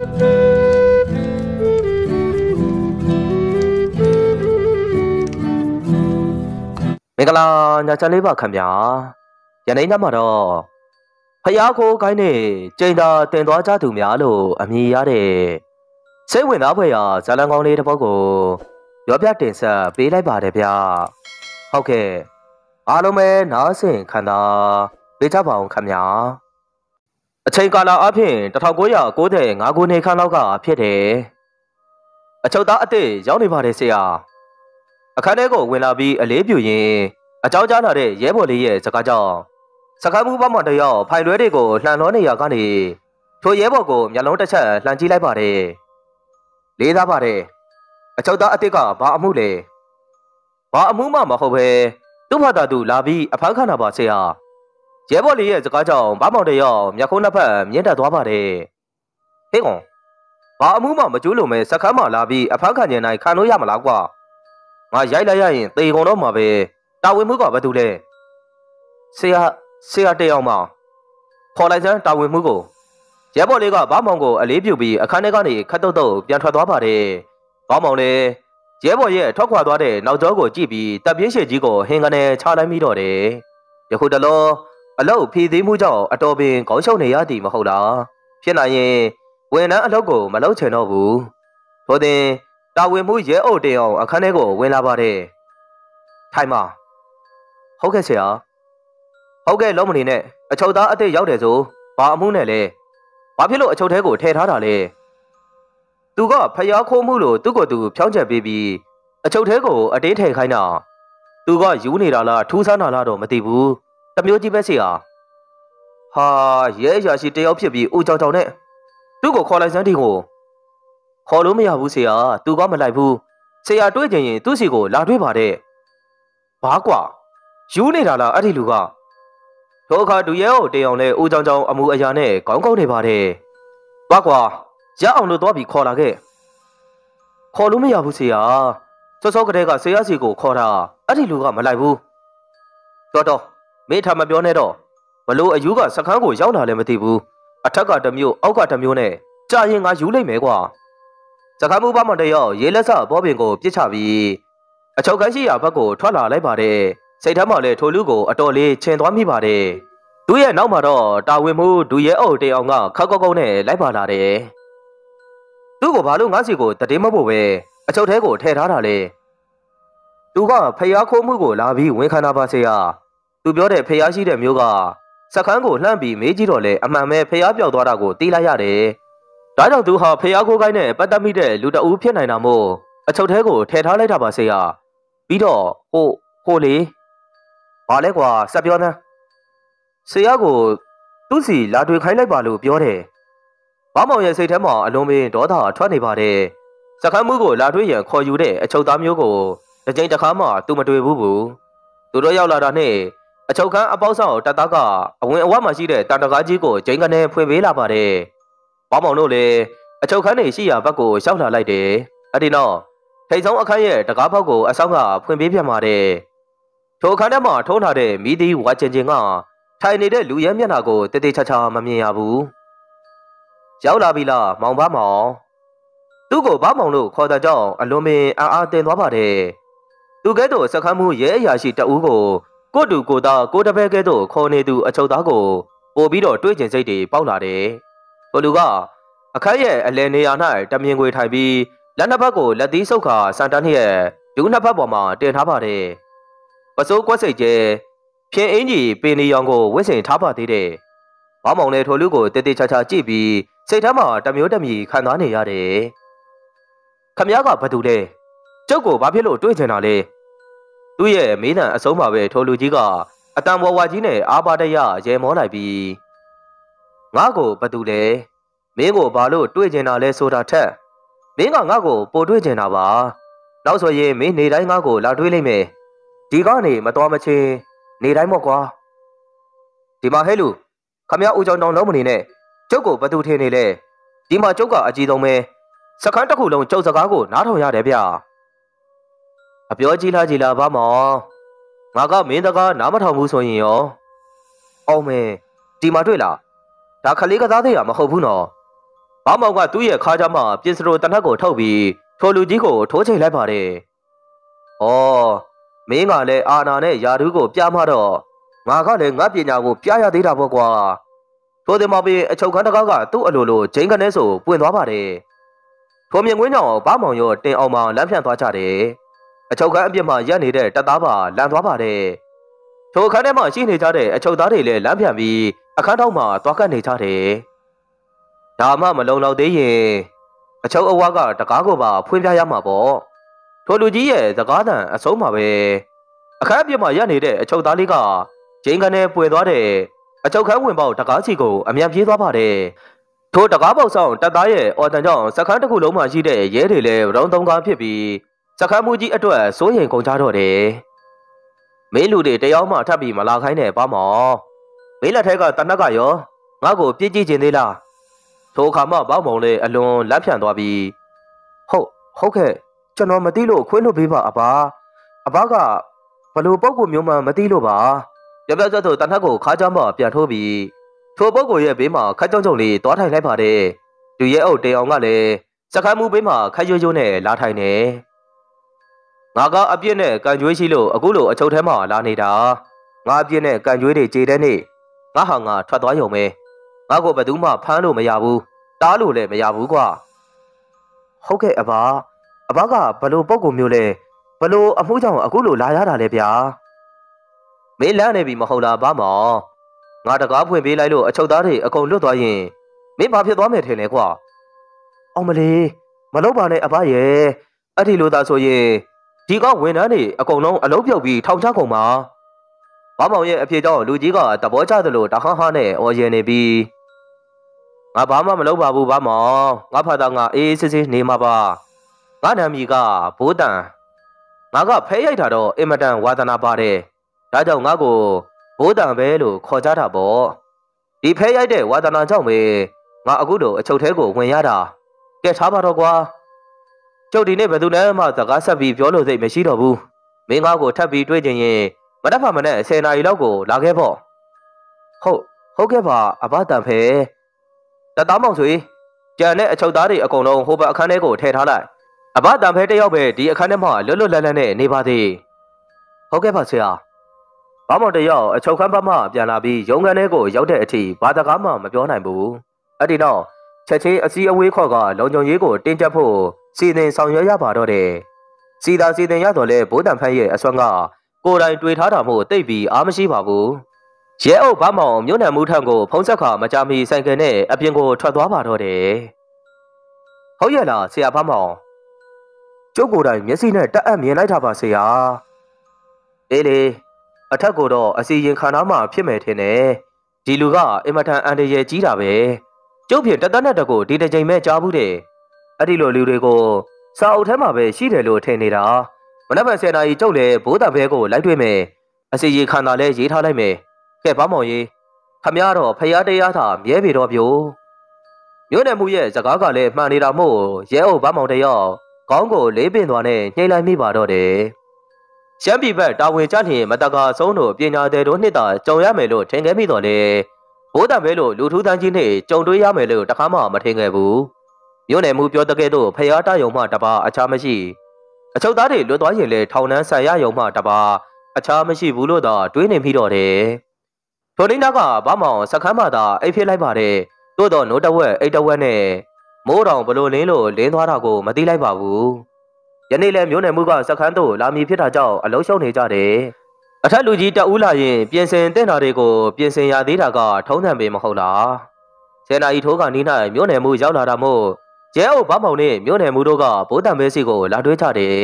မင်္ဂလာညာချမ်းလေးပါခင်ဗျာယနေ့ညမှာတော့ဖျားခိုးကိုင်းနဲ့ကျိန်သာတင်သွားကြသူများလို့အမည်ရတဲ့စိတ်ဝင်စားဖွယ်ရာဇာလန်ကောင်းလေးတစ်ပုဒ်ကိုရောပြတင်ဆက်ပေးလိုက်ပါတယ်ဗျာဟုတ်ကဲ့အားလုံးပဲနားဆင်ခံတာပေးကြပါအောင်ခင်ဗျာ အချိန်ကာလအဖြစ်1995ခုနှစ်ခန့်လောက်ကဖြစ်တယ်အချုပ်သားအစ်စ်ရောက်နေပါတယ်ဆရာအခန်းထဲကိုဝင်လာပြီးအလေးပြူရင်အကြောင်းကြားလာတဲ့ရဲဘော်လေးရဲ့စကားကြောင့်စကားမှုပမတယောက်ဖိုင်လွဲတွေကိုလှန်လောနေရကနေထိုရဲဘော်ကိုမျက်လုံးတစ်ချက်လှန်ကြည့်လိုက်ပါတယ်လေးသားပါတယ်အချုပ်သားအစ်စ်ကဘာအမှုလဲဘာအမှုမှမဟုတ်ပဲသူ့ဘာသာသူလာပြီးအဖမ်းခံတာပါဆရာ ရဲဘော်လေးရဲ့စကားကြောင့်ဘာမောင်တယောက်မျက်ခုံးနှစ်ဖက်မြင့်တက်သွားပါတယ်ဟေးကောင်ဘာအမှုမှမကျူးလို့မဲစခန်းမှာလာပြီးအဖမ်းခံနေနိုင်ခံလို့ရမလားကွာငါရိုက်လိုက်ရရင်တေကုန်တော့မှာပဲတာဝန်မှုကဘာတူလဲဆရာဆရာတယောက်မှခေါ်လိုက်စမ်းတာဝန်မှုကိုရဲဘော်လေးကဘာမောင်ကိုအလေးပြုပြီးအခန်းထဲကနေခတ်တုတ်တုတ်ပြန်ထွက်သွားပါတယ်ဘာမောင်လည်းရဲဘော်ရဲ့ထွက်ခွာသွားတဲ့နောက်ကျောကိုကြည့်ပြီးတပ်ပြင်းရှည်ကြီးကိုဟင်ကနေချလိုက်မိတော့တယ်ယခုတလော အလုတ်ဖြည်သေးမှုကြောင့်အတော်ပင်ခေါင်းရှုံနေရသည်မဟုတ်လားဖြစ်နိုင်ရင်ဝန်ထမ်းအလုပ်ကိုမလုပ်ချင်တော့ဘူးထို့တင်တာဝန်မှုရဲအုပ်တင်အောင်အခန်းထဲကိုဝင်လာပါတယ်ထိုင်ပါဟုတ်ကဲ့ဆရာဟုတ်ကဲ့လုံးမနေနဲ့အချုပ်သားအစ်စ်ရောက်တယ်ဆိုဘာအမှုနဲ့လဲဘာဖြစ်လို့အချုပ်ထဲကိုထည့်ထားတာလဲသူကဖျားခိုးမှုလို့သူ့ကိုယ်သူဖြောင်းချက်ပေးပြီးအချုပ်ထဲကိုအတင်းထည့်ခိုင်းတာသူကယူနေတာလားထူးဆန်းတာလားတော့မသိဘူး တမျိုးကြီးပဲဆရာဟာရဲအရာရှိတယောက်ဖြစ်ပြီးဦးကြောင်ကြောင်နဲ့သူ့ကိုခေါ်လိုက်စမ်းဒီကိုခေါ်လို့မရဘူးဆရာသူကမလိုက်ဘူးဆရာတွေးကြရင်သူ့စီကိုလာတွေးပါတဲ့ဘာကွာယူနေတာလားအဲ့ဒီလူကထိုအခါဒူရဲကိုတေအောင်လဲဦးချောင်းချောင်းအမူအရာနဲ့ခေါင်းကောက်နေပါတယ်။ဘာကွာရအောင်လို့တော့ပြီးခေါ်လာခဲ့။ခေါ်လို့မရဘူးဆရာ။စောစောကတည်းကဆရာစီကိုခေါ်တာအဲ့ဒီလူကမလိုက်ဘူး။တော်တော် မင်းထားမပြောနဲ့တော့ဘလို့အယူကစခန်းကိုရောက်လာလည်းမသိဘူး။အထက်ကတစ်မျိုးအောက်ကတစ်မျိုးနဲ့ကြာရင်ငါယူလိုက်မယ်ကွာ။စခန်းမှုပါမတရောရေလက်စဘောပင်ကိုပြစ်ချပြီးအချုပ်ခန်းရှိရာဘက်ကိုထွက်လာလိုက်ပါတယ်။စိတ်ထဲမှာလည်းထိုလူကိုအတော်လေးချင်သွားမိပါတယ်။သူရဲ့နောက်မှာတော့တာဝန်မှုဒူရဲအုပ်တေအောင်ကခက်ကောက်ကောက်နဲ့လိုက်ပါလာတယ်။သူ့ကိုဘာလို့ငါးစီကိုတည်မဖို့ပဲအချုပ်ထဲကိုထည့်ထားတာလဲ။သူကဖျားခိုးမှုကိုလာပြီးဝန်ခံတာပါစေရ။ သူပြောတဲ့ဖျားရှိတဲ့မျိုးကစခန်းကိုလှမ်းပြီးမေးကြည့်တော့လေအမှန်ပဲဖျားပြောက်သွားတာကိုသိလိုက်ရတယ်။ဒါကြောင့်သူဟာဖျားခိုးကိုင်းနဲ့ပတ်သက်မိတဲ့လူတအူးဖြစ်နိုင်တာမို့အချုပ်ထဲကိုထည့်ထားလိုက်တာပါစေရ။ပြီးတော့ဟိုဟိုလေဘာလဲကွာဆက်ပြောသမ်းဆရာကိုသူ့စီလာတွေ့ခိုင်းလိုက်ပါလို့ပြောတယ်ဘာမောင်ရဲ့စိတ်ထဲမှာအလုံးမင်းဒေါသထွက်နေပါတယ်စခန်းမှုကိုလာတွေ့ရန်ခေါ်ယူတဲ့အချုပ်သားမျိုးကိုတစ်ကြိမ်တစ်ခါမှသူမတွေ့ဘူးဘူးသူတို့ရောက်လာတာနဲ့ အချုပ်ခန်းအပေါက်ဆောင်တပ်သားကအဝင်အဝမှာရှိတဲ့တန်တကားကြီးကိုကျင်းကနေဖွင့်ပေးလာပါတယ်ဘာမောင်တို့လည်းအချုပ်ခန်းနေရှိရာဘက်ကိုရှောက်လာလိုက်တယ်အဲ့ဒီနောက်ထိတ်ဆုံးအခန်းရဲ့တကားဘောက်ကိုအဆောင်ကဖွင့်ပေးပြန်ပါတယ်ထိုအခန်းထဲမှာထုံးထားတဲ့မိသည်ဝါကျင်ကျင်ကထိုင်နေတဲ့လူရဲမျက်နှာကိုတည်တည်ချာချာမမြင်ရဘူးရောက်လာပြီလားမောင်ဘာမောင်သူ့ကိုဘာမောင်လို့ခေါ်တဲ့ကြောင့်အလွန်ပင်အာအာတင်သွားပါတယ်သူကဲ့သို့စခန်းမှုရဲအရာရှိတဦးကို ကိုတူကိုသားကိုတပည့်ကဲ့သို့ခေါ်နေသူအချုပ်သားကိုပို့ပြီးတော့တွေးကျင်စိတ်တွေပေါက်လာတယ်ဟိုလူကအခက်ရဲ့အလဲနေရာ၌တမြင်ခွေထိုင်ပြီးလက်နှစ်ဖက်ကိုလက်သီးဆုပ်ခါစန်တန်းရဲ့ဒူးနှစ်ဖက်ပေါ်မှာတင်ထားပါတယ်ပစိုးကွက်စိတ်ကျဲဖြင်းအင်းကြီးပင်နေရောင်ကိုဝစ်စင်ထားပါသေးတယ်။ဘောင်းမောင်နဲ့ထိုလူကိုတေးသေးချာချာကြည့်ပြီးစိတ်ထဲမှာတမျိုးတမီခံစားနေရတယ်။ခမည်းကဘာတူလဲ။ကျုပ်ကိုဘာဖြစ်လို့တွေးချင်တာလဲ။ သူ့ရဲ့မေးတံအဆုံးမှာပဲထိုလူကြီးကအတန်ဘဝကြီးနဲ့အာပါတရရဲမောလိုက်ပြီးငါ့ကိုဘာတူလဲ။မင်းကိုဘာလို့တွေးချင်တာလဲဆိုတာထက်မင်းကငါ့ကိုပိုတွေးချင်တာပါ။နောက်ဆိုရင်မင်းနေတိုင်းငါ့ကိုလာတွေးလိုက်မယ်။ဒီကနေမတော်မချင်းနေတိုင်းမို့ကွာဒီမှာဟဲ့လူခမရဦးကြောင်တောင်လုံးမနေနဲ့ကျုပ်ကိုဘသူထင်းနေလဲဒီမှာကျုပ်ကအကြီးဆုံးပဲစခန်းတစ်ခုလုံးကျုပ်စကားကိုနားထောင်ရတယ်ဗျ အပြောကြီးလားကြီးလားဘာမောင်ငါကမင်းတကားနားမထောင်ဘူးဆိုရင်ရောအောင်မဲဒီမှာတွေ့လားဒါခလေးကစားသေးရမဟုတ်ဘူးနော်ဘာဘာမောင်ကသူ့ရဲ့ခါးကြားမှာပြင်စရိုတနတ်ကိုထုတ်ပြီးထိုလူကြီးကိုထိုးချိန်လိုက်ပါတယ်။အော်မင်းကလည်းအာနာနဲ့ယာဓုကိုပြမတော့ငါကလည်းငါပညာကိုပြရသေးတာပေါ့ကွာ။ထိုတင်မပင်အချုပ်ခန်းတကားကသူ့အလိုလိုဂျိန်းကနေဆိုပွင့်သွားပါတယ်။ထိုမြင်ကွင်းကြောင့်ဘာမောင်ရောတင်အောင်မောင်လမ်းဖြန့်သွားကြတယ်။ အချုပ်ခန်းအပြစ်မှာရက်နေတဲ့တပ်သားပါလမ်းသွားပါတယ်။ထိုအခန်းထဲမှာရှိနေကြတဲ့အချုပ်သားတွေလည်းလမ်းဖြန့်ပြီးအခန်းထောက်မှာသွားကပ်နေကြတယ်။ဒါမှမလုံလောက်သေးရင်အချုပ်အဝါကတကားကိုပါဖွင့်ပြရမှာပေါ့။ထိုလူကြီးရဲ့စကားသံအဆုံးမှာပဲအခန်းအပြစ်မှာရက်နေတဲ့အချုပ်သားလေးကဂျိန်းကနေပွေသွားတဲ့အချုပ်ခန်းဝင်ပေါက်တကားစီကိုအမြန်ပြေးသွားပါတယ်။ထိုတကားပေါက်ဆောင်တပ်သားရဲ့အော်တန်ကြောင့်စခန်းတစ်ခုလုံးမှာရှိတဲ့ရဲတွေလည်းရုံသုံးကားဖြစ်ပြီး စခန်းမူကြီးအတွက်စိုးရိမ်ကုန်ကြတော့တယ်။မင်းလူတွေတယောက်မှထပ်ပြီးမလာခိုင်းနဲ့ပါမောင်။မင်းလက်ထက်ကတနက်ကရောငါ့ကိုပြစ်ကြည့်ခြင်းသေးလား။ထိုအခါမှပေါ့မောင်လည်းအလွန်လက်ဖြန့်သွားပြီးဟုတ်ဟုတ်ကဲ့ကျွန်တော်မသိလို့ခွင့်လွှတ်ပေးပါအပါ။အဘကဘလို့ပုံကူမျိုးမှမသိလို့ပါ။ပြပြစက်ဆိုတနက်ကိုခါးကြမ်းမှပြန်ထိုးပြီးထိုပုဂ္ဂိုလ်ရဲ့ဘေးမှာခက်ကြုံကြုံလေးတွားထိုင်လိုက်ပါတယ်။လူရဲအုပ်တေအောင်ကလည်းစကမ်းမှုဘေးမှာခက်ရွရွနဲ့လာထိုင်နေ။ ငါကအပြစ်နဲ့ကန်ကြွေးရှိလို့အခုလိုအချုပ်ထဲမှာလာနေတာ။ငါအပြစ်နဲ့ကန်ကြွေးတွေကြေတဲ့နေ့ငါဟာငါထွက်သွားရုံပဲ။ငါကိုဘယ်သူမှဖမ်းလို့မရဘူး။တားလို့လည်းမရဘူးကွာ။ဟုတ်ကဲ့အဘအဘကဘလို့ပုံကူမျိုးလဲဘလို့အမှုကြောင့်အခုလိုလာရတာလဲဗျာ။မင်းလန့်နေပြီမဟုတ်လားဘာမောင်။ငါတကားဖွင့်ပေးလိုက်လို့အချုပ်သားတွေအကုန်လွတ်သွားရင်မင်းဘာဖြစ်သွားမယ်ထင်လဲကွာ။အောင်မလေးမလုပ်ပါနဲ့အဘရဲ့အဲ့ဒီလိုသာဆိုရင် ဒီကဝန်ထမ်းတွေအကုန်လုံးအလုံးပြုတ်ပြီးထောင်ချကုန်ပါ။ဘာမောင်ရဲ့အဖေကြောင့်လူကြီးကတဘောကျသလိုတဟန်းဟန်းနဲ့အော်ရင်နေပြီးငါဘာမှမလုပ်ပါဘူးဘာမောင်ငါဖတာငါအေးအေးဆေးဆေးနေမှာပါငါနာမည်ကဘိုးတန်ငါကဖဲရိုက်တာတော့အင်မတန်ဝါသနာပါတယ်ဒါကြောင့်ငါကိုဘိုးတန်ပဲလို့ခေါ်ကြတာပေါ့ဒီဖဲရိုက်တဲ့ဝါသနာကြောင့်ပဲငါအခုတော့အချုပ်ထဲကိုဝင်ရတာကဲထားပါတော့ကွာ ကျုပ်ဒီနေ့ဘယ်သူနဲ့မှစကားဆက်ပြီးပြောလို့စိတ်မရှိတော့ဘူးမင်းငါကိုထပ်ပြီးတွေ့ချင်ရင်မတတ်ဖာမနဲ့10နာရီလောက်ကိုလာခဲ့ပေါ့ဟုတ်ဟုတ်ကဲ့ပါအဘတန်ဖဲတသားမောင်ဆွေကြံတဲ့အချုပ်သားတွေအကုန်လုံးဟိုဘက်အခန်းထဲကိုထည့်ထားလိုက်အဘတန်ဖဲတယောက်ပဲဒီအခန်းထဲမှာလွတ်လွတ်လပ်လပ်နဲ့နေပါသေးဟုတ်ကဲ့ပါဆရာဘာမောင်တယောက်အချုပ်ခန်းဘက်မှပြန်လာပြီးရုံးခန်းထဲကိုရောက်တဲ့အထိဘာတကားမှမပြောနိုင်ဘူးအဲ့ဒီတော့ချက်ချင်းအစည်းအဝေးခေါ်ကလုံခြုံရေးကိုတင်းကျပ်ဖို့ စီစဉ်ဆောင်ရွက်ရပါတော့တယ်စီသာစီစဉ်ရတော့လဲဘိုးတန်ဖက်ရဲ့အစွမ်းကကိုယ်တိုင်တွေ့ထားတာမို့တိတ်ပြီးအားမရှိပါဘူးရဲအုပ်ဘာမောင်မြို့နယ်မှုထံကိုဖုံးဆက်ခါမကြမီဆိုင်ကယ်နဲ့အပြင်ကိုထွက်သွားပါတော့တယ်ဟုတ်ရဲ့လားဆရာဘာမောင်ကျုပ်ကိုယ်တိုင်မျက်စိနဲ့တက်အပ်မြင်လိုက်တာပါဆရာအေးလေအထက်ကိုတော့အစီရင်ခံထားမှဖြစ်မယ်ထင်တယ်ဒီလူကအင်မတန်အန်တရယ်ကြီးတာပဲကျုပ်ဖြင့်တသက်နဲ့တကိုဒီတစ်ချိန်မဲ့ကြားဘူးတယ် အဲ့ဒီလိုလူတွေကိုစာအုပ်ထဲမှာပဲရှိတယ်လို့ထင်နေတာမနက်ဖြန်10နာရီကျုပ်လည်းဘိုးတံဘဲကိုလိုက်တွေ့မယ်အစီရင်ခံတာလည်းရေးထားလိုက်မယ်ကဲဘာမောင်ကြီးခမရတော့ဖျားတရားသာမြဲပြီတော့ပြိုမြို့နယ်မှုရဲ့စကားကလည်းမှန်နေတာမို့ရဲအုပ်ဘာမောင်တယောက်ခေါင်းကိုလေးပင်သွားနဲ့ညှိလိုက်မိပါတော့တယ်ရှမ်းပြည်ဘက်တာဝန်ကျနှင်မတကာဆုံးတို့ပညာသည်တို့နှစ်သာကြုံရမယ်လို့ထင်ခဲ့မိတော့လေဘိုးတံပဲလို့လူထူးတန်းကြီးနဲ့ကြုံတွေ့ရမယ်လို့တခါမှမထင်ခဲ့ဘူး မြို့နယ်မှုပြောတကယ်တော့ဖျားတယုံမှတပါအခြားမရှိအချုပ်သားတွေလွတ်သွားရင်လေထောင်နှန်းဆန်ရယုံမှတပါအခြားမရှိဘူးလို့သာတွေးနေမိတော့တယ်ထိုဒိန်းသားကဘာမောင်စခန်းမှသာအိတ်ဖြစ်လိုက်ပါတယ်သို့တော့နိုးတဝက်အိတ်တဝက်နဲ့မိုးတောင်ဘလို့လင်းလို့လင်းသွားတာကိုမသိလိုက်ပါဘူးယနေ့လည်းမျိုးနယ်မှုကစခန်းသို့လာမည်ဖြစ်တာကြောင့်အလုံးရှုံနေကြတယ်အထက်လူကြီးတအူးလာရင်ပြင်ဆင်တင်တာတွေကိုပြင်ဆင်ရသေးတာကထုံးစံပေမဟုတ်လားဆယ်နာရီထိုးကနီး၌မျိုးနယ်မှုရောက်လာတာမို့ ကျဲအုပ်ဘာမောင်နဲ့မျိုးနယ်မှုတို့ကဘိုးတံမဲစီကိုလာတွေးချတယ်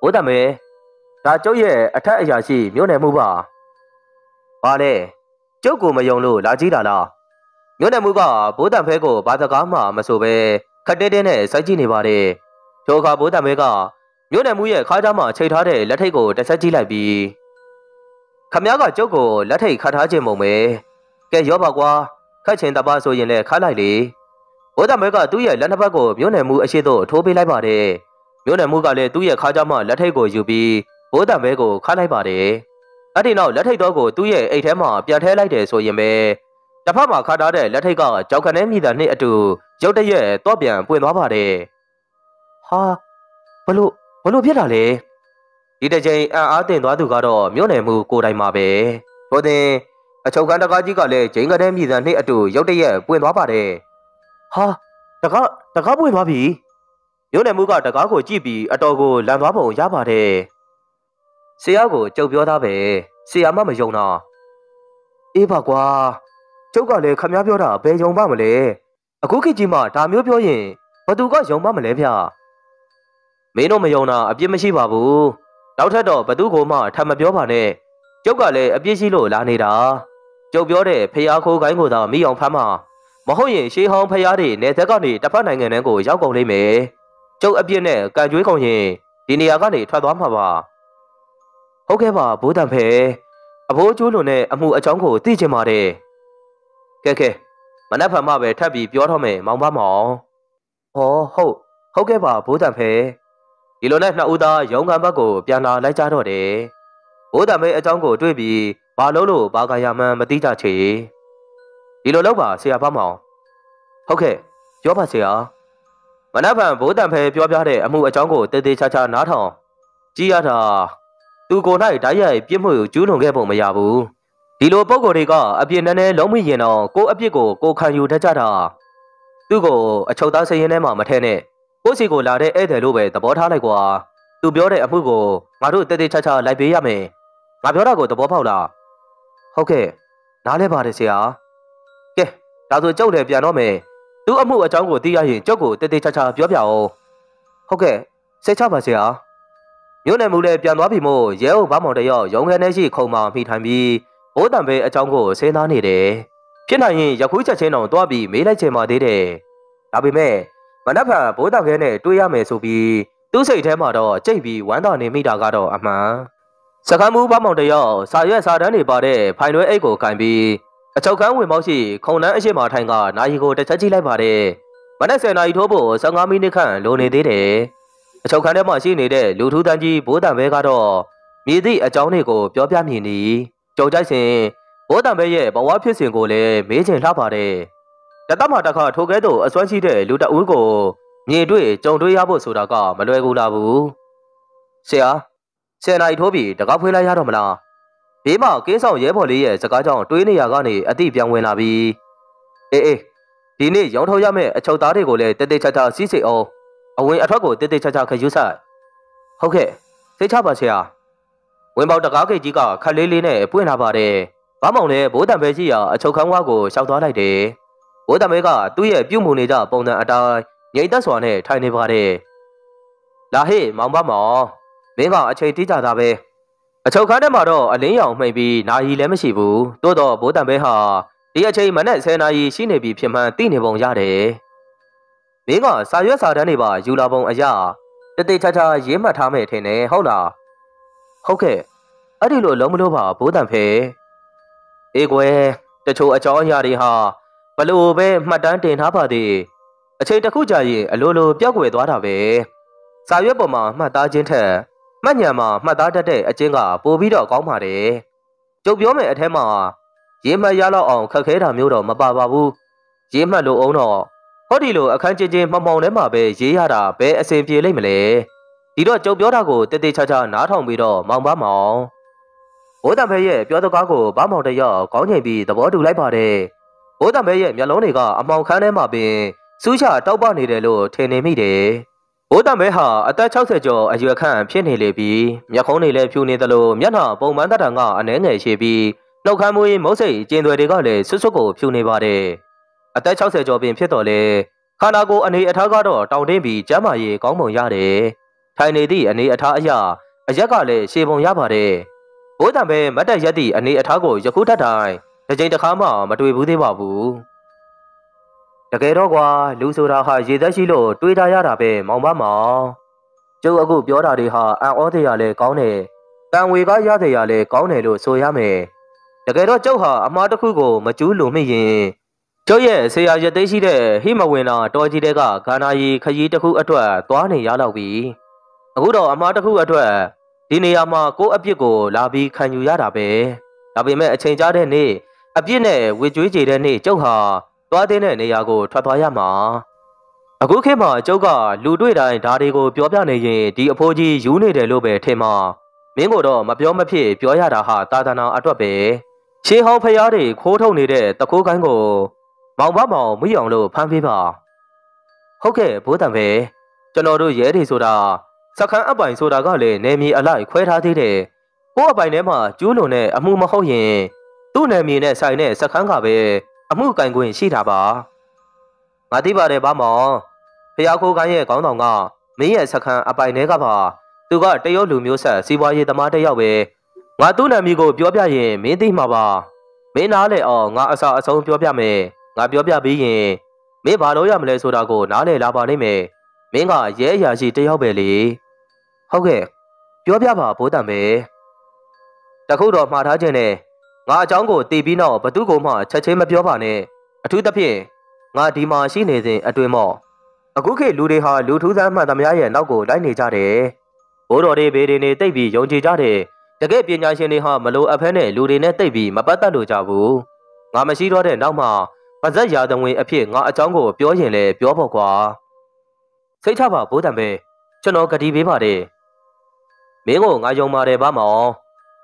ဘိုးတံမဲဒါကျုပ်ရဲ့အထက်အရာရှိမျိုးနယ်မှုပါဘာလဲကျုပ်ကိုမယုံလို့လာကြည့်တာလားမြို့နယ်မှုကဘိုးတံဖဲကိုဘာစကားမှမဆိုပဲခက်တဲတဲနဲ့စိုက်ကြည့်နေပါတယ်။ထိုအခါဘိုးတံဖဲကမြို့နယ်မှုရဲ့ခါးကြားမှာချိန်ထားတဲ့လက်ထိတ်ကိုတစ်ဆက်ကြည့်လိုက်ပြီးခမ ्या ကကျုပ်ကိုလက်ထိတ်ခတ်ထားခြင်းမုံပဲ။ကဲရောပါကွာခတ်ချင်တပါဆိုရင်လည်းခတ်လိုက်လေ။ ဘိုးတံဖဲကသူ့ရဲ့လက်နှစ်ဖက်ကိုမြို့နယ်မှုအရှိတို့ထိုးပေးလိုက်ပါတယ်။မြို့နယ်မှုကလည်းသူ့ရဲ့ခါးကြားမှာလက်ထိတ်ကိုယူပြီးဘိုးတံဖဲကိုခတ်လိုက်ပါတယ်။အဲ့ဒီနောက်လက်ထိတ်တော့ကိုသူ့ရဲ့အိတ်ထဲမှာပြန်ထဲလိုက်တယ်ဆိုရင်ပဲတစ်ဖက်မှာခါထားတဲ့လက်ထိတ်ကကြောက်ခနဲမိတာနဲ့အတူရုတ်တရက်တော့ပြန်ပွင့်သွားပါတယ်ဟာဘလို့ဘလို့ဖြစ်တာလဲဒီတစ်ချိန်အံ့အားတင်သွားသူကတော့မြို့နယ်မှုကိုတိုင်မှာပဲထို့တင်အချုပ်ခန်းတကားကြီးကလည်းဂျိန်ကတဲ့မိသားနဲ့အတူရုတ်တရက်ပွင့်သွားပါတယ် ဟာတကားတကားပွင့်သွားပြီမြို့နယ်မှုကတကားကိုကြည့်ပြီးအတော်ကိုလန်သွားပုံရပါတယ်ဆရာကိုကြုံပြောသားပဲဆရာမမယုံတော့အေးပါကွာကျုပ်ကလည်းခမည်းပြောတာဘယ်ယုံပါမလဲအခုခေတ်ကြီးမှာဒါမျိုးပြောရင်ဘသူကယုံပါမလဲဗျမင်းတို့မယုံတာအပြစ်မရှိပါဘူးနောက်ထပ်တော့ဘသူကိုမှထပ်မပြောပါနဲ့ကျုပ်ကလည်းအပြစ်ရှိလို့လာနေတာကျုပ်ပြောတဲ့ဖျားခိုးကိုင်းကိုသာမိအောင်ဖမ်းမှာ မဟုတ်ရင်ရှေးဟောင်းဖျားတွေနေသက်ကနေတစ်ဖက်နိုင်ငံတန်းကိုရောက်ကုန်လိမ့်မယ်ကျုပ်အပြစ်နဲ့ကန်ကျွေးကုန်ရင်ဒီနေရာကနေထွက်သွားမှာပါဟုတ်ကဲ့ပါဘိုးတန်ဖဲအဘိုးကျိုးလွန်တဲ့အမှုအကြောင်းကိုသိချင်ပါတယ်ကဲကဲမနက်ဖြန်မှပဲထပ်ပြီးပြောတော့မယ်မောင်ပါမောင်ဟောဟုတ်ဟုတ်ကဲ့ပါဘိုးတန်ဖဲဒီလိုနဲ့နှစ်ဦးသားရုံကန်ဘက်ကိုပြန်လာလိုက်ကြတော့တယ်ဘိုးတန်ဖဲအကြောင်းကိုတွေးပြီးဘာလို့လို့ဘာကရမှန်းမသိကြချေ ဒီလိုလောက်ပါဆရာပါမောင်ဟုတ်ကဲ့ပြောပါဆရာမနက်ဖြန်ဘိုးတန်ဖဲပြောပြတဲ့အမှုအကြောင်းကိုတေးသေးချာချာနားထောင်ကြည့်ရတာသူကိုယ်၌ဓာတ်ရိုက်ပြစ်မှုကိုကျူးလွန်ခဲ့ပုံမရဘူးဒီလိုပုံကိုယ်တွေကအပြစ်နဲ့နဲ့လုံးမိရင်တော့ကိုအပြစ်ကိုကိုခံယူတတ်ကြတာသူ့ကိုအချုပ်သားစရင်ထဲမှာမထဲနဲ့ကိုစီကိုလာတဲ့ဧည့်သည်လို့ပဲသဘောထားလိုက်ကွာသူပြောတဲ့အမှုကိုငါတို့တေးသေးချာချာလိုက်ပေးရမယ်ငါပြောတာကိုသဘောပေါက်လားဟုတ်ကဲ့နားလဲပါတယ်ဆရာကဲ ဒါဆိုကြောက်တယ်ပြန်တော့မယ်သူ့အမှုအကြောင်းကိုသိရရင်ကြောက်ကိုတေးသေးချာချာပြောပြအောင်ဟုတ်ကဲ့စိတ်ချပါဆရာမြို့နယ်မူလည်းပြန်သွားပြီမို့ရဲအုပ်ဘာမောင်တယောက်ရုံခဲထဲရှိခုံမောင်မိထိုင်ပြီးဘိုးတံပဲအကြောင်းကိုစဉ်းစားနေတယ်ဖြစ်နိုင်ရင်ရခုချက်ချင်းတော့တွားပြီးမေးလိုက်ချင်ပါသေးတယ်ဒါပေမဲ့မနက်ဖြန်ဘိုးတံခဲနဲ့တွေ့ရမယ်ဆိုပြီးသူ့စိတ်ထဲမှာတော့ကြိတ်ပြီးဝမ်းသာနေမိတာကတော့အမှန်စကမ်းမူဘာမောင်တယောက်စာရွက်စာတမ်းတွေပါတဲ့ဖိုင်ရွဲအိတ်ကိုကင်ပြီး အချုပ်ကန်းဝင်ပေါက်ရှိခုံတန်းအရှိမထိုင်ကနာရီကိုတစ်ချက်ကြည့်လိုက်ပါတယ်မနက်10နာရီထိုးဖို့15မိနစ်ခန့်လိုနေသေးတယ်အချုပ်ခန်းထဲမှာရှိနေတဲ့လူထူးတန်းကြီးဘိုးတံဘဲကတော့မြည်သည့်အကြောင်းတွေကိုပြောပြမြင်နေကြော်ကြိုက်စဉ်ဘိုးတံဘဲရဲ့ဘဝဖြစ်စဉ်ကိုလည်းမေးချင်လှပါတယ်တသက်မှာတစ်ခါထိုကဲ့သို့အစွမ်းရှိတဲ့လူတအူးကိုမြင်တွေ့ကြုံတွေ့ရဖို့ဆိုတာကမလွယ်ကူလာဘူးဆရာဆယ်နိုင်ထိုးပြီးတကောက်ဖွေးလိုက်ရတော့မလား ဘေးမှာကင်းဆောင်ရဲဘော်လေးရဲ့စကားကြောင့်တွေးနေရကနေအတိပြောင်းဝင်လာပြီးအေးအေးဒီနေ့ရောင်းထုတ်ရမယ့်အချုပ်သားတွေကိုလည်းတက်တက်ချာချာစီးစိအောင်အဝင်အထွက်ကိုတိတ်တိတ်ချာချာခယူဆိုင်ဟုတ်ကဲ့စိတ်ချပါဆရာဝင်ပေါတကားကိတ်ကြီးကခက်လေးလေးနဲ့ပွင့်လာပါတယ်ဘာမောင်လဲဘိုးတံပဲရှိရာအချုပ်ခန်းဝါကိုရှောက်သွားလိုက်တယ်ဘိုးတံပဲကသူ့ရဲ့ပြုတ်မှုနေကြပုံစံအတိုင်းငြိမ်သက်စွာနဲ့ထိုင်နေပါတယ်လာဟေ့မောင်ပါမောင်မင်းကအချိန်တိကျတာပဲ အချုပ်ခန်းထဲမှာတော့အလင်းရောင်မှိတ်ပြီးနာရီလည်းမရှိဘူးတိုးတော့ဘိုးတံပဲဟာဒီအချိန်မနက်10နာရီရှိနေပြီဖြစ်မှန်းသိနေပုံရတယ်မင်းကစာရွက်စာတမ်းတွေပါယူလာပုံအရာတတိထထရေးမှတ်ထားမယ်ထင်တယ်ဟုတ်လားဟုတ်ကဲ့အဲ့ဒီလိုလုံးမလို့ပါဘိုးတန်ဖေအေးကွယ်တချို့အကြောင်းအရာတွေဟာဘလို့ပဲမှတ်တမ်းတင်ထားပါသေးအချိန်တစ်ခုကြာရင်အလိုလိုပျောက်ကွယ်သွားတာပဲစာရွက်ပေါ်မှာမှတ်သားခြင်းထက် မှတ်ဉာဏ်မှာမှတ်သားတတ်တဲ့အကျင့်ကပိုပြီးတော့ကောင်းပါတယ်ကျုပ်ပြောမယ်အထက်မှာရေးမှတ်ရလောက်အောင်ခက်ခဲတာမျိုးတော့မပါပါဘူးရေးမှတ်လို့အောင်တော့ဟောဒီလိုအခန်းချင်းချင်းမှောင်မှောင်ထဲမှာပဲရေးရတာဘယ်အဆင်ပြေလိမ့်မလဲဒီတော့ကြုံပြောတာကိုတေးသေးချာချာနားထောင်ပြီးတော့မောင်ပါမောင်ဘိုးတံဖဲရဲ့ပြောစကားကိုဘာမောင်တယောက်ခေါင်းချိန်ပြီးသဘောတူလိုက်ပါတယ်ဘိုးတံဖဲရဲ့မျက်လုံးတွေကအမောင်ခန်းထဲမှာပင်စူးချတောက်ပနေတယ်လို့ထင်နေမိတယ် ဘိုးတံဖဲဟာအသက်60ကျော်အရွယ်ခန့်ဖြစ်နေလေပြီးမျက်ခုံးတွေလည်းဖြူနေသလိုမျက်နှာပုံမှန်တတန်ကအနှဲငယ်ရှိပြီးနှုတ်ခမ်းမွေးမုတ်စိတ်ကျင်သွယ်တွေကလည်းဆွတ်ဆွတ်ကိုဖြူနေပါတယ်အသက်60ကျော်ပင်ဖြစ်တော်လဲခန္ဓာကိုယ်အနေအထားကတော့တောင်တင်းပြီးကျမ်းမာရေးကောင်းပုံရတယ်။ထိုင်နေသည့်အနေအထားအရာအရက်ကလည်းရှေပုံရပါတယ်။ဘိုးတံပဲမတ်တက်ရက်သည့်အနေအထားကိုယခုထက်တိုင်တစ်ချိန်တစ်ခါမှမတွေ့ဘူးသေးပါဘူး။ တကယ်တော့ကွာလူဆိုတာဟာရေသက်ရှိလို့တွေးထားရတာပဲမောင်မမောင်။ကျုပ်အခုပြောတာတွေဟာအံ့ဩတရားလည်းကောင်းတယ်။တန်ဝေကရတရားလည်းကောင်းတယ်လို့ဆိုရမယ်။တကယ်တော့ကျုပ်ဟာအမှားတစ်ခုကိုမကျူးလွန်မိရင်ကျောက်ရဲ့ဆရာရသိရှိတဲ့ဟိမဝင်နာတော်ကြီးတဲ့ကဂါနာရီခရီးတစ်ခုအတွက်သွားနေရတော့ပြီအခုတော့အမားတစ်ခုအတွက်ဒီနေရာမှာကိုယ့်အပြစ်ကိုလာပြီးခံယူရတာပဲဒါပေမဲ့အချိန်ကြာတဲ့နေ့အပြစ်နဲ့ဝေကြွေးကြတဲ့နေ့ကျုပ်ဟာ သွားတဲ့နေရာကိုထွက်သွားရမှာအခုခေတ်မှာကျုပ်ကလူတွေ့တိုင်းဓာတွေကို ပြောပြနေရင်ဒီအဖိုးကြီးယူနေတယ်လို့ပဲထင်မှာမင်းကိုတော့မပြောမဖြစ်ပြောရတာဟာတာသနာအတွက်ပဲရှေးဟောင်းဖျားတွေခိုးထုတ်နေတဲ့တခိုးကိုင်းကို မောင်မမောင်မိအောင်လို့ဖမ်းပေးပါဟုတ်ကဲ့ဘိုးတံပဲကျွန်တော်တို့ရဲတွေဆိုတာစခန်းအပိုင်ဆိုတာကလည်းနေမီအလိုက်ခွဲထားသေးတယ်ကို့အပိုင်ထဲမှာကျူးလွန်တဲ့အမှုမဟုတ်ရင်သူ့နယ်မြေနဲ့ဆိုင်တဲ့စခန်းကပဲ အမှုကင်ခွင့်ရှိတာပါငါသိပါတယ်ဗမောင်ဖျားခိုးကိုင်းရဲ့ခေါင်းဆောင်ကမင်းရဲ့စခန်းအပိုင်ထဲကပါသူကတရုတ်လူမျိုးဆက်စီးပွားရေးသမားတစ်ယောက်ပဲငါသူ့နာမည်ကိုပြောပြရင်မင်းသိမှာပါမင်းနားလေအောင်ငါအစာအဆုံးပြောပြမယ်ငါပြောပြပြီးရင်မင်းဘာလို့ရမလဲဆိုတာကိုနားလေလာပါလိမ့်မယ်မင်းကရဲအရာရှိတစ်ယောက်ပဲလေဟုတ်ကဲ့ပြောပြပါဘိုးတံပဲတခုတော့မှားထားခြင်းနဲ့ ငါအကြောင်းကိုတီးပြီးနောက်ဘသူ့ကိုမှချက်ချင်းမပြောပါနဲ့အထူးသဖြင့်ငါဒီမှာရှိနေစဉ်အတွင်မော့အခုခေတ်လူတွေဟာလူထူးဆန်းမှန်သမျှရဲ့နောက်ကိုလိုက်နေကြတယ်ဘိုးတော်တွေဘေးတွေနေတိတ်ပြီးယုံကြည်ကြတယ်တကယ်ပညာရှင်တွေဟာမလိုအပ်ဖဲနဲ့လူတွေနဲ့တိတ်ပြီးမပတ်သက်လို့ကြဘူးငါမရှိတော့တဲ့နောက်မှာပါဇက်ရာသဝင်အဖြစ်ငါအကြောင်းကိုပြောရင်လည်းပြောဖို့ကွာစိတ်ချပါဘိုးတံပဲကျွန်တော်ကတိပေးပါတယ်မင်းကိုငါယုံပါတယ်ဗမောင်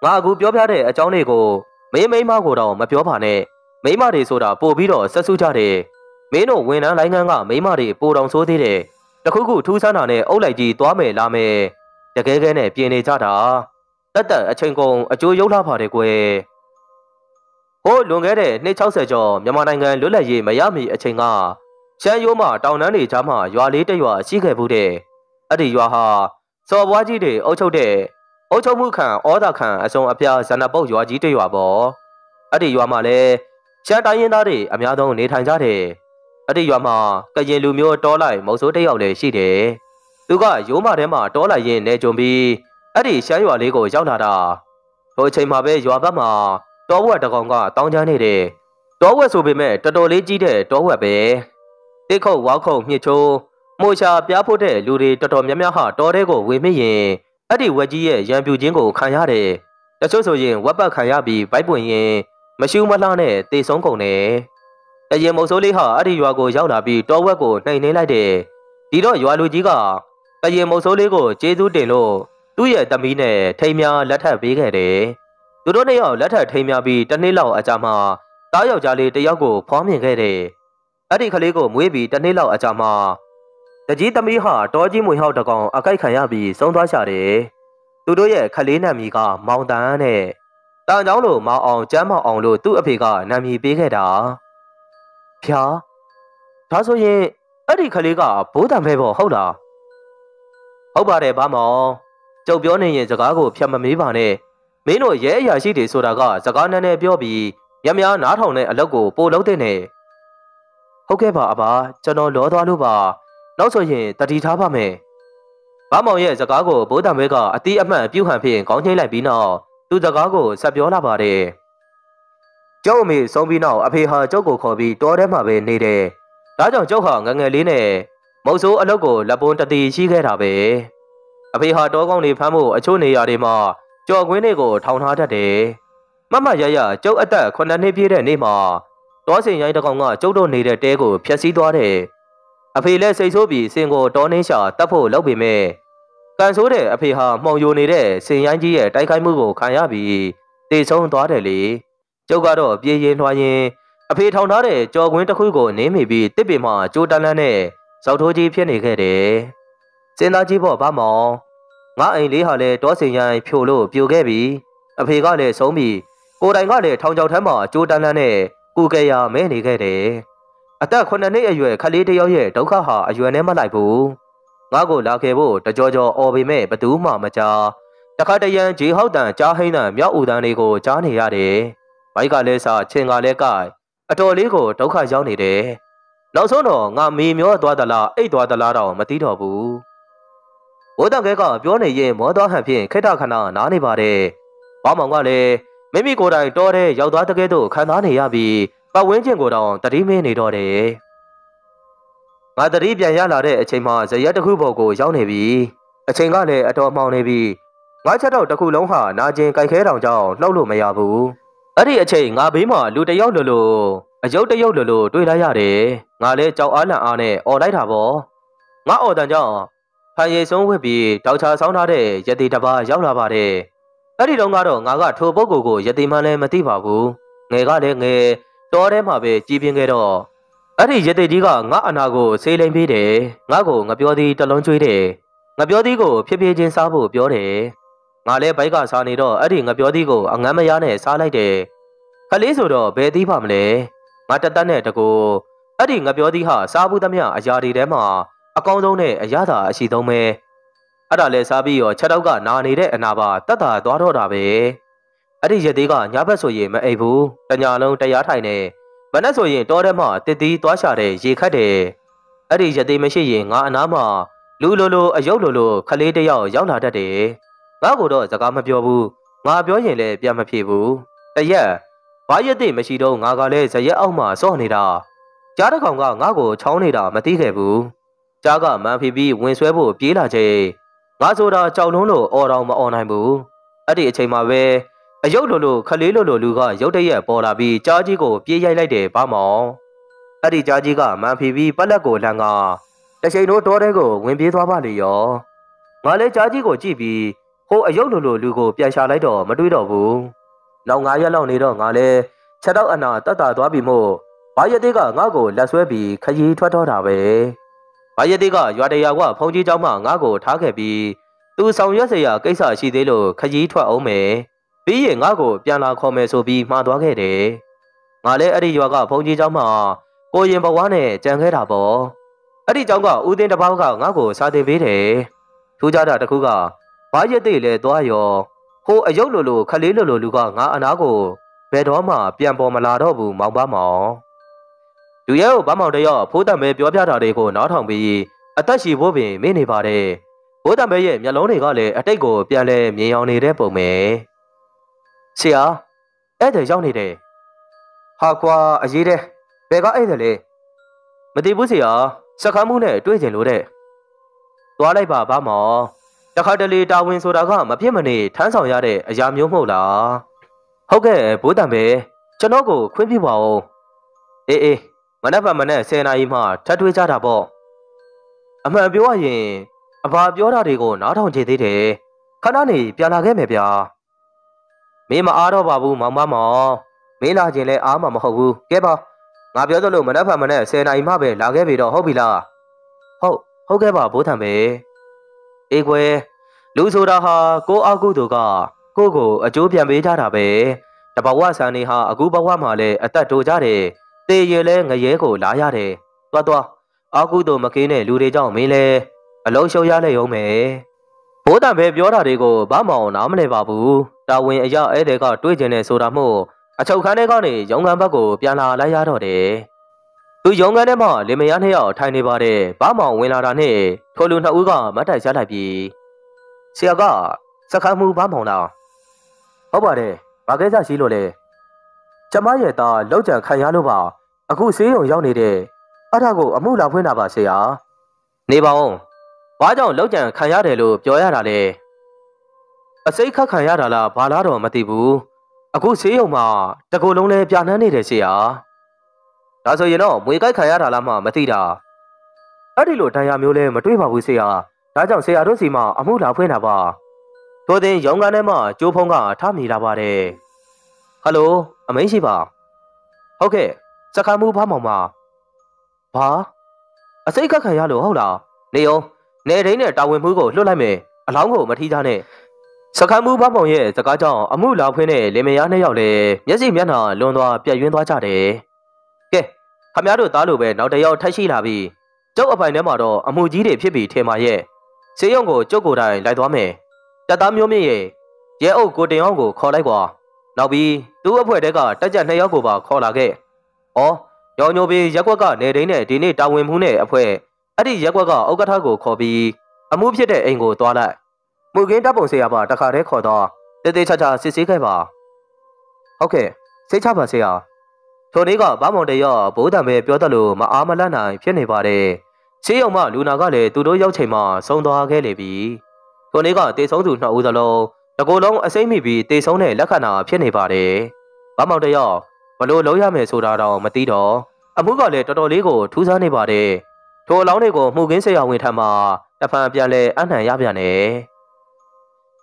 ငါအခုပြောပြတဲ့အကြောင်းတွေကို မင်းမိမကိုတော့မပြောပါနဲ့မိမတွေဆိုတာပို့ပြီးတော့ဆက်စုကြတယ်မင်းတို့ဝန်ထမ်းလိုင်းကန်းကမိမတွေပိုတောင်ဆိုးသေးတယ်တခုခုထူးဆန်းတာနဲ့အုပ်လိုက်ကြီးသွားမယ်လာမယ်တကယ်ကဲနဲ့ပြင်နေကြတာတက်တက်အချိန်ကုန်အကျိုးရုပ်လာပါတယ်ကွယ်ဟိုလွန်ခဲ့တဲ့နှစ်60ကျော်မြန်မာနိုင်ငံလွတ်လပ်ရေးမရမီအချိန်ကရှမ်းရိုးမှာတောင်တန်းတွေကြားမှာရွာလေးတစ်ရွာရှိခဲ့ဘူးတဲ့အဲ့ဒီရွာဟာစော်ဘွားကြီးတွေအုပ်ချုပ်တဲ့ အုပ်ချုပ်မှုခံဩဒါခံအစုံအပြားဇနပုတ်ရွာကြီးတစ်ရွာပေါ့အဲ့ဒီရွာမှာလည်းရှမ်းတိုင်းရင်းသားတွေအများဆုံးနေထိုင်ကြတယ်အဲ့ဒီရွာမှာကရင်လူမျိုးတောလိုက်မုံစိုးတစ်ယောက်လည်းရှိတယ်သူကရိုးမထဲမှာတောလိုက်ရင်နေကြုံပြီးအဲ့ဒီရှမ်းရွာလေးကိုရောက်လာတာထိုအချိန်မှာပဲရွာဘက်မှာတောဝက်တကောင်ကတောင်းချမ်းနေတယ်တောဝက်ဆိုပေမဲ့တော်တော်လေးကြီးတဲ့တောဝက်ပဲတိတ်ခုတ်ဝါခုတ်မြစ်ချိုးမိုချာပြားဖို့တဲ့လူတွေတော်တော်များများဟာတောထဲကိုဝင်မိရင် အဲ့ဒီဝက်ကြီးရဲ့ရံပြူချင်းကိုခံရတယ်တချို့ဆိုရင်ဝက်ပတ်ခံရပြီးဗိုက်ပွင့်ရင်မရှူးမလှနဲ့တေဆုံးကုန်တယ်အရင်မုတ်ဆိုးလေးဟာအဲ့ဒီရွာကိုရောက်လာပြီးတောဝက်ကိုနှိမ်နှင်းလိုက်တယ်ဒီတော့ရွာလူကြီးကအရင်မုတ်ဆိုးလေးကိုကျေးဇူးတင်လို့သူ့ရဲ့သမီးနဲ့ထိမ်းများလက်ထပ်ပေးခဲ့တယ်သူတို့နှစ်ယောက်လက်ထပ်ထိမ်းများပြီးတစ်နှစ်လောက်အကြာမှာတားယောက်ျားလေးတစ်ယောက်ကိုဖွားမြင်ခဲ့တယ်အဲ့ဒီကလေးကိုမွေးပြီးတစ်နှစ်လောက်အကြာမှာ တကြီးသမီးဟာတောကြီးမွေဟောက်တကောင်အကိုက်ခံရပြီးဆုံးသွားရှာတယ်သူတို့ရဲ့ခလေးနာမည်ကမောင်တန်းနဲ့တန်ချောင်းလိုမောင်အောင်ကျမ်းမောင်အောင်လို့သူ့အဖေကနာမည်ပေးခဲ့တာဖြာဒါဆိုရင်အဲ့ဒီခလေးကဘိုးတံဖဲပေါ့ဟုတ်လားဟုတ်ပါတယ်ဗမောင်ကျုပ်ပြောနေရင်စကားကိုဖြတ်မမေးပါနဲ့မင်းတို့ရဲအရာရှိတွေဆိုတာကစကားနည်းနည်းပြောပြီးရမများနားထောင်တဲ့အလုပ်ကိုပို့လုပ်တဲ့နဲ့ဟုတ်ကဲ့ပါအပါကျွန်တော်လောသွားလို့ပါ နောက်ဆိုရင်တတိထားပါမယ်ဗမောင်ရဲ့စကားကိုဘိုးတံမဲကအတီးအမှန်ပြုဟန်ဖြင့်ခေါင်းချင်းလိုက်ပြီးနောက်သူစကားကိုဆက်ပြောလာပါတယ်ကျုပ်အမေဆုံးပြီးနောက်အဖေဟာကျုပ်ကိုခေါ်ပြီးတောထဲမှာပဲနေတယ်ဒါကြောင့်ကျုပ်ဟာငငယ်လေးနဲ့မုတ်ဆိုးအလုပ်ကိုလက်ပွန်းတတိရှိခဲ့တာပဲအဖေဟာတောကောင်းနေဖမ်းဖို့အချို့နေရာတွေမှာကြော်ကွင်းတွေကိုထောင်ထားတတ်တယ်မမရရကျုပ်အသက်9နှစ်ပြည့်တဲ့နေ့မှာတောစင်ရိုင်းတကောင်ကကျုပ်တို့နေတဲ့တဲကိုဖျက်ဆီးသွားတယ် အဖေလည်းစိတ်ဆိုးပြီးစင်ကိုတောနှင်းရှာတတ်ဖို့လုပ်ပေမဲ့ကန်ဆိုးတဲ့အဖေဟာမှောင်ယိုနေတဲ့စင်ရိုင်းကြီးရဲ့တိုက်ခိုက်မှုကိုခံရပြီးတေဆုံးသွားတယ်လေကျုပ်ကတော့ပြေးရင်ထွားရင်အဖေထောင်ထားတဲ့ကြော်ကွင်းတစ်ခုကိုနင်းမိပြီးတစ်ပင်မှကြိုးတန်းလန်းနဲ့ဇောက်ထိုးကြီးဖြစ်နေခဲ့တယ်စင်သားကြီးပေါ့ဗမောင်ငါအိမ်လေးဟာလည်းတောစင်ရိုင်းဖြိုလို့ပြိုခဲ့ပြီအဖေကလည်းဆုံးပြီးကိုတိုင်ကလည်းထောင်ချောက်ထမ်းမှာကြိုးတန်းလန်းနဲ့ကူကဲရမဲနေခဲ့တယ် အသက်9နှစ်အရွယ်ခလေးတယောက်ရဲ့ဒုက္ခဟာအရွယ်နဲ့မလိုက်ဘူးငါ့ကိုလာခဲ့ဖို့တကြောကြောអော်ပေမဲ့ဘသူမှမကြားတခါတရံဂျေဟောက်တန်ကြားဟိန်းတန်မြောက်ဦးတန်းလေးကိုကြားနေရတယ်ဘိုက်ကလည်းစားချင်းကလည်းကိုက်အတော်လေးကိုဒုက္ခရောက်နေတယ်နောက်ဆုံးတော့ငါမေမျောသွားသလားအိတ်သွားသလားတော့မသိတော့ဘူးဘိုးတန်ကဲကပြောနေရင်မောတော်ဟန်ဖြင့်ခိတ္တခဏနားနေပါတယ်ဘောင်းမောင်ကလည်းမိမိကိုယ်တိုင်တော်တဲ့ရောက်သွားတဲ့ကဲ့သို့ခံစားနေရပြီး ပတ်ဝန်းကျင်ကိုတော့တတိမင်းနေတော့တယ်။ငါတတိပြန်ရလာတဲ့အချိန်မှာဇရက်တစ်ခုပေါ်ကိုရောက်နေပြီ။အချိန်ကလည်းအတော်မှောင်နေပြီ။ငါချက်တော့တစ်ခုလုံးဟာနာကျင်ကြိုက်ခဲတောင်ကြောင့်လှုပ်လို့မရဘူးအဲ့ဒီအချိန်ငါဘေးမှာလူတယောက်လိုလိုအယုတ်တယုတ်လိုလိုတွေ့လိုက်ရတယ်ငါလည်းကြောက်အားလန့်အားနဲ့អော်လိုက်တာပေါ့ငါអော်တန်ကြောင့်ဖန်ရည်ဆုံးဝစ်ပြီးတောက်ချဆောင်းထားတဲ့ရတိတပါရောက်လာပါတယ်အဲ့ဒီတော့ကတော့ငါကထိုပုဂ္ဂိုလ်ကိုရတိမှန်းလည်းမသိပါဘူးငယ်ကလည်းငယ် တောထဲမှာပဲကြီးပြင်းခဲ့တော့အဲ့ဒီရတိကြီးကငါအနာကိုဆေးလိမ်ပေးတယ်ငါ့ကိုငပြောသည်တလုံးကျွေးတယ်ငပြောသည်ကိုဖြည်းဖြည်းချင်းစားဖို့ပြောတယ်ငါလည်းဘိုက်ကစားနေတော့အဲ့ဒီငပြောသည်ကိုအငမ်းမရနဲ့စားလိုက်တယ်ခလေးဆိုတော့ဘယ်သီးပါမလဲငါတတက်နဲ့တကူအဲ့ဒီငပြောသည်ဟာစားဘူးသမျှအရာတွေထဲမှာအကောင်းဆုံးနဲ့အရသာအရှိဆုံးပဲအဲ့ဒါလဲစားပြီးရောချက်တော့ကနာနေတဲ့အနာပါတတ်တာသွားတော့တာပဲ အဲ့ဒီရက်သေးကညဘက်ဆိုရင်မအိပ်ဘူးတညာလုံးတရားထိုင်နေမနဲ့ဆိုရင်တောထဲမှာတစ်တီးသွားရှာတဲ့ရေခတ်တယ်အဲ့ဒီရက်သေးမရှိရင်ငါအနားမှာလူလိုလိုအယုတ်လိုလိုခလေးတယောက်ရောက်လာတတ်တယ်ငါ့ကိုတော့စကားမပြောဘူးငါပြောရင်လည်းပြန်မဖြေဘူးတရက်ဘာရက်သိမရှိတော့ငါကလည်းဇရက်အောက်မှာစော့နေတာကြားတစ်ကောင်ကငါ့ကိုချောင်းနေတာမသိခဲ့ဘူးကြားကမန်ဖီပြီးဝင်ဆွဲဖို့ပြေးလာချိန်ငါဆိုတာကြောက်လုံးလို့အော်တော်မအော်နိုင်ဘူးအဲ့ဒီအချိန်မှာပဲ အယုတ်လိုလိုခလေးလိုလိုလူကရုတ်တရက်ပေါ်လာပြီးကြားကြီးကိုပြေးရိုက်လိုက်တယ်ဗမောင်အဲ့ဒီကြားကြီးကမန်ဖီပြီးပလက်ကိုလန်ကတချိန်တို့တောထဲကိုဝင်ပြေးသွားပါလေရောငါလည်းကြားကြီးကိုကြည့်ပြီးဟိုအယုတ်လိုလိုလူကိုပြန်ရှာလိုက်တော့မတွေးတော့ဘူးနောက်9ရက်လောက်နေတော့ငါလည်းချက်တော့အနာတတ်တာသွားပြီမို့ဘာရသေးကငါ့ကိုလက်ဆွဲပြီးခရီးထွက်တော့တာပဲဘာရသေးကရွာတရာကဖုန်ကြီးเจ้าမှငါ့ကိုထားခဲ့ပြီးသူဆောင်ရွက်เสียကိစ္စရှိသေးလို့ခရီးထွက်အောင်မယ် ပြီးရင်ငါ့ကိုပြန်လာခေါ်မယ်ဆိုပြီးမှားသွားခဲ့တယ်ငါလည်းအဲ့ဒီရွာကဖုန်ကြီးเจ้าမှကိုရင်ဘဝနဲ့ကြံခဲ့တာပေါ့အဲ့ဒီเจ้าကဦးသိန်းတစ်ပေါက်ကငါ့ကိုစာတင်ပေးတယ်ထူးခြားတာတစ်ခုကဘာရသေးလဲသွားရောဟိုအယုတ်လိုလိုခလေးလိုလိုလူကငါအနာကိုဘယ်တော့မှပြန်ပေါ်မလာတော့ဘူးမောင်ပါမောင်လူရဲကိုဗမောင်တယောက်ဖိုးတံမဲပြောပြတာတွေကိုနားထောင်ပြီးအသက်ရှည်ဖို့ပင်မင်းနေပါတယ်ဘိုးတံမဲရဲ့မျက်လုံးတွေကလည်းအတိတ်ကိုပြန်လဲမြင်အောင်နေတဲ့ပုံပဲ ဆရာအဲ့ဒါရောက်နေတယ်ဟာကွာအရေးတဲ့ဘယ်ကအဲ့ဒါလဲမသိဘူးဆရာစခန်းမှုနဲ့တွေ့ကြလို့တဲ့သွားလိုက်ပါဗမောင်တခါတလေတာဝန်ဆိုတာကမဖြစ်မနေထမ်းဆောင်ရတဲ့အရာမျိုးမဟုတ်လားဟုတ်ကဲ့ဘိုးတံပဲကျွန်တော်ကိုခွင့်ပြုပါဦးအေးအေးမနက်ဖြန်မနက်10နာရီမှထပ်တွေ့ကြတာပေါ့အမှန်ပြောရရင်အဘာပြောတာတွေကိုနားထောင်ကြသေးတယ်ခဏနေပြန်လာခဲ့မယ်ဗျာ မင်းမအားတော့ပါဘူးမောင်မမောင်မင်းလာခြင်းလဲအားမှာမဟုတ်ဘူးကဲပါငါပြောသလိုမနက်ဖြန်မနက်10နာရီမှပဲလာခဲ့ပြီတော့ဟုတ်ပြီလားဟုတ်ဟုတ်ကဲ့ပါဘိုးထံပဲအေးကွယ်လူဆိုတာဟာကိုအကုသူကကိုကိုအကျိုးပြန်ပေးကြတာပဲတဘဝဆန်နေဟာအခုဘဝမှာလည်းအသက်တိုကြတယ်တေရလဲငရဲကိုလာရတယ်သွားသွားအကုသူမကင်းတဲ့လူတွေကြောင့်မင်းလဲအလုံးရှုံရလဲရုံပဲ ဘိုးတံပဲပြောတာတွေကိုဘာမှအောင်နားမလဲပါဘူးတာဝန်အရဧည့်သည်ကတွေးကျင်နေဆိုတာမို့အချုပ်ခန်းထဲကနေရုံကန်ဘက်ကိုပြန်လာလိုက်ရတော့တယ်သူရုံကန်ထဲမှာလင်မယားနှစ်ယောက်ထိုင်နေပါတယ်ဘာမှဝင်လာတာနဲ့ထိုလူနှစ်ဦးကမတ်တိုင်ရလိုက်ပြီးဆရာကစခန်းမှုဘာမှောင်လားဟုတ်ပါတယ်ဘာကိစ္စရှိလို့လဲကျမရဲ့သားလောက်ကြံခံရလို့ပါအခုဆေးရုံရောက်နေတဲ့အဲ့ဒါကိုအမှုလာဖွင့်တာပါဆရာနေပါဦး ဘာကြောင့်လောက်ကြံခံရတယ်လို့ပြောရတာလဲအစိတ်ခတ်ခံရတာလားဘာလားတော့မသိဘူးအခုဆေးရုံမှာတကူလုံးလဲပြနှမ်းနေတယ်ဆရာဒါဆိုရင်တော့မွေကိုက်ခံရတာလားမှမသိတာအဲ့ဒီလိုတရားမျိုးလဲမတွေ့ပါဘူးဆရာဒါကြောင့်ဆရာတို့စီမှာအမှုလာဖွင့်တာပါထို့တင်ရုံကန်ထဲမှာကျိုးဖုံးကထားမိလာပါတယ်ဟယ်လိုအမင်းရှိပါဟုတ်ကဲ့စကားမှုဘာမောင်ပါဘာအစိတ်ခတ်ခံရလို့ဟုတ်လားနေအောင် နေရင်းနဲ့တာဝန်မှုကိုလွှတ်လိုက်မယ်အလောင်းကိုမထီးကြနဲ့စခန်းမှုဘာမောင်ရဲ့စကားကြောင့်အမှုလာဖွင့်တဲ့လင်မယားနှစ်ယောက်လည်းမျက်စိမျက်နှာလွန်သွားပြက်ယွင်းသွားကြတယ်ကဲခမရတို့သားလိုပဲနောက်တစ်ယောက်ထပ်ရှိလာပြီးကျုပ်အပိုင်ထဲမှာတော့အမှုကြီးတွေဖြစ်ပြီးထင်ပါရဲ့စေယုံကိုကျုပ်ကိုယ်တိုင်လိုက်သွားမယ်တက်သားမျိုးမြင့်ရဲ့ရဲအုပ်ကိုတင်အောင်ကိုခေါ်လိုက်ကွာနောက်ပြီးသူ့အဖွဲ့တဲကတက်ကြနှစ်ယောက်ကိုပါခေါ်လာခဲ့။အော်ရောင်ညိုပြီးရက်ကွက်ကနေဒိန်းနဲ့ဒီနေ့တာဝန်မှုနဲ့အဖွဲ့ အဲ့ဒီရက်ကွက်ကဥက္ကဋ္ဌကိုခေါ်ပြီးအမှုဖြစ်တဲ့အိမ်ကိုသွားလိုက်။မူကင်းတပ်ပုံဆရာပါတခါတည်းခေါ်တော့တေးသေးချာချာစစ်ဆေးခဲ့ပါ။ဟုတ်ကဲ့စိတ်ချပါဆရာ။ထိုနေ့ကဗမောင်တရဘိုးတံပဲပြောတလို့မအားမလန့်နိုင်ဖြစ်နေပါတယ်။ဆေးရုံမှလူနာကလည်းသူတို့ရောက်ချိန်မှဆုံးသွားခဲ့လေပြီ။ထိုနေ့ကတေဆုံးသူနှစ်ဦးသလုံးတကူလုံးအစိမ့်မိပြီးတေဆုံးတဲ့လက္ခဏာဖြစ်နေပါတယ်ဘာမောင်တယောက်ဘလို့လုံးရမယ်ဆိုတာတော့မသိတော့အမှုကလည်းတော်တော်လေးကိုထူးဆန်းနေပါတယ် ထိုအလောင်းတွေကိုမှုကင်းဆရာဝန်ထံမှာတဖန်ပြန်လဲအနှံရပြန်တယ်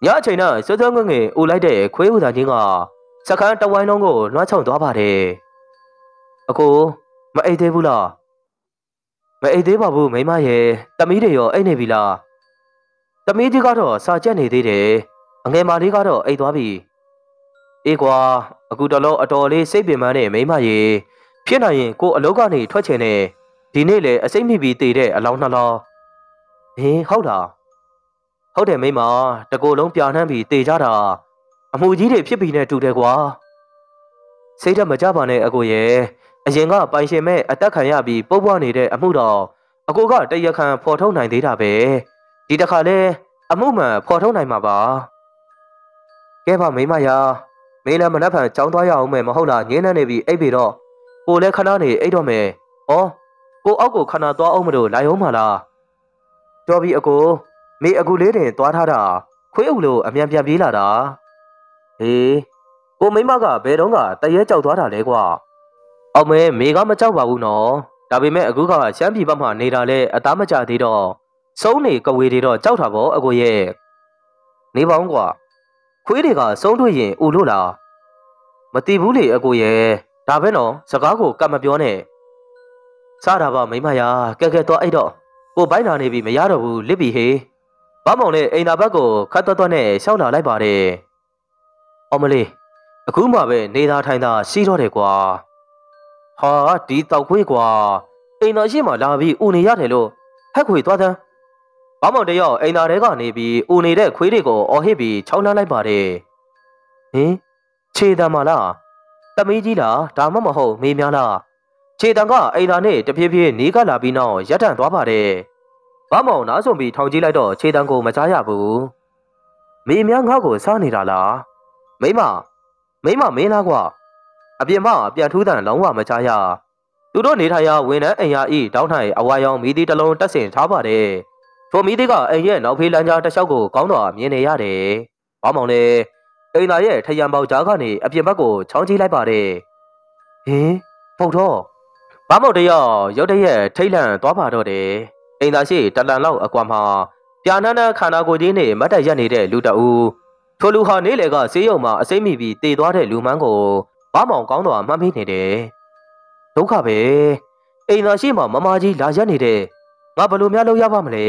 ညအချိန်နဲ့စွတ်စွတ်ငွေ့ငွေ့ဦးလိုက်တဲ့ခွေးဦးသားချင်းကစကန်းတဝိုင်းလုံးကိုလွှမ်းချုံသွားပါတယ်အကိုမအိတ်သေးဘူးလားမအိတ်သေးပါဘူးမိမရဲ့တမီးတွေရောအိတ်နေပြီလားတမီးကြီးကတော့စာကြက်နေသေးတယ်အငယ်မလေးကတော့အိတ်သွားပြီအေးကွာအခုတလောအတော်လေးစိတ်ပင်ပန်းနဲ့မိမရေဖြစ်နိုင်ရင်ကိုအလုပ်ကနေထွက်ချင်တယ် ဒီနေ့လေအစိမ့်မိပြီးတည်တဲ့အလောင်းနှလောင်းဟင်းဟုတ်လားဟုတ်တယ်မိမတကိုယ်လုံးပြာနှမ်းပြီးတည်ကြတာအမှုကြီးတွေဖြစ်ပြီးနဲ့တူတယ်ကွာစိတ်ဓာတ်မကြပါနဲ့အကိုရဲ့အရင်ကပိုင်ရှင်မဲ့အသက်ခံရပြီးပုတ်ပွားနေတဲ့အမှုတော်အကိုကတရခံဖော်ထုတ်နိုင်သေးတာပဲဒီတစ်ခါလဲအမှုမှန်ဖော်ထုတ်နိုင်မှာပါကဲပါမိမယာမင်းလည်းမနှက်ဖန်ကြောင်းသွားရအောင်မယ်မဟုတ်လားငင်းနေနေပြီအိပ်ပြီတော့ကိုလည်းခဏနေအိပ်တော့မယ်ဩ ကိုအောက်ကိုခဏသွားအောင်မလို့လိုက်အောင်မလားတော်ပြီအကိုမေအကူလေးတင်သွားထားတာခွေးအုပ်လို့အမြန်ပြန်ပြေးလာတာဟေးကိုမိမကဘယ်တော့ကတရဲကြောက်သွားတာလဲကွာအောင်မဲမေကမကြောက်ပါဘူးနော်ဒါပေမဲ့အခုကရှမ်းပြည်ဘက်မှာနေတာလဲအသားမကျသေးတော့စုံးနေကဝေတွေတော့ကြောက်တာပေါ့အကိုရဲ့နေပါဦးကွာခွေးတွေကစုံးတွေ့ရင်ဥလို့လားမတီးဘူးလေအကိုရဲ့ဒါပဲနော်စကားကိုကတ်မပြောနဲ့ စားတာပါမိမယာကဲကဲတော့အဲ့တော့ကိုဘိုင်းနာနေပြီမရတော့ဘူးလစ်ပြီဟေးဘာမောင်နဲ့အိမ်နာဘက်ကိုခတ်တော့တော့နဲ့ရှောက်လာလိုက်ပါတယ်အော်မလေးအခုမှပဲနေသားထိုင်တာရှိတော့တယ်ကွာဟာဒီတောက်ခွေးကွာအိမ်တော်ရှိမှလာပြီးဦးနေရတယ်လို့ဟက်ခွေသွားတဲ့ဘာမောင်တယောက်အိမ်သားတဲကနေပြီးဦးနေတဲ့ခွေးတွေကိုအော်ဟစ်ပြီးချောင်းနှမ်းလိုက်ပါတယ်ဟင်ခြေတံမလားတမီးကြီးလားဒါမှမဟုတ်မေးများလား ခြေတံကအိမ်သားနဲ့တဖြည်းဖြည်းနေကလာပြီးနောက်ရက်တန့်သွားပါတယ်ဘာမောင်နားဆုံပြီးထောင်ကြည့်လိုက်တော့ခြေတံကိုမကြားရဘူးမေးများငါ့ကိုစားနေတာလားမိမမိမမင်းလားကွာအပြင်မပြန်ထူးတန်လုံးဝမချရသူတို့နေထိုင်ရာဝန်ထမ်းအိမ်ယာဤတောင်းထိုင်အဝါရောင်မိသည့်တလုံးတက်ဆင်ထားပါတယ်ထိုမိသည့်ကအိမ်ရဲ့နောက်ဖေးလမ်းကြားတစ်လျှောက်ကိုကောင်းတော်မြင်နေရတယ်ဘာမောင်လဲအိမ်သားရဲ့ထရံပေါက်ကြားကနေအပြင်ဘက်ကိုချောင်းကြည့်လိုက်ပါတယ်ဟင်ပုတ်တော့ ဘာမောင်တယောက်ရုတ်တရက်ထိတ်လန့်သွားပါတော့တယ်အိမ်သားရှိတလန်လောက်အကွာမှာပြာနန်းနန်းခန္ဓာကိုယ်ကြီးနဲ့မတ်တက်ရက်နေတဲ့လူတအူထိုလူဟာနေလေကဆေးရုံမှာအစိမ့်မိပြီးတည်သွားတဲ့လူမန်းကိုဘာမောင်ကောင်းတော်မှတ်မိနေတယ်ဒုက္ခပဲအိမ်သာရှိမှမမကြီးလာရက်နေတဲ့ငါဘလို့များလုပ်ရပါမလဲ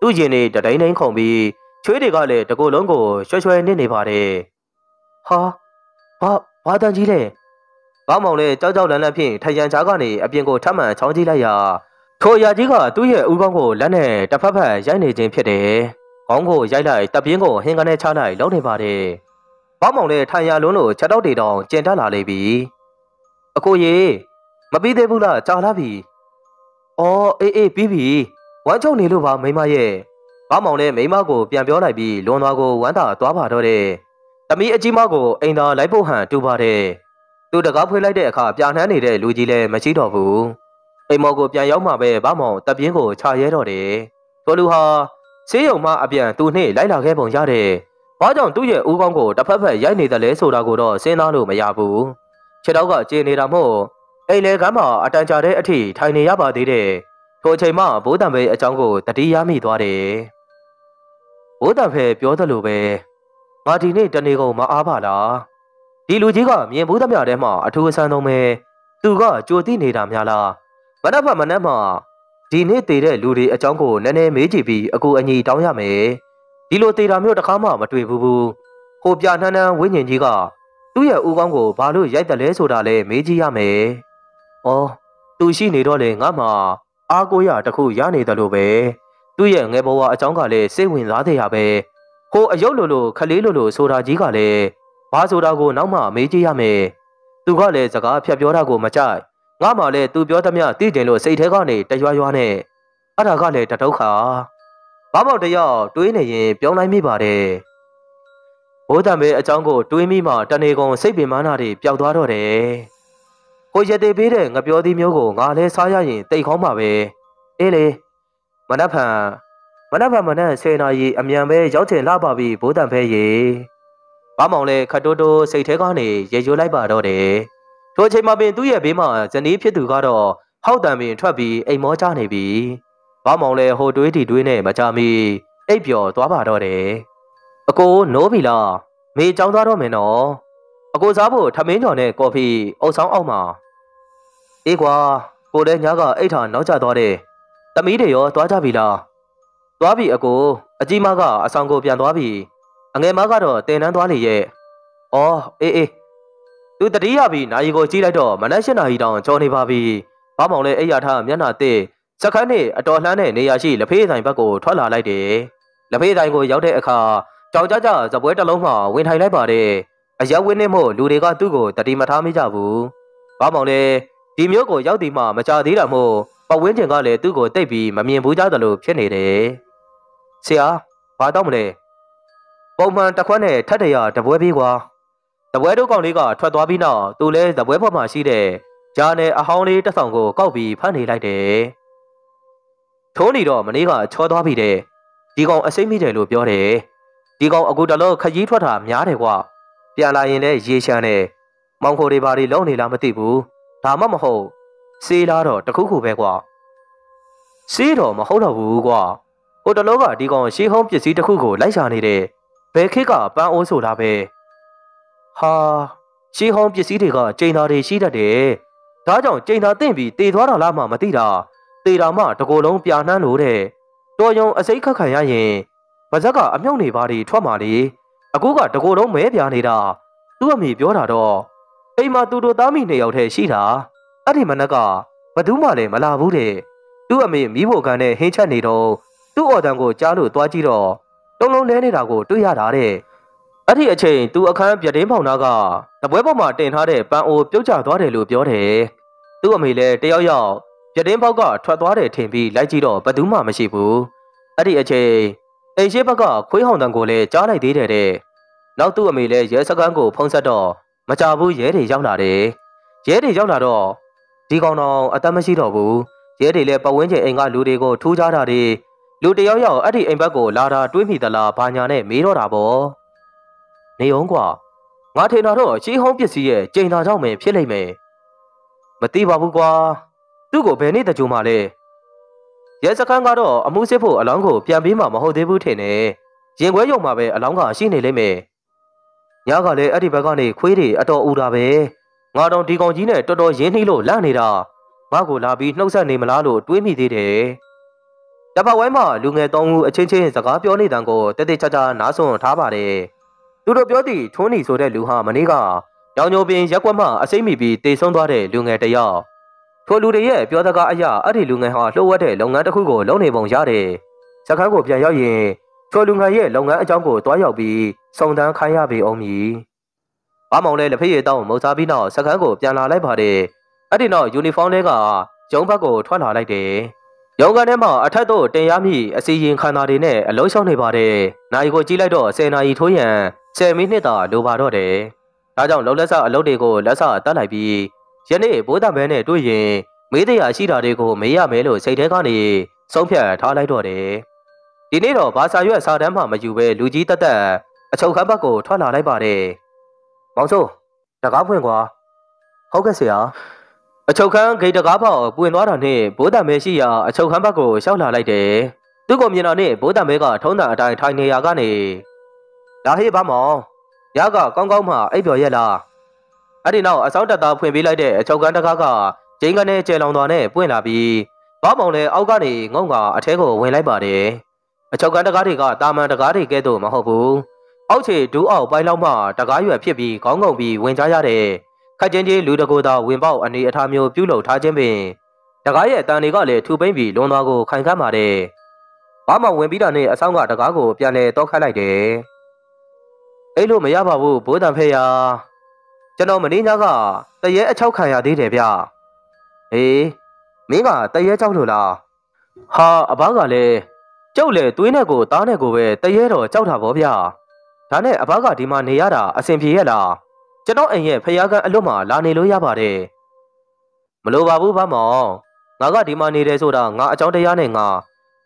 သူ့ရင်နေတတိုင်းတိုင်းခုံပြီးချွေးတွေကလည်းတကိုယ်လုံးကိုရွှဲရွှဲနစ်နေပါတယ်ဟာဘာဘာတန်ကြီးလဲ ဘာမောင်လဲကြောက်ကြောက်လန့်လန့်ဖြင့်ထရန်ချားကနေအပြင်ကိုထပ်မံချောင်းကြည့်လိုက်ရာထိုရာကြီးကသူ့ရဲ့ဥကောင်းကိုလက်နဲ့တစ်ဖက်ဖက်ရိုက်နေခြင်းဖြစ်တယ်ခေါင်းကိုရိုက်လိုက်တပ်ပြင်းကိုဟင်ကနေချလိုက်လုံးနေပါတယ်။ဘောင်းမောင်နဲ့ထိုင်ရလုံးတို့ချက်တော့တေတောင်ကျင်တက်လာလိမ့်ပြီ။အကိုရေမပြီးသေးဘူးလားကြာလာပြီ။အော်အေးအေးပြီးပြီ။ဝမ်းချုံနေလို့ပါမိမရဲ့။ဘောင်းမောင်နဲ့မိမကိုပြန်ပြောလိုက်ပြီးလွန်သွားကိုဝမ်းသာသွားပါတော့တယ်။သမီးအကြီးမကိုအိမ်သာလိုက်ဖို့ဟန်တူပါတယ်။ သူတကားဖွေးလိုက်တဲ့အခါပြာနှမ်းနေတဲ့လူကြီးလည်းမရှိတော့ဘူး။အိမ်မော်ကိုပြန်ရောက်မှပဲဘောင်းမောင်တပ်ပြင်းကိုခြာရဲတော့တယ်။ထိုလူဟာဆေးရုံမှအပြန်သူနှင့်လိုက်လာခဲ့ပုံရတယ်။ဘာကြောင့်သူ့ရဲ့ဦးကောင်းကိုတစ်ဖက်ဖက်ရိုက်နေတယ်လဲဆိုတာကိုတော့စဉ်းစားလို့မရဘူး။ခြေတော့ကကျေနေတာမို့အိမ်လေကမ်းမှာအတန်ကြာတဲ့အထိထိုင်နေရပါသေးတယ်။ထိုအချိန်မှဘိုးတံဖေးအကြောင်းကိုတတိယမိသွားတယ်။ဘိုးတံဖေးပြောသလိုပဲငါဒီနေ့တနေကုန်မအားပါလား။ ဒီလူကြီးကမြင်ဘူးသမျှထဲမှာအထူးအဆန်းဆုံးပဲသူကကြိုတိနေတာများလား။မနက်ဖက်မနက်မှဒီနေ့တည်တဲ့လူတွေအကြောင်းကိုနည်းနည်းမေးကြည့်ပြီးအကူအညီတောင်းရမယ်ဒီလိုတည်တာမျိုးတစ်ခါမှမတွေ့ဘူးဘူးဟိုပြနှန်းနှန်းဝိညာဉ်ကြီးကသူ့ရဲ့ဦးကောင်းကိုဘာလို့ရိုက်တယ်လဲဆိုတာလဲမေးကြည့်ရမယ်ဩသူရှိနေတော့လေငါမှအားကိုးရတခုရနေတယ်လို့ပဲသူ့ရဲ့ငယ်ဘဝအကြောင်းကလည်းစိတ်ဝင်စားတဲ့ရပဲဟိုအယုတ်လိုလိုခလေးလိုလိုဆိုတာကြီးကလည်း ဘာဆိုတာကိုနောက်မှမေးကြည့်ရမယ်သူကလည်းစကားဖြတ်ပြောတာကိုမကြိုက်ငါမှလည်းသူပြောသမျှသိတယ်လို့စိတ်ထဲကနေတရွာရွာနဲ့အဲ့ဒါကလည်းတဒုက္ခဘာမောက်တယောက်တွေးနေရင်ပြောင်းလိုက်မိပါတယ်ဘိုးတံမေအကြောင်းကိုတွေးမိမှတနေကုန်စိတ်ပင်မနာတွေပျောက်သွားတော့တယ်ကိုရသေးပေးတဲ့ငပြောသည်မျိုးကိုငါလည်းစားရရင်တိတ်ခေါင်းပါပဲအေးလေမနက်ဖြန်မနက်ဖြန်မနက်10နာရီအမြန်ပဲရောက်ချင်လာပါပြီဘိုးတံဖဲရေ ဘာဘာမောင်လဲခတ်တိုးတိုးစိတ်ထဲကနေရေရွလိုက်ပါတော့တယ်ထိုအချိန်မှာပင်သူ့ရဲ့ဘေးမှာဇနီးဖြစ်သူကတော့ဟောက်တံပင်ထွက်ပြီးအိမ်မောချနေပြီဘာမောင်လဲဟိုတွေးတီတွေးနဲ့မကြမီအိပ်ပျော်သွားပါတော့တယ်အကိုနိုးပြီလားမေကြောင်းသွားတော့မယ်နော်အကိုစားဖို့ထမင်းကျော်နဲ့ကော်ဖီအုပ်ဆောင်အောက်မှာအေးကွာကိုလည်းညကအိတ်ထာနောက်ကျသွားတယ်တမီးတွေရောသွားကြပြီလားသွားပြီအကိုအကြီးမကအဆောင်ကိုပြန်သွားပြီ အငယ်မကတော့တင်တန်းသွားလေရဲ့အော်အေးအေးသူတတိယပြီနာရီကိုကြည့်လိုက်တော့မနက်၈နာရီတောင်ကြော်နေပါပြီဘာမောင်လဲအိယာထားမျက်နှာတစ်စခန်းနဲ့အတော်လှမ်းတဲ့နေရာရှိလက်ဖေးဆိုင်ဘက်ကိုထွက်လာလိုက်တယ်လက်ဖေးဆိုင်ကိုရောက်တဲ့အခါကြောင်ကြကြဇပွဲတစ်လုံးမှဝင်ထိုင်လိုက်ပါတယ်အရက်ဝင်းနေမို့လူတွေကသူ့ကိုတတိမထားမိကြဘူးဘာမောင်လဲဒီမျိုးကိုရောက်ဒီမှမကြသေးတာမို့ပဝင်းကျင်ကလည်းသူ့ကိုတိတ်ပြီးမမြင်ဘူးကြသလိုဖြစ်နေတယ်ဆရာဘာတော့မလဲ ပုံမှန်တစ်ခွက်နဲ့ထက်တရတပွဲပြီးကွာတပွဲတို့ကောင်လေးကထွက်သွားပြီးနောက်သူလဲတပွဲပေါ်မှာရှိတဲ့ဂျာနယ်အဟောင်းလေးတစ်ဆောင်ကိုကောက်ပြီးဖမ်းနေလိုက်တယ်ထိုးနေတော့မနေ့ကချောသွားပြီတဲ့ဒီကောင်အစိမ့်မိတယ်လို့ပြောတယ်ဒီကောင်အခုတလောခကြီးထွက်တာများတယ်ကွာပြန်လာရင်လည်းရေရှမ်းနဲ့မောင်ခိုတွေဘာတွေလုံးနေလားမသိဘူးဒါမှမဟုတ်စေးလားတော့တခုခုပဲကွာစေးတော့မဟုတ်တော့ဘူးကွာဟိုတလောကဒီကောင်ရှေးဟုံးပစ္စည်းတစ်ခုကိုလိုက်ရှာနေတဲ့ ဘယ်ခေတ်ကပန်းအိုးဆိုတာပဲဟာရှေးဟုံးပစ္စည်းတွေကကျိန်သာတွေရှိတတ်တယ်ဒါကြောင့်ကျိန်သာတင့်ပြီးတေသွားတာလားမှမသိတာတေတာမှတကိုယ်လုံးပြာနှမ်းလို့တဲ့တော်ယုံအစိတ်ခတ်ခံရရင်ဗဇက်ကအမြုပ်နေပါတွေထွက်มาလေအခုကတကိုယ်လုံးမဲပြာနေတာသူ့အမေပြောတာတော့အိမ်မှာသူတို့သားမိနှစ်ယောက်တည်းရှိတာအဲ့ဒီမနက်ကဘသူမှလည်းမလာဘူးတဲ့သူ့အမေမိဖို့ကန်နဲ့ဟင်းချက်နေတော့သူ့အော်တန်ကိုကြားလို့သွားကြည့်တော့ တုံးလုံးလဲနေတာကိုတွေ့ရတာတဲ့အဲ့ဒီအချိန်သူအခန်းပြတင်းဖောင်နာကတပွဲပေါ်မှာတင်ထားတဲ့ပန်းအိုပြုတ်ကျသွားတယ်လို့ပြောတယ်သူ့အမေလည်းတယောက်ယောက်ပြတင်းပေါက်ကထွက်သွားတယ်ထင်ပြီးလိုက်ကြည့်တော့ဘသူမှမရှိဘူးအဲ့ဒီအချိန်အိမ်ရှိဘက်ကခွေးဟောင်တန်ကိုလည်းကြားလိုက်သေးတယ်တဲ့နောက်သူ့အမေလည်းရဲစခန်းကိုဖုံးဆက်တော့မကြဘူးရဲတွေရောက်လာတယ်ရဲတွေရောက်လာတော့ဒီကောင်တော်အသက်မရှိတော့ဘူးရဲတွေလည်းပဝင်းကျင်အိမ်ကလူတွေကိုထူးခြားတာတွေ လူတယောက်ယောက်အဲ့ဒီအိမ်ဘက်ကိုလာတာတွေးမိသလားဘာညာနဲ့မေးတော့တာပေါ့နေအောင်ကွာငါထင်တာတော့ရှေးဟောင်းပစ္စည်းရဲ့ကျိန်သာကြောင့်ပဲဖြစ်လိမ့်မယ်မသိပါဘူးကွာသူ့ကိုဘယ်နေ့တကြိုမှလဲရဲစခန်းကတော့အမှုစစ်ဖို့အလောင်းကိုပြန်ပေးမှမဟုတ်သေးဘူးထင်တယ်ရင်ခွဲရုံမှာပဲအလောင်းကရှိနေလိမ့်မယ်ညကလည်းအဲ့ဒီဘက်ကနေခွေးတွေအတော်အူတာပဲငါတော့ဒီကောင်ကြီးနဲ့တော်တော်ရင်းနှီးလို့လန့်နေတာငါ့ကိုလာပြီးနှုတ်ဆက်နေမလားလို့တွေးမိသေးတယ် တပတ်ဝိုင်းမှာလူငယ်သုံးဦးအချင်းချင်းစကားပြောနေတန်ကိုတက်တက်ချာချာနားဆွန်ထားပါတယ်သူတို့ပြောသည့်ထွန်းနီဆိုတဲ့လူဟာမနေ့ကရောင်ညိုပင်ရက်ကွက်မှအစိမ့်မိပြီးတေဆုံးသွားတဲ့လူငယ်တယောက်ထိုလူတွေရဲ့ပြောစကားအရအဲ့ဒီလူငယ်ဟာလှုပ်ဝက်တဲ့လုပ်ငန်းတစ်ခုကိုလုပ်နေပုံရတယ်စခန်းကိုပြန်ရောက်ရင်ထိုလူငယ်ရဲ့လုပ်ငန်းအကြောင်းကိုတွားရောက်ပြီးစုံတန်းခိုင်းရပေအောင်မည်ဘာမောင်လဲလက်ဖေးရည်တောင်းမုံစားပြီးနောက်စခန်းကိုပြန်လာလိုက်ပါတယ်အဲ့ဒီနောက်ယူနီဖောင်းလေးကရုံးဘက်ကိုထွက်လာလိုက်တယ် ရုံးကန်ထဲမှာအထက်သို့တင်ရမည့်အစီရင်ခံတာတွေနဲ့အလုံးရှောင်းနေပါတယ်နိုင်ကိုကြည့်လိုက်တော့10နာရီထိုးရန်10မိနစ်သာလိုပါတော့တယ်ဒါကြောင့်လုံလက်ဆအလုပ်တွေကိုလက်ဆတတ်လိုက်ပြီးယနေ့ဘိုးတံမဲနဲ့တွေ့ရင်မေးတရားရှိတာတွေကိုမေးရမယ်လို့စိတ်ထဲကနေဆုံးဖြတ်ထားလိုက်တော့တယ်ဒီနေ့တော့ဘာသာရွက်စာတမ်းမှမယူပဲလူကြီးတက်တက်အချုပ်ခန်းဘက်ကိုထွက်လာလိုက်ပါတယ်မောင်စိုးတကားဖွင့်ကွာဟုတ်ကဲ့ဆရာ အချုပ်ခန်းဂိတ်တကားပေါက်ပွင့်သွားတာနဲ့ဘိုးတံမဲရှိရာအချုပ်ခန်းဘက်ကိုရှောက်လာလိုက်တယ်သူ့ကိုမြင်တော့နဲ့ဘိုးတံမဲကထုံးတန်အတိုင်းထိုင်နေရာကနေလာဟေးပါမောင်ရကကောင်းကောင်းမှအိပ်ပျော်ရက်လားအဲ့ဒီနောက်အစောင်းတက်သားဖွင့်ပေးလိုက်တဲ့အချုပ်ခန်းတကားကဂျိန်းကနေကျဲလောင်သွားနဲ့ပွင့်လာပြီးဘာမောင်လည်းအောက်ကနေငုံကအထဲကိုဝင်လိုက်ပါတယ်အချုပ်ကန်တကားတွေကတာမန်တကားတွေကဲ့သို့မဟုတ်ဘူးအောက်ခြေဒူးအောက်ပိုင်းလောက်မှတကားရွယ်ဖြစ်ပြီးခေါင်းငုံပြီးဝင်ကြရတဲ့ ခက်ချင်းချင်းလူတကိုယ်သာဝင်ပေါက်အနေအထားမျိုးပြုလုပ်ထားခြင်းပင်တကားရဲ့အတန်တွေကလည်းထူပိမ့်ပြီးလွန်သွားကိုခိုင်ခတ်ပါတယ်ဘာမှဝင်ပြီးတာနဲ့အဆောင်ကတကားကိုပြန်လဲတောက်ခတ်လိုက်တယ်အဲ့လိုမရပါဘူးဘိုးတန်ဖေယာကျွန်တော်မင်းညကတရေအချောက်ခံရသေးတယ်ဗျဟေးမင်းကတရေကြောက်လို့လားဟာအဘကလည်းကျုပ်လေသွေးနဲ့ကိုသားနဲ့ကိုပဲတရေတော်ကြောက်တာဗောဗျာဒါနဲ့အဘကဒီမှာနေရတာအဆင်ပြေရဲ့လား ကျွန်တော်အိမ်ရဲ့ဖယားကန်အလွတ်မှာလာနေလို့ရပါတယ်မလိုပါဘူးဗမောင်ငါကဒီမှာနေတယ်ဆိုတာငါအကြောင်းတရားနဲ့ငါ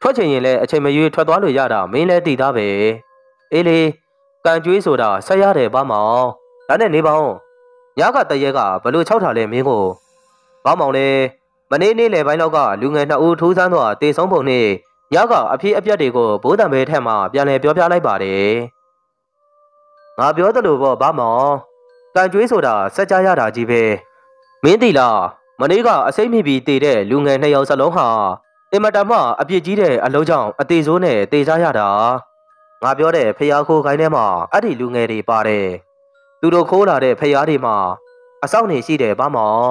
ထွက်ချင်ရင်လည်းအချိန်မရွေးထွက်သွားလို့ရတာမင်းလည်းသိသားပဲအေးလေကကံကြွေးဆိုတာဆက်ရတယ်ဘာမောင်ဒါနဲ့နေပါဦးညကတရက်ကဘလို့၆ထားလဲမင်းကိုဘာမောင်လဲမနေ့နေ့လယ်ပိုင်းလောက်ကလူငယ်နှစ်ဦးထိုးဆန်းသွားတေဆုံးပုံနဲ့ညကအဖြစ်အပျက်တွေကိုဘိုးတံပဲထက်မှပြန်လည်ပြောပြလိုက်ပါတယ်ငါပြောသလိုပေါ့ဘာမောင် ကံကြွေးဆိုတာစက်ကြရတာကြီးပဲမင်းတီလားမနေ့ကအစိမ့်မိပြီးတည်တဲ့လူငယ်နှစ်ယောက်စလုံးဟာအင်မတန်မှအပြစ်ကြီးတဲ့အလုံးကြောင့်အသေးစိုးနဲ့တေကြရတာငါပြောတဲ့ဖျားခိုးခိုင်းထဲမှာအဲ့ဒီလူငယ်တွေပါတယ်သူတို့ခိုးလာတဲ့ဖျားတွေမှာအဆောက်နေရှိတယ်ဗမောင်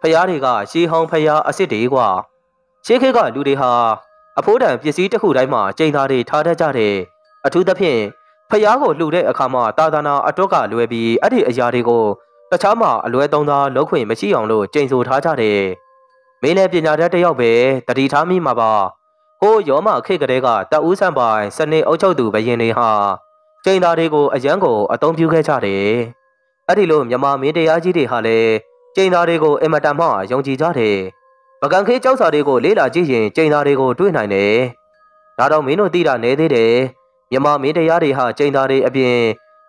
ဖျားတွေကရှီဟောင်းဖျားအစ်စ်တွေကွာရှေးခေတ်ကလူတွေဟာအဖိုးတန်ပစ္စည်းတစ်ခုတိုင်းမှာကျိန်သားတွေထားတတ်ကြတယ်အထူးသဖြင့် ဖျားကိုလှူတဲ့အခါမှာတာသနာအတွက်ကလွယ်ပြီးအဲ့ဒီအရာတွေကိုတခြားမှာအလွဲသုံးသားလောက်ခွင့်မရှိအောင်လို့ကြိန်ဆိုထားကြတယ်မင်းလည်းပညာတတ်တစ်ယောက်ပဲတတိထားမိမှာပါဟိုးရောမခေတ်ကလေးကတအူးဆန်ပိုင်စနေအုပ်ချုပ်သူဘရင်တွေဟာကျိန်သားတွေကိုအရန်ကိုအသုံးပြုခဲ့ကြတယ်အဲ့ဒီလိုမြမမင်းတရားကြီးတွေဟာလည်းကျိန်သားတွေကိုအင်မတန်မှယုံကြည်ကြတယ်ပကံခေးကြောက်စာတွေကိုလေးလာကြည့်ရင်ကျိန်သားတွေကိုတွေ့နိုင်တယ်ဒါတော့မင်းတို့သိတာနေသေးတယ် မြမမင်းတရားတွေဟာကျိန်သားတွေအပြင်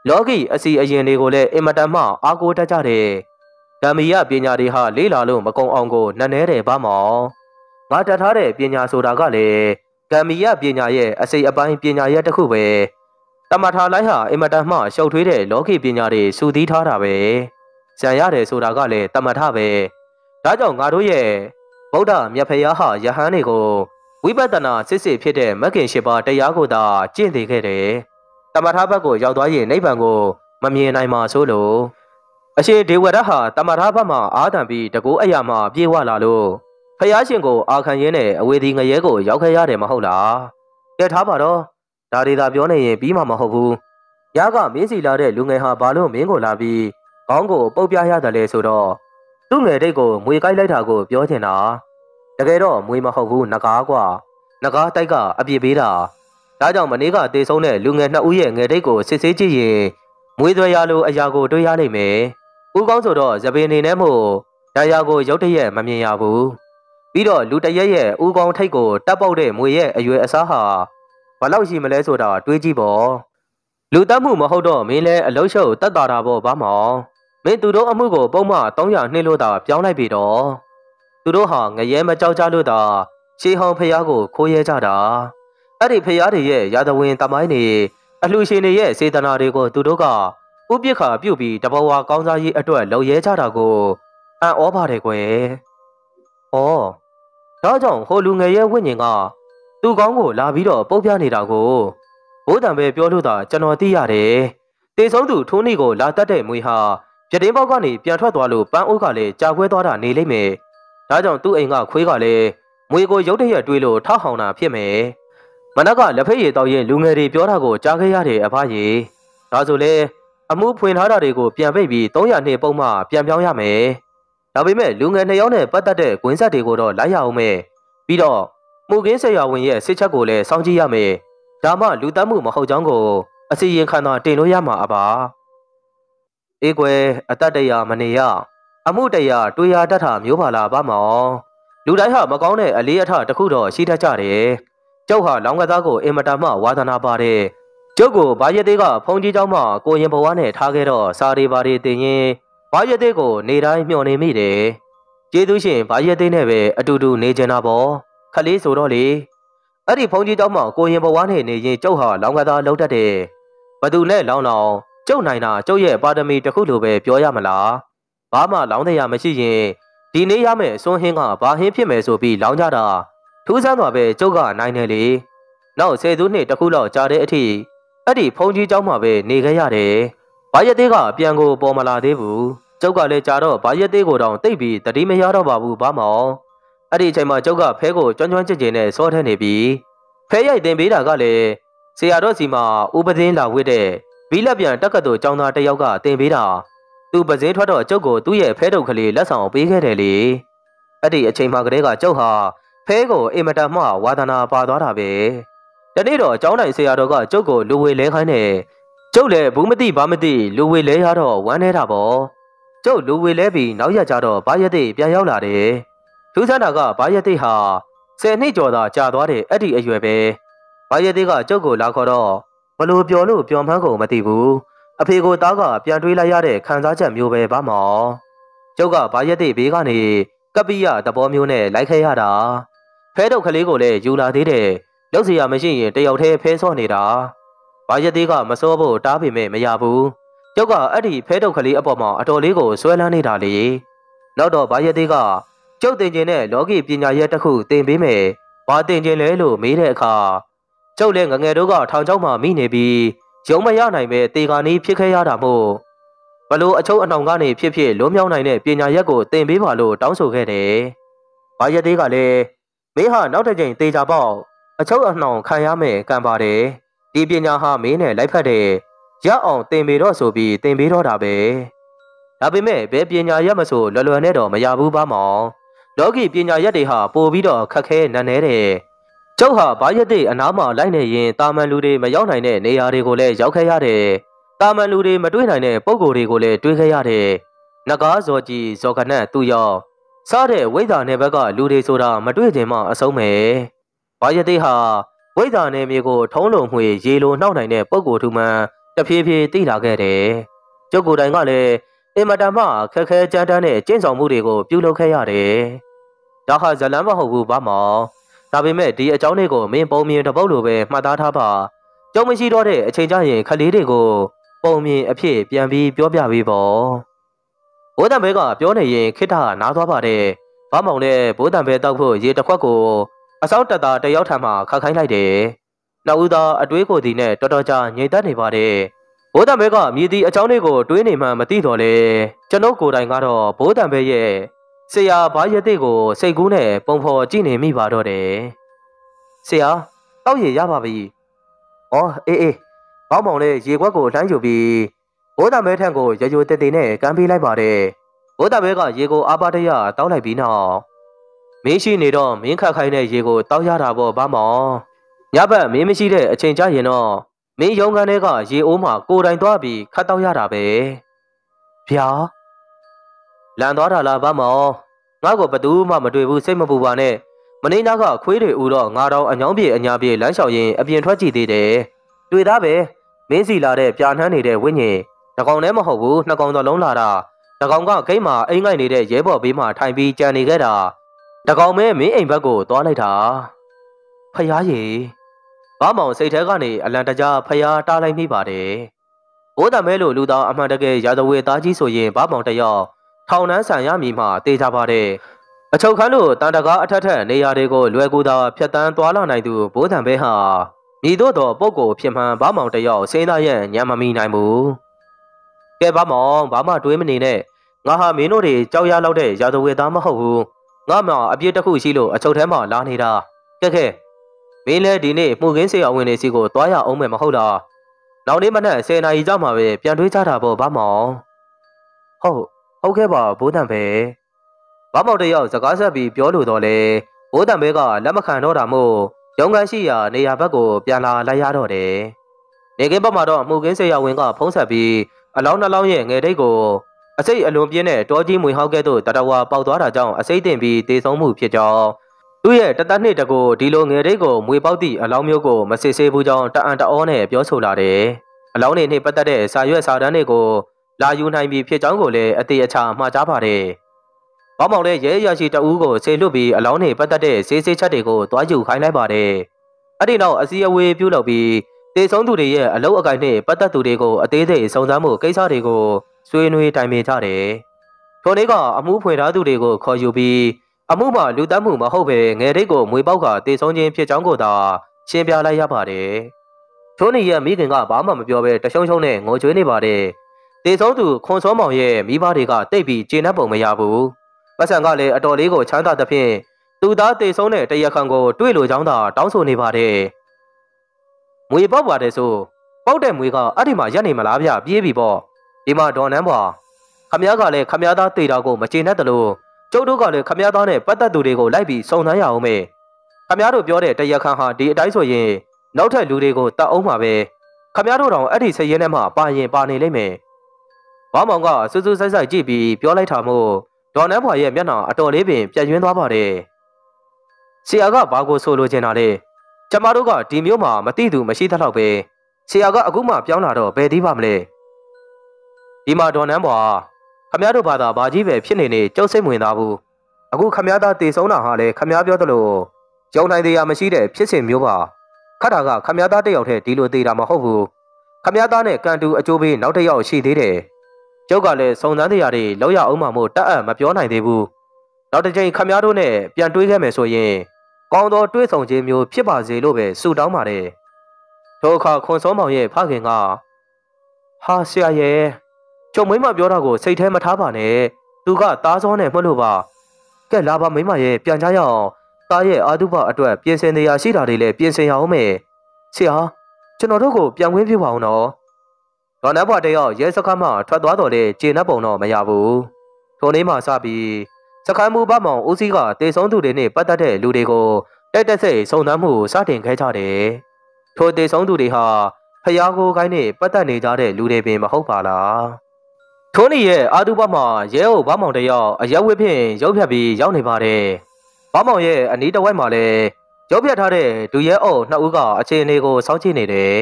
လောကီအစီအရင်တွေကိုလည်းအင်မတန်မှအားကိုးတတ်ကြတယ်ဓမ္မီယပညာတွေဟာလေးလာလို့မကုံအောင်ကိုနှက်နဲတယ်ဗမောင်ငါတတ်ထားတဲ့ပညာဆိုတာကလည်းဓမ္မီယပညာရဲ့အစိတ်အပိုင်းပညာရဲ့တစ်ခုပဲတမထာလိုက်ဟာအင်မတန်မှရှုပ်ထွေးတဲ့လောကီပညာတွေစုသီးထားတာပဲဇံရတယ်ဆိုတာကလည်းတမထပဲဒါကြောင့်ငါတို့ရဲ့ဗုဒ္ဓမြတ်ဖရာဟာယဟန်တွေကို ဝိပဿနာစစ်စစ်ဖြစ်တဲ့မဂ်ခင်ရှိပါတရားကိုသာကျင့်သိခဲ့တယ်တမထဘက်ကိုရောက်သွားရင်နိဗ္ဗာန်ကိုမမြင်နိုင်မှာဆိုလို့အရှိဒေဝရဟာတမထဘက်မှာအာသံပြီးတကူအရာမှာပြေဝလာလို့ဖယားရှင်ကိုအာခံရင်းနဲ့အဝေဒီငရဲကိုရောက်ခဲ့ရတယ်မဟုတ်လားကဲထားပါတော့ဒါတွေသာပြောနေရင်ပြီးမှာမဟုတ်ဘူးရကမင်းစီလာတဲ့လူငယ်ဟာဘာလို့မင်းကိုလာပြီးခေါင်းကိုပုတ်ပြရတယ်လဲဆိုတော့သူ့ငယ်တိတ်ကိုမွေကိုက်လိုက်တာကိုပြောချင်တာ တကယ်တော့မွေမဟုတ်ဘူးငကားကွာငကားတိုက်ကအပြစ်ပေးတာဒါကြောင့်မနေ့ကတေဆုံးတဲ့လူငယ်နှစ်ဦးရဲ့ငယ်တိတ်ကိုစစ်ဆေးကြည့်ရင်မွေးသွဲရလို့အရာကိုတွေ့ရလိမ့်မယ်။ဦးကောင်းဆိုတော့သပင်နေနဲ့မို့တရားကိုရုတ်တရက်မမြင်ရဘူး။ပြီးတော့လူတရက်ရဲ့ဦးကောင်းထိတ်ကိုတပ်ပုတ်တဲ့မွေရဲ့အရွယ်အစားဟာဘလောက်ရှိမလဲဆိုတာတွေးကြည့်ပေါ့။လူတက်မှုမဟုတ်တော့မင်းလဲအလုံးရှုပ်တတ်တာတာပေါ့ဗမောင်။မင်းသူတို့အမှုကိုပုံမှ300နှိမ့်လို့တာပြောင်းလိုက်ပြီတော့။ သူတို့ဟာငရဲမကြောက်ကြလို့တာရှေးဟောင်းဖျားကိုခိုးရဲကြတာ။အဲ့ဒီဖျားတွေရဲ့ရာသဝင်တမိုင်းတွေအလှရှင်တွေရဲ့စေတနာတွေကိုသူတို့ကဥပိ္ပခာပြုတ်ပြီးတဘဝကောင်းစားရေးအတွက်လှုံရဲကြတာကိုအံ့ဩပါတယ်ကွယ်။ဩဒါကြောင့်ဟိုလူငယ်ရဲ့ဝိညာဉ်ကသူ့ကောင်းကိုလာပြီးတော့ပုတ်ပြနေတာကိုဘိုးတံပဲပြောလို့သာကျွန်တော်သိရတယ်။တေဆုံးသူထိုးနေကိုလာတတ်တဲ့မွေဟာပြတင်းပေါက်ကနေပြန်ထွက်သွားလို့ပန်းအိုးကလည်းကြာခွဲသွားတာနေလိမ့်မယ်။ ဒါကြောင့်သူ့အိမ်ကခွေးကလည်းမွေကိုရုတ်တရက်တွေးလို့ထောက်ဟောင်တာဖြစ်မယ်။မနက်ကလက်ဖက်ရည်တောက်ရင်လူငယ်တွေပြောတာကိုကြားခဲ့ရတဲ့အဖကြီးဒါဆိုလေအမှုဖွင့်ထားတာတွေကိုပြန်ပိတ်ပြီး300နှစ်ပုံမှပြန်ပြောင်းရမယ်ဒါပေမဲ့လူငယ်နှစ်ယောက်နဲ့ပတ်သက်တဲ့ဂွင်းဆက်တွေကိုတော့လိုက်ရအောင်မယ်ပြီးတော့မှုကင်းဆရာဝန်ရဲ့စစ်ချက်ကိုလည်းစောင့်ကြည့်ရမယ်ဒါမှလူတတ်မှုမဟုတ်ကြောင်းကိုအစီရင်ခံတာတင်လို့ရမှာအပါအေးကွယ်အတတ်တရားမနေရ အမှုတရားတွေ့ရတတ်တာမျိုးပါလားဗမောင်လူတိုင်းဟာမကောင်းတဲ့အလေးအထတစ်ခုတော့ရှိတတ်ကြတယ်ကျုပ်ဟာလောင်ကစားကိုအင်မတန်မှဝါသနာပါတယ်ကျုပ်ကိုဘာရသေးကဖုန်ကြီးเจ้าမှကိုရင်ဘဝနဲ့ထားခဲ့တော့စာရီပါရီတင်ရင်ဘာရသေးကိုနေတိုင်းမျှော်နေမိတယ်ကျေးဇူးရှင်ဘာရသေးနဲ့ပဲအတူတူနေကြတာပေါ့ခလေးဆိုတော့လေအဲ့ဒီဖုန်ကြီးเจ้าမှကိုရင်ဘဝနဲ့နေရင်ကျုပ်ဟာလောင်ကစားလောက်တတ်တယ်ဘသူနဲ့လောင်လောင်ကျုပ်နိုင်တာကျုပ်ရဲ့ပါရမီတစ်ခုလိုပဲပြောရမလား ဘာမှလောင်းတရားမရှိရင်ဒီနေ့ရမယ့်စွန်းဟင်းကဘာဟင်းဖြစ်မယ်ဆိုပြီးလောင်းကြတာထူးဆန်းစွာပဲကျုပ်ကနိုင်တယ်လေနောက်ဆယ်စုနှစ်တခုလောက်ကြာတဲ့အထိအဲ့ဒီဖုန်ကြီးเจ้าမှာပဲနေခဲ့ရတယ်ဘာရက်သေးကပြန်ကိုပေါ်မလာသေးဘူးကျုပ်ကလည်းကြာတော့ဘာရက်သေးကိုတောင်တိတ်ပြီးတတိမရတော့ပါဘူးဘာမောင်အဲ့ဒီအချိန်မှာကျုပ်ကဖဲကိုကျွမ်းကျွမ်းကျင်ကျင်နဲ့စောထဲနေပြီးဖဲရိုက်တင်ပေးတာကလည်းဆရာတော်စီမှာဥပဒင်းလာဝစ်တဲ့ဘီလက်ပြန်တက်ကတူចောင်းသားတယောက်ကတင်ပေးတာ သူပစင်းထွက်တော့ကျုပ်ကိုသူ့ရဲ့ဖဲတုပ်ကလေးလက်ဆောင်ပေးခဲ့တယ်လေအဲ့ဒီအချိန်မှာကလေးကကျုပ်ဟာဖဲကိုအင်မတန်မှဝါသနာပါသွားတာပဲတနေ့တော့အเจ้าနိုင်ဆရာတော်ကကျုပ်ကိုလူဝေလဲခိုင်းတယ်ကျုပ်လည်းဘူးမသိဘာမသိလူဝေလဲရတော့ဝမ်းနေတာပေါ့ကျုပ်လူဝေလဲပြီးနောက်ရက်ကျတော့ဘာရက်သိပြန်ရောက်လာတယ်ထူးဆန်းတာကဘာရက်သိဟာဆယ်နှစ်ကျော်သာကြာသွားတယ်အဲ့ဒီအရွယ်ပဲဘာရက်သိကကျုပ်ကိုလာခေါ်တော့ ဘလို့ပြောလို့ပြောမှန်းကုန်မသိဘူး အဖေကိုသားကပြန်တွေးလိုက်ရတဲ့ခံစားချက်မျိုးပဲပါမောင်ကျုပ်ကဘာရက်တဲ့ဘေးကနေကပ္ပိယသဘောမျိုးနဲ့လိုက်ခဲ့ရတာဖဲတော့ကလေးကိုလည်းယူလာသေးတယ်လောက်စီရမရှိရင်တယောက်တည်းဖဲဆော့နေတာဘာရက်သေးကမစောဖို့တားပေမဲ့မရဘူးကျုပ်ကအဲ့ဒီဖဲတော့ကလေးအပေါ်မှာအတော်လေးကိုဆွဲလန်းနေတာလေနောက်တော့ဘာရက်သေးကကျုပ်တင်ကျင်တဲ့လောကီပညာရက်တစ်ခုသင်ပေးမယ်ဘာတင်ကျင်လဲလို့မေးတဲ့အခါကျုပ်လည်းငငယ်တို့ကထောင်ချောက်မှမိနေပြီး ရုံမရနိုင်ပဲတေကာနီးဖြစ်ခဲ့ရတာမို့ဘလို့အချုပ်အနှောင်ကနေဖြစ်ဖြစ်လွံ့မြောက်နိုင်တဲ့ပညာရက်ကိုသင်ပေးပါလို့တောင်းဆိုခဲ့တယ်။ဘာရက်သေးကလည်းမင်းဟာနောက်တစ်ကြိမ်တေချာပေါက်အချုပ်အနှောင်ခံရမယ်ကံပါတယ်။ဒီပညာဟာမင်းနဲ့လိုက်ဖက်တဲ့ရအောင်သင်ပေးတော့ဆိုပြီးသင်ပေးတော့တာပဲ။ဒါပေမဲ့ဘယ်ပညာရက်မဆိုလွယ်လွယ်နဲ့တော့မရဘူးပါမောင်။လောကီပညာရက်တွေဟာပိုပြီးတော့ခက်ခဲနက်နဲတယ်။ ကျုပ်ဟာဘာရက်တဲ့အနားမှာလိုက်နေရင်တာမန်လူတွေမရောက်နိုင်တဲ့နေရာတွေကိုလည်းရောက်ခဲ့ရတယ်။တာမန်လူတွေမတွေ့နိုင်တဲ့ပုံကိုယ်တွေကိုလည်းတွေ့ခဲ့ရတယ်။နဂါးဇော်ကြီးဇော်ခနတ်သူရောက်စားတဲ့ဝိဇာနယ်ဘက်ကလူတွေဆိုတာမတွေ့ခြင်းမှအဆုံးပဲ။ဘာရက်တဲ့ဟာဝိဇာနယ်မြေကိုထုံးလုံမှွေရေလိုနှောက်နိုင်တဲ့ပုံကိုယ်ထူမှန်တဖြည်းဖြည်းသိလာခဲ့တယ်။ကျုပ်ကိုယ်တိုင်ကလည်းအင်မတန်မှခက်ခဲကြမ်းတမ်းတဲ့ကျင့်ဆောင်မှုတွေကိုပြုလုပ်ခဲ့ရတယ်။ဒါဟာဇလန်းမဟုတ်ဘူးဘာမောင်။ ဒါပေမဲ့ဒီအကြောင်းလေးကိုမင်းပုံမြင်တပုတ်လိုပဲမှတ်သားထားပါကြောင်မရှိတော့တဲ့အချိန်ကျရင်ခလေးတွေကိုပုံမြင်အဖြစ်ပြန်ပြီးပြောပြပေးပေါ့ဘိုးတံဘဲကပြောနေရင်ခိတ္တနားသွားပါတယ်ဘာမောင်နဲ့ဘိုးတံဘဲတောက်ဖို့ရေတစ်ခွက်ကိုအစောက်တတာတယောက်ထံမှခတ်ခိုင်းလိုက်တယ်နောက်ဦးသားအတွေးကိုဒီနဲ့တော်တော်ကြာငြိမ်သက်နေပါတယ်ဘိုးတံဘဲကမြည်ဒီအကြောင်းလေးကိုတွေးနေမှမသိတော့လေကျွန်ုပ်ကိုယ်တိုင်ကတော့ဘိုးတံဘဲရဲ့ ဆရာဘာရတဲ့ကိုစိတ်ကူးနဲ့ပုံဖော်ကြည့်နေမိပါတော့တယ်ဆရာတောက်ရရပါပြီဩအေးအေးဘောင်းမောင်လေးရေခွက်ကိုလှမ်းယူပြီးဘိုးသားမဲထံကိုရရိုတဲတဲနဲ့ကမ်းပေးလိုက်ပါတယ်ဘိုးသားမဲကရေကိုအာပါတရတောက်လိုက်ပြီးနောက်မင်းရှိနေတော့မင်းခတ်ခိုင်းတဲ့ရေကိုတောက်ရတာပေါ့ဘာမောင်ညဘက်မင်းမရှိတဲ့အချိန်ကြရင်တော့မင်းရုံကန်တွေကရေအိုးမှာကိုယ်တိုင်သွားပြီးခတ်တောက်ရတာပဲဗျာ လန်သွားတာလားဗမောင်ငါ့ကိုဘသူမှမတွေ့ဘူးစိတ်မပူပါနဲ့မင်းသားကခွေးတွေဥတော့ငါတော့အညောင်းပြေအညာပြေလမ်းလျှောက်ရင်အပြင်ထွက်ကြည့်သေးတယ်တွေ့သားပဲမင်းစီလာတဲ့ပြာနှမ်းနေတဲ့ဝိညာဉ်တကောင်လည်းမဟုတ်ဘူးနှစ်ကောင်တော့လုံးလာတာတကောင်ကဂိမ်းမှာအိမ်ငိုက်နေတဲ့ရဲဘော်ဘေးမှာထိုင်ပြီးကြံနေခဲ့တာတကောင်မဲမင်းအိမ်ဘက်ကိုသွားလိုက်တာဖျားရည်ဘာမောင်စိတ်ထဲကနေအလံတကြားဖျားတားလိုက်မိပါတယ်ဘိုးတမဲလို့လူသားအမှန်တကယ်ရာဇဝေသားကြီးဆိုရင်ဘာမောင်တယောက် ထောင်နှန်းဆန်ရမည်မှာတေးကြပါတယ်အချုပ်ခန်းတို့တန်တကားအထက်ထက်နေရာတွေကိုလွယ်ကူသာဖြတ်တန်းသွားလာနိုင်သူဘိုးတံဘဲဟာမိတို့သောပုပ်ကိုဖြစ်မှန်ဘာမောင်တယောက်စင်းသားရဲ့ညံမမီနိုင်ဘူးကဲဘာမောင်ဘာမှတွေးမနေနဲ့ငါဟာမင်းတို့တွေကြောက်ရလောက်တဲ့ရာဇဝေသားမဟုတ်ဘူးငါမှအပြစ်တစ်ခုရှိလို့အချုပ်ထဲမှာလာနေတာကဲကဲမင်းလည်းဒီနေ့မှုခင်းစေအောင်ဝင်နေစီကိုသွားရအောင်မယ်မဟုတ်လားနောက်နေ့မနက်10နာရီကျောက်မှာပဲပြန်တွေးကြတာပေါ့ဘာမောင်ဟုတ် ဟုတ်ကဲ့ပါဘိုးတန်ပဲဘာမောင်တယောက်စကားဆက်ပြီးပြောလို့တော့လေဘိုးတန်ပဲကလက်မခံတော့တာမို့ရုံကန်ရှိရာနေရာဘက်ကိုပြန်လာလိုက်ရတော့တယ်နေကင်းဘက်မှာတော့မှုကင်းစေရဝင်ကဖုံးဆက်ပြီးအလောင်းနှလောင်းရဲ့ငယ်တိတ်ကိုအစိတ်အလွန်ပြင်းတဲ့တောကြီးမွေဟောက်ကဲ့သို့တတဝါပေါက်သွားတာကြောင့်အစိတ်တင်ပြီးတေဆုံးမှုဖြစ်ကြောင်းသူ့ရဲ့တသက်နှစ်တကိုဒီလိုငယ်တိတ်ကိုမွေပေါက်သည့်အလောင်းမျိုးကိုမစစ်ဆေးဘူးကြောင်းတအံတအောနဲ့ပြောဆိုလာတယ်အလောင်းတွေနှင့်ပတ်သက်တဲ့စာရွက်စာတမ်းတွေကို လာယူနိုင်ပြီဖြစ်ကြောင်းကိုလည်းအသေးအချာမှားကြားပါတယ်။ဘောင်းမောင်တဲ့ရဲရရှိတအူးကိုဆေလွတ်ပြီးအလောင်းတွေပတ်သက်တဲ့ဈေးဆေးချက်တွေကိုတွားယူခိုင်းလိုက်ပါတယ်။အဲ့ဒီနောက်အစည်းအဝေးပြုလုပ်ပြီးတေဆုံးသူတွေရဲ့အလုပ်အကိုင်နဲ့ပတ်သက်သူတွေကိုအသေးစိတ်စုံစမ်းမှုကိစ္စတွေကိုဆွေးနွေးတိုင်ပင်ကြတယ်။ထိုနေ့ကအမှုဖွင့်ထားသူတွေကိုခေါ်ယူပြီးအမှုမှာလူတတ်မှုမဟုတ်ပဲငယ်တိတ်ကိုမွေပေါက်ကတေဆုံးခြင်းဖြစ်ကြောင်းကိုသာရှင်းပြလိုက်ရပါတယ်။ထိုနေ့ရဲ့မိခင်ကဘာမှမပြောဘဲတရှုံရှုံနဲ့ငိုကြွေးနေပါတယ်။ တေဆုံးသူခွန်စောမောင်ရဲ့မိဘတွေကတိတ်ပြီးကျေနပ်ပုံမရဘူးပတ်စံကလည်းအတော်လေးကိုချမ်းသာသဖြင့်သူသားတေဆုံးတဲ့တရခန်ကိုတွေ့လိုကြောင်းသာတောင်းဆိုနေပါတယ်မွေပေါက်ပါတယ်ဆိုပေါက်တဲ့မွေကအဲ့ဒီမှာရက်နေမလားဗျပြေးပြီပေါ့ဒီမှာဒေါ်နန်းပွာခမည်းကလည်းခမည်းသားတေတာကိုမကျေနပ်တယ်လို့ကျုပ်တို့ကလည်းခမည်းသားနဲ့ပတ်သက်သူတွေကိုလိုက်ပြီးစုံစမ်းရအောင်မေခမည်းတို့ပြောတဲ့တရခန်ဟာဒီအတိုင်းဆိုရင်နောက်ထပ်လူတွေကိုတတ်အောင်ပါပဲခမည်းတို့တောင်အဲ့ဒီစိတ်ရင်းထဲမှာပါရင်ပါနေလိမ့်မယ်။ ဘာမောင်ကစူးစူးဆိုင်ဆိုင်ကြည့်ပြီးပြောလိုက်တာမို့ဒေါ်နန်းဖွာရဲ့မျက်နှာအတော်လေးပင်ပြက်ယွင်းသွားပါတယ်။ဆရာကဘာကိုဆိုလိုချင်တာလဲ။ကျမတို့ကဒီမျိုးမှာမသိသူမရှိသလောက်ပဲဆရာကအခုမှပြောင်းလာတော့ဘယ်သေးပါမလဲဒီမှာဒေါ်နန်းဘွာခမရတို့ဘာသာဘာကြီးပဲဖြစ်နေနေကြုတ်စိတ်ဝင်သားဘူးအခုခမရသားတည်ဆုံးတာဟာလေခမရပြောသလိုယုံနိုင်တရားမရှိတဲ့ဖြစ်စဉ်မျိုးပါခတ်တာကခမရသားတယောက်တည်းဒီလိုသေးတာမဟုတ်ဘူးခမရသားနဲ့ကန်တူအကျိုးပေးနောက်တစ်ယောက်ရှိသေးတယ် ကျုပ်ကလည်းစုံစမ်းတရားတွေလောက်ရအောင်မှမို့တတ်အပ်မပြောနိုင်သေးဘူးနောက်တစ်ချိန်ခမရတို့နဲ့ပြန်တွေးခဲ့မယ်ဆိုရင်ကောင်းသောတွေးဆောင်ခြင်းမျိုးဖြစ်ပါစေလို့ပဲဆုတောင်းပါတယ်ထိုအခါခွန်စောမောင်ရဲ့ဖခင်ကဟာဆရာရဲ့ကျုံမိမပြောတာကိုစိတ်ထဲမထားပါနဲ့သူကသားစောနဲ့မှတ်လို့ပါကဲလာပါမိမရဲ့ပြန်ကြရအောင်သားရဲ့အာတုပအတွက်ပြင်ဆင်နေရရှိတာတွေလည်းပြင်ဆင်ရအောင်မယ်ဆရာကျွန်တော်တို့ကိုပြန်ခွင့်ပြုပါအောင်နော် ဒေါ်နတ်ဘွားတယောက်ရဲစခန်းမှထွက်သွားတော်တဲ့ကျေနပ်ပုံတော့မရဘူးထိုနေ့မှစပြီးစခန်းမူဘမောင်ဦးစီးကတေဆုံးသူတွေနဲ့ပတ်သက်တဲ့လူတွေကိုတက်တက်စိတ်စုံစမ်းမှုစတင်ခဲ့ကြတယ်ထိုတေဆုံးသူတွေဟာဖျားကိုကိုင်းနဲ့ပတ်သက်နေကြတဲ့လူတွေပင်မဟုတ်ပါလားထိုးနီရဲ့အာတုဘမှာရဲအုပ်ဘာမောင်တယောက်အရက်ဝစ်ဖြင့်ရုပ်ဖြတ်ပြီးရောက်နေပါတယ်ဘာမောင်ရဲ့အနီးတစ်ဝိုက်မှာလည်းရုပ်ဖြတ်ထားတဲ့ဒူရဲအုပ်နှစ်ဦးကအခြေအနေကိုစောင့်ကြည့်နေတယ်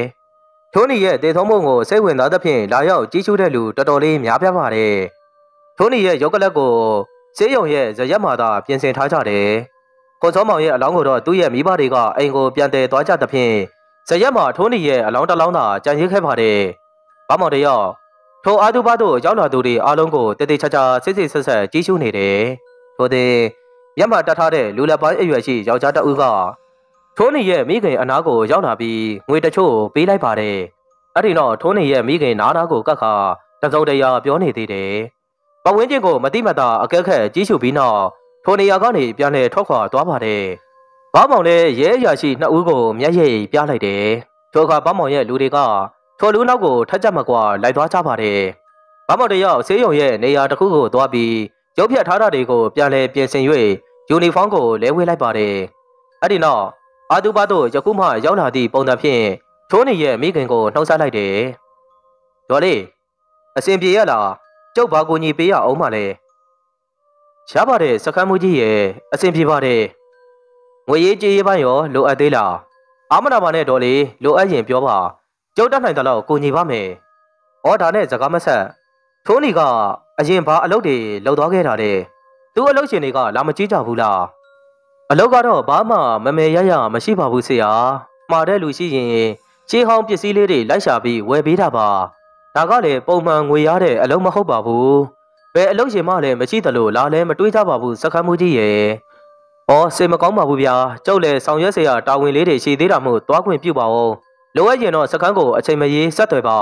ထိုးနီရဲ့တေဆုံးမှုကိုစိတ်ဝင်စားသဖြင့်လာရောက်ကြီးစုတဲ့လူတော်တော်လေးများပြားပါတယ်ထိုးနီရဲ့ရုပ်ကလပ်ကိုစေးရုံရဲ့ဇရက်မာသာပြင်ဆင်ထားကြတယ်ခွန်စောမောင်ရဲ့အလောင်းကိုတော့သူ့ရဲ့မိဘတွေကအိမ်ကိုပြန်တည်သွားကြသဖြင့်ဇရက်မှာထိုးနီရဲ့အလောင်းတစ်လောင်းသာကြံရစ်ခဲ့ပါတယ်ဘာမောင်တယောက်ထိုအာတုဘတို့ရောက်လာသူတွေအားလုံးကိုတည်တည်ချာချာစစ်စစ်ဆက်ဆက်ကြီးရှုနေတယ်။ထို့တဲ့မျက်မှောက်တတ်ထားတဲ့လူလက်ပိုင်းအရွယ်ရှိယောက်ျားတအုပ်က ထိုးနေရဲ့မိခင်အနားကိုရောက်လာပြီးငွေတချို့ပေးလိုက်ပါတယ်။အဲ့ဒီတော့ထိုးနေရဲ့မိခင်နားနားကိုကတ်ခါတစုံတရာပြောနေသေးတယ်။ပဝင်းချင်းကိုမတိမတာအကက်ခက်ကြီးရှုပြီးနောက်ထိုနေရာကနေပြန်လဲထွက်ခွာသွားပါတယ်။ဘောင်းမောင်လည်းရဲအရာရှိနှစ်ဦးကိုမျက်ရည်ပြလိုက်တယ်။ထိုအခါဘောင်းမောင်ရဲ့လူတွေကထိုလူနောက်ကိုထက်ကြမကွာလိုက်သွားကြပါတယ်။ဘာမော်တယောက်ဆေးရုံရဲ့နေရာတစ်ခုကိုသွားပြီးရုပ်ဖြတ်ထားတာတွေကိုပြန်လဲပြင်ဆင်၍ယူနီဖောင်းကိုလဲဝေးလိုက်ပါတယ်။အဲ့ဒီနောက် အာတူပါတို့ယခုမှရောက်လာသည့်ပုံစံဖြင့်ထိုးနေရဲ့မိခင်ကိုနှုတ်ဆက်လိုက်တယ်။ဒေါ်လေးအစဉ်ပြေရလားကျုပ်ဘာကိုညီပေးရအောင်မလဲ။ရပါတယ်စခန်းမှုကြီးရဲ့အစဉ်ပြေပါတယ်။ငွေရေးကြေးရေးပိုင်းရောလိုအပ်သေးလား။အာမနာပါနဲ့ဒေါ်လေးလိုအပ်ရင်ပြောပါ။ကျုပ်တတ်နိုင်တဲ့လောက်ကိုညီပါမယ်။အော်ဒါနဲ့စကားမဆက်ထိုးနီကအရင်ဘာအလုပ်တွေလုပ်သွားခဲ့တာတဲ့သူအလုပ်ရှင်တွေကလာမကြည့်ကြဘူးလား။ အလုပ်ကတော့ဘာမှမမေရရမရှိပါဘူးဆရာ။မှာတဲ့လူရှိရင်ချေးဟောင်းပစ္စည်းလေးတွေလိုက်ရှာပြီးဝယ်ပေးတာပါ။ဒါကလည်းပုံမှန်ငွေရတဲ့အလုပ်မဟုတ်ပါဘူး။ဘယ်အလုပ်ရှင်မှလည်းမရှိသလိုလာလဲမတွေးကြပါဘူးစခန်းမှုကြီးရဲ့။အော်စိတ်မကောင်းပါဘူးဗျာ။ကျုပ်လည်းဆောင်ရွက်เสียတာဝန်လေးတွေရှိသေးတာမို့သွားခွင့်ပြုပါဦး။လိုအပ်ရင်တော့စကန်းကိုအချိန်မရေးဆက်သွယ်ပါ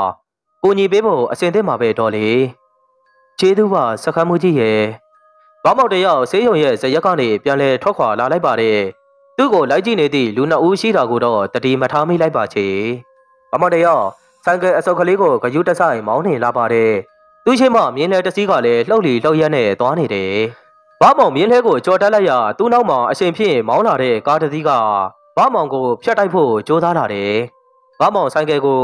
ကိုညီပေးဖို့အစင်သင့်မှာပဲတော့လေကျေးဇူးပါစကန်းမှုကြီးရဲ့ ဘောင်းမောက်တယောက်ဆေးရုံရဲ့ဇရက်ကနေပြန်လဲထွက်ခွာလာလိုက်ပါတယ်သူ့ကိုလိုက်ကြည့်နေသည့်လူနှစ်ဦးရှိတာကိုတော့တတိမထားမိလိုက်ပါချေဘောင်းမောက်တယောက်ဆိုင်ကယ်အစုပ်ကလေးကိုဂယုတဆိုင်မောင်းနေလာပါတယ်သူ့ရှိမှမြင်းလဲတစည်းကလည်းလှုပ်လီလှုပ်ရက်နဲ့သွားနေတယ်ဘာမောင်မြင်းလဲကိုကြော်တက်လိုက်ရသူ့နောက်မှာအရှင်ဖြစ်မောင်းလာတဲ့ကားတစ်စီးကဘာမောင်ကိုဖျက်တိုက်ဖို့ကြိုးစားလာတယ်ငါမောင်ဆိုင်ကယ်ကို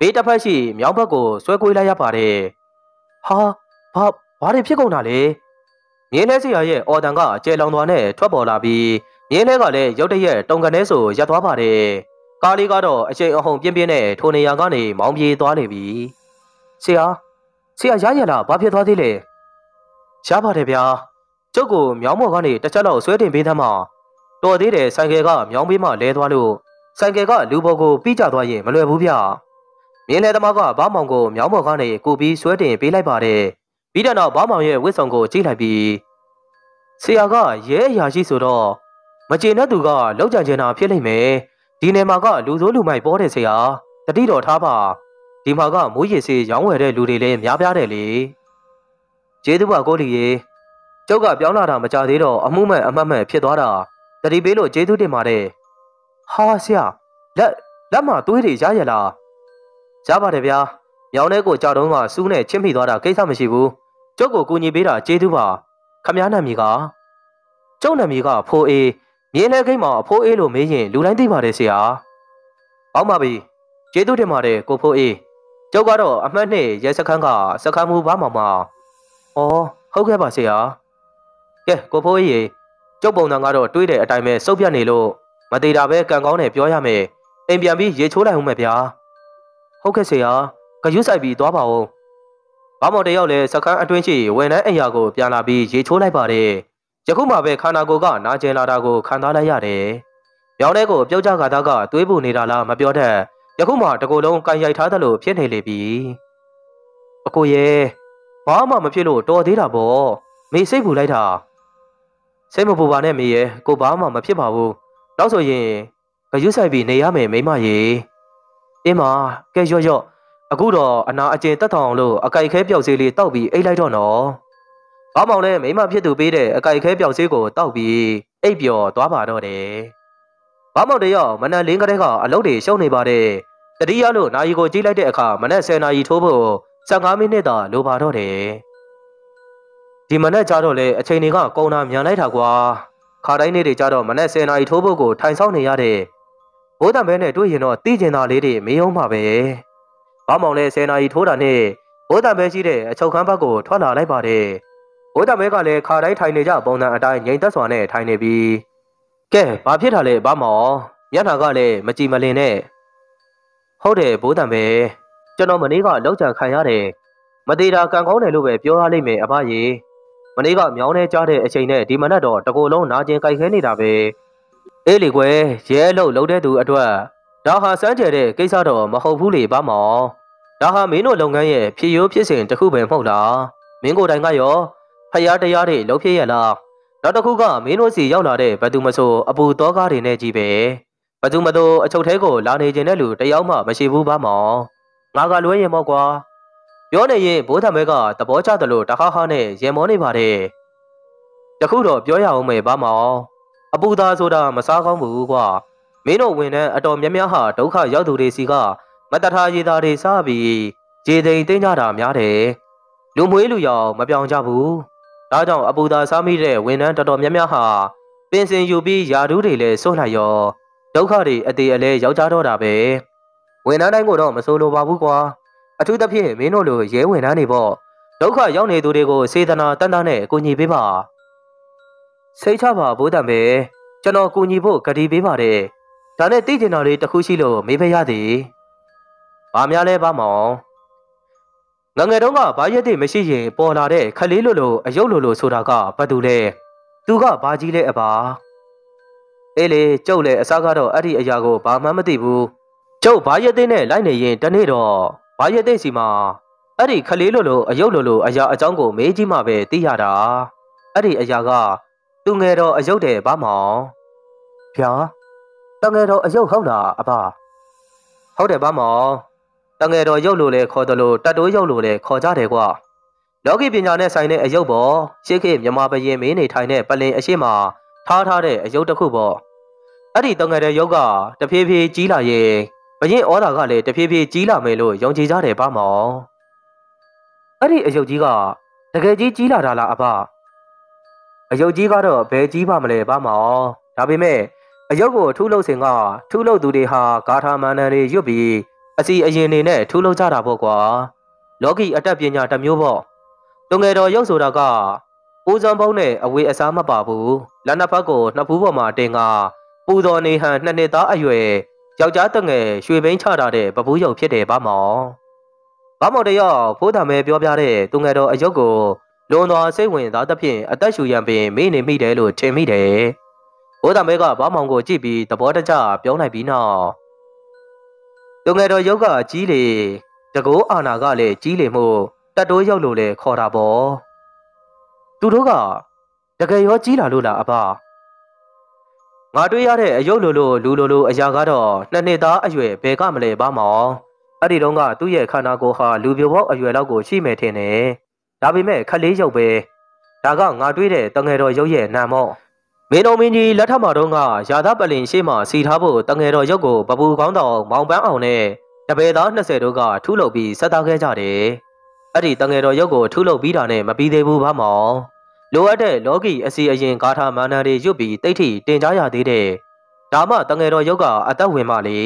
ဘေးတစ်ဖက်ရှိမြောင်းဘက်ကိုဆွဲကွေးလိုက်ရပါတယ်။ဟာဘာဘာတွေဖြစ်ကုန်တာလဲ။ မြင်းလဲစရာရဲ့အော်တန်ကကျဲလောင်သွားနဲ့ထွက်ပေါ်လာပြီးမြင်းလဲကလည်းရုတ်တရက်တုံကနေဆိုရပ်သွားပါတယ်။ကားလေးကတော့အချိန်အဟုန်ပြင်းပြင်းနဲ့ထိုနေရာကနေမောင်းပြေးသွားနေပြီ။ဆရာဆရာရရလားဘာဖြစ်သွားသေးလဲ။ရပါတယ်ဗျာ။ကျုပ်ကိုမြောင်းမော်ကနေတစ်ချက်လောက်ဆွဲတင်ပေးသမှာတော်သေးတယ်ဆိုင်ကယ်ကမြောင်းပေးမှလဲသွားလို့ဆိုင်ကယ်ကလူပေါ်ကိုပြီးကြသွားရင်မလွယ်ဘူးဗျ။မြင်းလေသမားကဘာမောင်ကိုမြောင်းပေါ်ကနေကိုပြီးဆွဲတင်ပေးလိုက်ပါတယ်။ ပြီးတဲ့နောက်ဘာမောင်ရဲ့ဝစ်စုံကိုကြည့်လိုက်ပြီးဆရာကရဲအရာရှိဆိုတော့မကျေနပ်သူကလောက်ကြံချင်တာဖြစ်လိမ့်မယ်။ဒီနယ်မှာကလူဆိုးလူမိုက်ပေါ်တယ်ဆရာ။တတိတော်ထားပါ။ဒီမှာကမိုးရည်စေးရောင်းဝယ်တဲ့လူတွေလည်းများပြားတယ်လေ။ကျေးဇူးပါကိုလီရေ။ကျုပ်ကပြောင်းလာတာမကြသေးတော့အမှုမဲ့အမှတ်မဲ့ဖြစ်သွားတာတတိပေးလို့ကျေးဇူးတင်ပါတယ်။ဟာဆရာလက်လက်မှာသွေးတွေရရလားရပါတယ်ဗျာမြောင်းထဲကိုကြောက်တုံးကစူးနဲ့ချင်းမိသွားတာကိစ္စမရှိဘူး ကျုပ်ကိုကူညီပေးတာကျေးဇူးပါခမည်းနာမည်ကကျုပ်နာမည်ကဖိုးအေးမြင်းလဲခိတ်မှာအဖိုးအေးလို့မေးရင်လူတိုင်းသိပါတယ်ဆရာအောက်ပါပြီကျေးဇူးတင်ပါတယ်ကိုဖိုးအေးကျုပ်ကတော့အမှတ်နှစ်ရဲစခန်းကစခန်းမူဘာမှမဩဟုတ်ကဲ့ပါဆရာကဲကိုဖိုးအေးကျုပ်ပုံစံကတော့တွေးတဲ့အတိုင်းပဲစုပ်ပြတ်နေလို့မသေးတာပဲကံကောင်းတယ်ပြောရမယ်အိမ်ပြန်ပြီးရေချိုးလိုက်ဦးမယ်ဗျာဟုတ်ကဲ့ဆရာဂယုဆိုင်ပြီးသွားပါဦး ဘာမော်တယောက်လည်းစခန်းအတွင်းရှိဝန်ထမ်းအိမ်ယာကိုပြန်လာပြီးရေချိုးလိုက်ပါတယ်ယခုမှပဲခန္ဓာကိုယ်ကနာကျင်လာတာကိုခံစားလိုက်ရတယ်မြောင်းထဲကိုပြုတ်ကြကာသားကသွေးပူနေတာလားမပြောတတ်ယခုမှတကိုယ်လုံးကန်ရိုက်ထားသလိုဖြစ်နေလေပြီအကိုရဲ့ဘာမှမဖြစ်လို့တော်သေးတာပေါ့မေစိတ်ပူလိုက်တာစိတ်မပူပါနဲ့မေရဲ့ကိုဘာမှမဖြစ်ပါဘူးနောက်ဆိုရင်ဂယုဆိုင်ပြီးနေရမယ်မိမရေအင်းမကဲရော့ရော့ အခုတော့အနာအကျဉ်တက်ထောင်လို့အကြိုက်ခဲပျောက်စေးလေးတောက်ပြီးအိတ်လိုက်တော့နော်ဘာမောင်လဲမိမဖြစ်သူပေးတဲ့အကြိုက်ခဲပျောက်စေးကိုတောက်ပြီးအိတ်ပျော်သွားပါတော့တယ်ဘာမောင်တယောက်မနက်လင်းကလေးကအလုပ်တွေရှုံနေပါတယ်တတိယလို့နာယီကိုကြည့်လိုက်တဲ့အခါမနက်10နာရီထိုးဖို့15မိနစ်သာလိုပါတော့တယ်ဒီမနက်ကြတော့လေအချိန်တွေကကုန်းတာမြန်လိုက်တာကွာခါတိုင်းနေ့တွေကြတော့မနက်10နာရီထိုးဖို့ကိုထိုင်ဆောင်နေရတဲ့ဘိုးတံဘဲနဲ့တွေ့ရင်တော့တီးကျင်တာလေးတွေမေးအောင်ပါပဲ ဘာမောင်လဲ10နာရီထိုးတာနဲ့ဘိုးတံဘဲရှိတဲ့အချုပ်ခန်းဘက်ကိုထွက်လာလိုက်ပါတယ်ဘိုးတံဘဲကလည်းခါတိုင်းထိုင်နေကြပုံစံအတိုင်းငြိမ်သက်စွာနဲ့ထိုင်နေပြီးကဲဘာဖြစ်တာလဲဘာမောင်ညနာကလည်းမကြည်မလင်နဲ့ဟုတ်တယ်ဘိုးတံဘဲကျွန်တော်မနေ့ကလောက်ချံခံရတယ်မသေးတာကံကောင်းတယ်လို့ပဲပြောရလိမ့်မယ်အဖကြီးမနေ့ကမြောင်းနေကြတဲ့အချိန်နဲ့ဒီမနက်တော့တကိုယ်လုံးနာကျင်ကြိုက်ခဲနေတာပဲအေးလေကွယ်ရဲလို့လုံတဲ့သူအတွက် ဒါဟာစမ်းကြဲတဲ့ကိစ္စတော့မဟုတ်ဘူးလေပါမောင်ဒါဟာမင်းတို့လုပ်ငန်းရဲ့ဖြစ်ရိုးဖြစ်စဉ်တစ်ခုပဲမဟုတ်လားမင်းကိုယ်တိုင်ကရောဖျားတရားတွေလှုပ်ဖြစ်ရလားနောက်တစ်ခုကမင်းတို့စီရောက်လာတဲ့ဘသူမဆိုအပူတောကားတွေနဲ့ကြီးပဲဘသူမတို့အချုပ်ထဲကိုလာနေခြင်းတဲ့လူတယောက်မှမရှိဘူးပါမောင်ငါကလွဲရင်မော့ကွာပြောနေရင်ဘိုးသမဲကသဘောကျတယ်လို့တခါခါနဲ့ရေမောနေပါတယ်တခုတော့ပြောရအောင်မယ်ပါမောင်အပူသားဆိုတာမစားကောင်းဘူးကွာ မင်းတို့ဝင်တဲ့အတော်များများဟာဒုက္ခရောက်သူတွေစီကမတထားရည်သားတွေစားပြီးခြေသိမ်တင်းကြတာများတယ်လူမွေးလူရောင်မပြောင်းကြဘူးဒါကြောင့်အပူသားစားမိတဲ့ဝန်ထမ်းတော်တော်များများဟာပင်စင်ယူပြီးယာဒူးတွေလည်းစိုးလိုက်ရောဒုက္ခတွေအသေးအလဲရောက်ကြတော့တာပဲဝန်ထမ်းတိုင်းကိုတော့မဆိုလိုပါဘူးကွာအထူးသဖြင့်မင်းတို့လိုရဲဝန်ထမ်းတွေပေါ့ဒုက္ခရောက်နေသူတွေကိုစေတနာတန်တန်းနဲ့အကူအညီပေးပါစိတ်ချပါဘိုးတံပဲကျွန်တော်ကူညီဖို့ကတိပေးပါတယ် ဒါနဲ့သိကျင်တော်လေးတစ်ခုရှိလို့မေးဖရသည်ဘာများလဲပါမောင်ငငယ်တုန်းကဘာရက်တိမရှိရင်ပေါ်လာတဲ့ခလေးလိုလိုအယုတ်လိုလိုဆိုတာကဘာတူလဲသူကဘာကြီးလဲအပါအေးလေကျုပ်လည်းအစားကတော့အဲ့ဒီအရာကိုဘာမှမသိဘူးကျုပ်ဘာရက်သိနဲ့လိုက်နေရင်တနေ့တော့ဘာရက်သိစီမှာအဲ့ဒီခလေးလိုလိုအယုတ်လိုလိုအရာအကြောင်းကိုမေးကြည့်မှပဲသိရတာအဲ့ဒီအရာကသူငယ်တော်အယုတ်တယ်ဗမောင်ဗျာ တငယ်တော်အယုတ်ဟုတ်လားအဖဟုတ်တယ်ဗမောင်တငယ်တော်ရုပ်လို့လဲခေါ်တယ်လို့တတ်တိုးရုပ်လို့လဲခေါ်ကြတယ်ကွာလောကီပညာနဲ့ဆိုင်တဲ့အယုတ်ပေါ်ရှေ့ခေတ်မြမဘရင်မင်းနေထိုင်တဲ့ပလင်အရှိမထားထားတဲ့အယုတ်တစ်ခုပေါ့အဲ့ဒီတငယ်တဲ့ရုပ်ကတဖြည်းဖြည်းကြီးလာရင်ဘရင်ဩတာကလည်းတဖြည်းဖြည်းကြီးလာမယ်လို့ယုံကြည်ကြတယ်ဗမောင်အဲ့ဒီအယုတ်ကြီးကတကယ်ကြီးကြီးလာတာလားအဖအယုတ်ကြီးကတော့ဘယ်ကြီးပါမလဲဗမောင်ဒါပေမဲ့ အယုတ်ကိုထူးလို့စင်ကထူးလို့သူတွေဟာဂါထာမန္တန်တွေရွတ်ပြီးအစီအရင်နေနဲ့ထူးလို့ကြတာပေါ့ကွာလောကီအတတ်ပညာတစ်မျိုးပေါ့တုံငယ်တော်ရုပ်ဆိုတာကဦးစံဖုံးနဲ့အဝေးအစားမပါဘူးလက်နှစ်ဖက်ကိုနှစ်ဖူးပေါ်မှာတင်ကပူတော်နေဟန်နှစ်နှစ်သားအရွယ်ယောက်ျားတငယ်ရွှေဘိန်းချတာတဲ့ပပူးရုပ်ဖြစ်တယ်ဗမောင်ဗမောင်တယောက်ဖိုးတံမဲပြောပြတဲ့တုံငယ်တော်အယုတ်ကိုလွန်တော်စိတ်ဝင်သားသဖြင့်အသက်ရှူရန်ပင်မေ့နေမိတယ်လို့ထင်မိတယ် ဘိုးတမဲကဘာမောင်ကိုကြည့်ပြီးသဘောတကျပြောလိုက်ပြီးနောက်တုံငယ်တော်ရုပ်ကကြီးလေတကိုးအာနာကလည်းကြီးလေမှုတတ်တိုးရောက်လို့လေခေါ်တာပေါ့သူတို့ကတကယ်ရောကြီးလာလို့လားအဖငါတွေ့ရတဲ့အယုတ်လိုလိုလူလိုလိုအရာကတော့နှစ်နှစ်သားအရွယ်ဘယ်ကမလဲပါမောင်အဲ့ဒီတော့ကသူ့ရဲ့ခန္ဓာကိုယ်ဟာလူပြိုပေါက်အရွယ်လောက်ကိုရှိမယ်ထင်တယ်ဒါပေမဲ့ခလေးရုပ်ပဲဒါကငါတွေ့တဲ့တငယ်တော်ရုပ်ရဲ့နာမော့ မင်းတော်မင်းကြီးလက်ထက်မှာတော့ကရာသပလင်ရှေ့မှာစီထားဖို့တငယ်တော်ရုပ်ကိုပပူကောင်းတော်မောင်ပန်းအောင်နဲ့တပည့်သား20တို့ကထုလုပ်ပြီးဆက်သားခဲ့ကြတယ်အဲ့ဒီတငယ်တော်ရုပ်ကိုထုလုပ်ပြီးတာနဲ့မပြီးသေးဘူးဗမောင်လိုအပ်တဲ့လောကီအစီအရင်ဂါထာမန္တန်တွေရွတ်ပြီးတိတ်ထိတင်ကြရသေးတယ်ဒါမှတငယ်တော်ရုပ်ကအသက်ဝင်မှလေ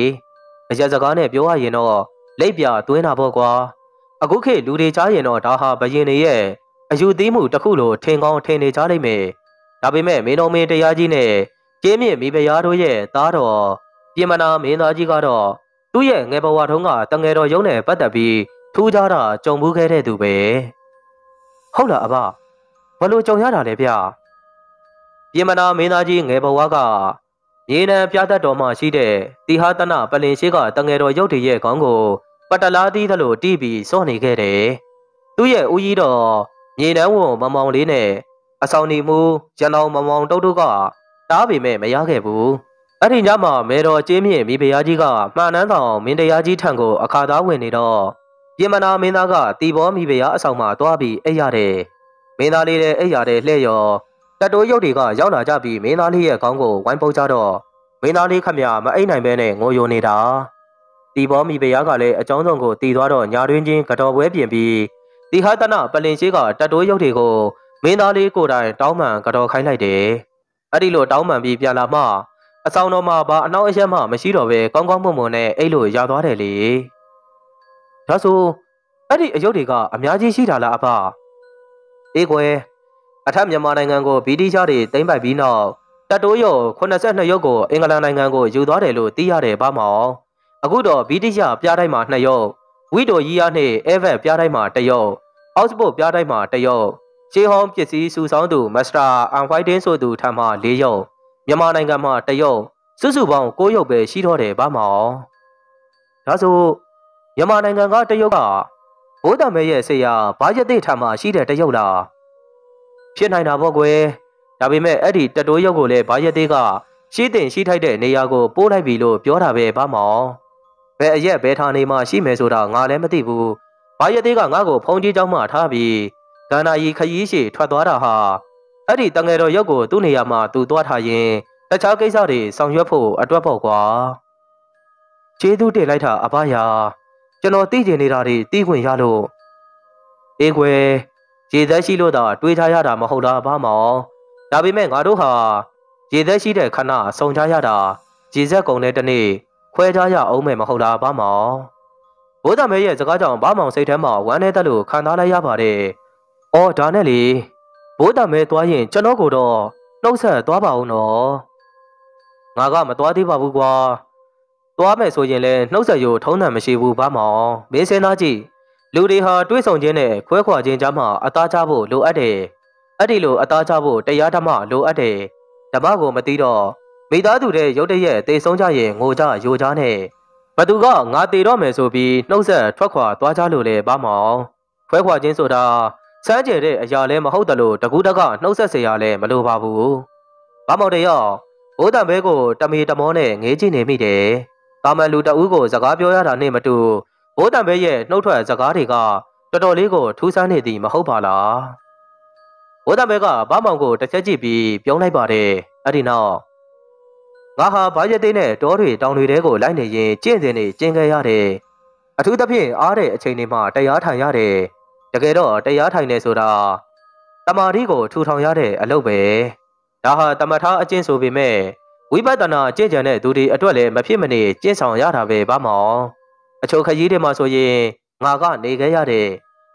အရက်စကားနဲ့ပြောရရင်တော့လက်ပြသွင်းတာပေါ့ကွာအခုခေတ်လူတွေကြားရင်တော့ဒါဟာဘယင်တွေရဲ့အယူသီးမှုတစ်ခုလိုထင်ကောင်းထင်နေကြလိမ့်မယ် ဒါပေမဲ့မင်းတော်မင်းတရားကြီးနဲ့ကျင်းမြင့်မိဖုရားတို့ရဲ့သားတော်ပြင်မနာမင်းသားကြီးကတော့သူသူ့ရဲ့ငယ်ဘဝတုန်းကတငယ်တော်ရုံးနဲ့ပတ်သက်ပြီးထူးခြားတာကြုံမှုခဲ့တဲ့သူပဲဟုတ်လားအဘဘလို့ကြုံရတာလဲဗျပြင်မနာမင်းသားကြီးငယ်ဘဝကမြေနံပြတ်တော်မှရှိတဲ့တီဟာတနပလင်ရှိကတငယ်တော်ရုပ်တည်ရဲ့ခေါင်းကိုပတလားတီးသလိုတီးပြီးစော့နေခဲ့တယ်သူ့ရဲ့ဦးကြီးတော်မြေနန်းဝန်မမောင်လေးနဲ့ အဆောင်နေမှုရန်တော်မမောင်တုတ်တုတ်ကတားပေမဲ့မရခဲ့ဘူးအဲ့ဒီညမှာမေတော်ကျင်းမြင့်မိဖုရားကြီးကမှန်နှန်းဆောင်မင်းတရားကြီးထံကိုအခါသားဝင်နေတော့ပြင်မနာမင်းသားကတီဘောမိဖုရားအဆောင်မှာတွားပြီးအိပ်ရတယ်မင်းသားလေးလည်းအိပ်ရတဲ့လှဲ့ရောတတိုးရုပ်တွေကရောက်လာကြပြီးမင်းသားလေးရဲ့ခေါင်းကိုဝိုင်းပုတ်ကြတော့မင်းသားလေးခမရမအိပ်နိုင်ဘဲနဲ့ငိုယိုနေတာတီဘောမိဖုရားကလည်းအကြောင်းစုံကိုတီသွားတော့ညာတွင်ချင်းကတော်ပွဲပြင်ပြီးတီဟာတနပလင်ရှိကတတိုးရုပ်တွေကို မင်းသားလေးကိုယ်တိုင်တောင်းပန်ကတော်ခိုင်းလိုက်တယ်အဲ့ဒီလိုတောင်းပန်ပြီးပြန်လာမှအဆောင်တော်မှာဘာအနောက်အရက်မှမရှိတော့ပဲကောင်းကောင်းမွန်မွန်နဲ့အဲ့လိုရသွားတယ်လေဒါဆိုအဲ့ဒီအယုတ်တွေကအများကြီးရှိတာလားအဖအေးကွယ်အထက်မြန်မာနိုင်ငံကိုဗီဒီရှားတွေသိမ်းပိုက်ပြီးနောက်တတိုးရုပ်82ရုပ်ကိုအင်္ဂလန်နိုင်ငံကိုယူသွားတယ်လို့သိရတယ်ပါမောင်အခုတော့ဗီဒီရှားပြားတိုင်းမှာ2ရုပ်ဝီတိုရီယာနဲ့အဲဗက်ပြားတိုင်းမှာ1ရုပ်အောက်စ်ပို့ပြားတိုင်းမှာ1ရုပ် ရှေးဟောင်းပစ္စည်းစုဆောင်းသူမစ္စတာအန်ဖိုင်တင်းဆိုသူထံမှ၄ရုပ်မြန်မာနိုင်ငံမှာတရုတ်စုစုပေါင်း9ရုပ်ပဲရှိတော့တယ်ဗမောင်ဒါဆိုမြန်မာနိုင်ငံကတရုတ်ကဘိုးတမဲရဲ့ဆေးရဘာရသေးထမှာရှိတဲ့တရုတ်လားဖြစ်နိုင်တာပေါ့ကွယ်ဒါပေမဲ့အဲ့ဒီတတိုးရုပ်ကိုလည်းဘာရသေးကရှိတင်ရှိထိုက်တဲ့နေရာကိုပို့လိုက်ပြီလို့ပြောတာပဲဗမောင်ဘယ်အရက်ဘယ်ဌာနေမှာရှိမယ်ဆိုတာငါလည်းမသိဘူးဘာရသေးကငါ့ကိုဖုန်းကြီးเจ้าမှထားပြီး ကန္နာရီခရီးရှည်ထွက်သွားတာဟာအဲ့ဒီတငယ်တော်ရုပ်ကိုသူ့နေရာမှာသူသွားထားရင်တခြားကိစ္စတွေဆောင်ရွက်ဖို့အတွက်ပေါ့ကွာကျေးဇူးတင်လိုက်တာအဘယာကျွန်တော်သိကျင်နေတာတွေသိခွင့်ရလို့အေးခွေရေသက်ရှိလို့သာတွေးထားရတာမဟုတ်လားဘာမောင်ဒါပေမဲ့ငါတို့ဟာရေသက်ရှိတဲ့ခဏစုံချရတာရေဆက်ကုံတဲ့တနေ့ခွဲထားရအောင်မယ်မဟုတ်လားဘာမောင်ဘိုးသားမဲရဲ့စကားကြောင့်ဘာမောင်စိတ်ထဲမှာဝမ်းနေတဲ့လို့ခံစားလိုက်ရပါတယ်။ အော်ဒါနဲ့လေဘိုးသားမဲသွားရင်ကျွန်တော်ကိုတော့နှုတ်ဆက်သွားပါဦးနော်ငါကမသွားသေးပါဘူးကွာသွားမယ်ဆိုရင်လည်းနှုတ်ဆက်ရိုထုံးတယ်မရှိဘူးဘာမောင်မင်းစင်းသားကြည့်လူတွေဟာတွေးဆောင်ခြင်းနဲ့ခွဲခွာခြင်းကြားမှာအသားချဖို့လိုအပ်တယ်အဲ့ဒီလိုအသားချဖို့တရားဓမ္မလိုအပ်တယ်ဓမ္မကိုမသိတော့မိသားစုတဲ့ရုတ်တရက်တေဆုံးကြရင်ငိုကြယိုကြနဲ့ဘသူကငါတေတော့မယ်ဆိုပြီးနှုတ်ဆက်ထွက်ခွာသွားကြလို့လေဘာမောင်ခွဲခွာခြင်းဆိုတာ စမ်းကြဲတဲ့အရာလဲမဟုတ်တယ်လို့တကူးတကနှုတ်ဆက်စရာလဲမလိုပါဘူး။ဘာမော်တရော့ဘိုးတံဘဲကိုတမေတမောနဲ့ငေးကြည့်နေမိတယ်။တာမန်လူတအူးကိုစကားပြောရတာနဲ့မတူဘိုးတံဘဲရဲ့နှုတ်ထွက်စကားတွေကတော်တော်လေးကိုထူးဆန်းနေသည်မဟုတ်ပါလား။ဘိုးတံဘဲကဘာမောင်ကိုတစ်ချက်ကြည့်ပြီးပြုံးလိုက်ပါတယ်။အဲ့ဒီနောက်ငါဟာဘာရက်သေးနဲ့တောတွေတောင်တွေတဲကိုလိုက်နေရင်ကျင့်စဉ်နေကျင်ခဲ့ရတယ်။အထူးသဖြင့်အားတဲ့အချိန်တွေမှာတရားထိုင်ရတယ်။ တကယ်တော့တရားထိုင်နေဆိုတာတမာရီကိုထူထောင်ရတဲ့အလုပ်ပဲ။ဒါဟာတမထအကျင့်ဆိုပေမဲ့ဝိပဿနာကျင့်ကြံတဲ့သူတွေအတွက်လည်းမဖြစ်မနေကျင့်ဆောင်ရတာပဲဗမောင်အချို့ခရီးတွေမှာဆိုရင်ငါကနေခဲ့ရတဲ့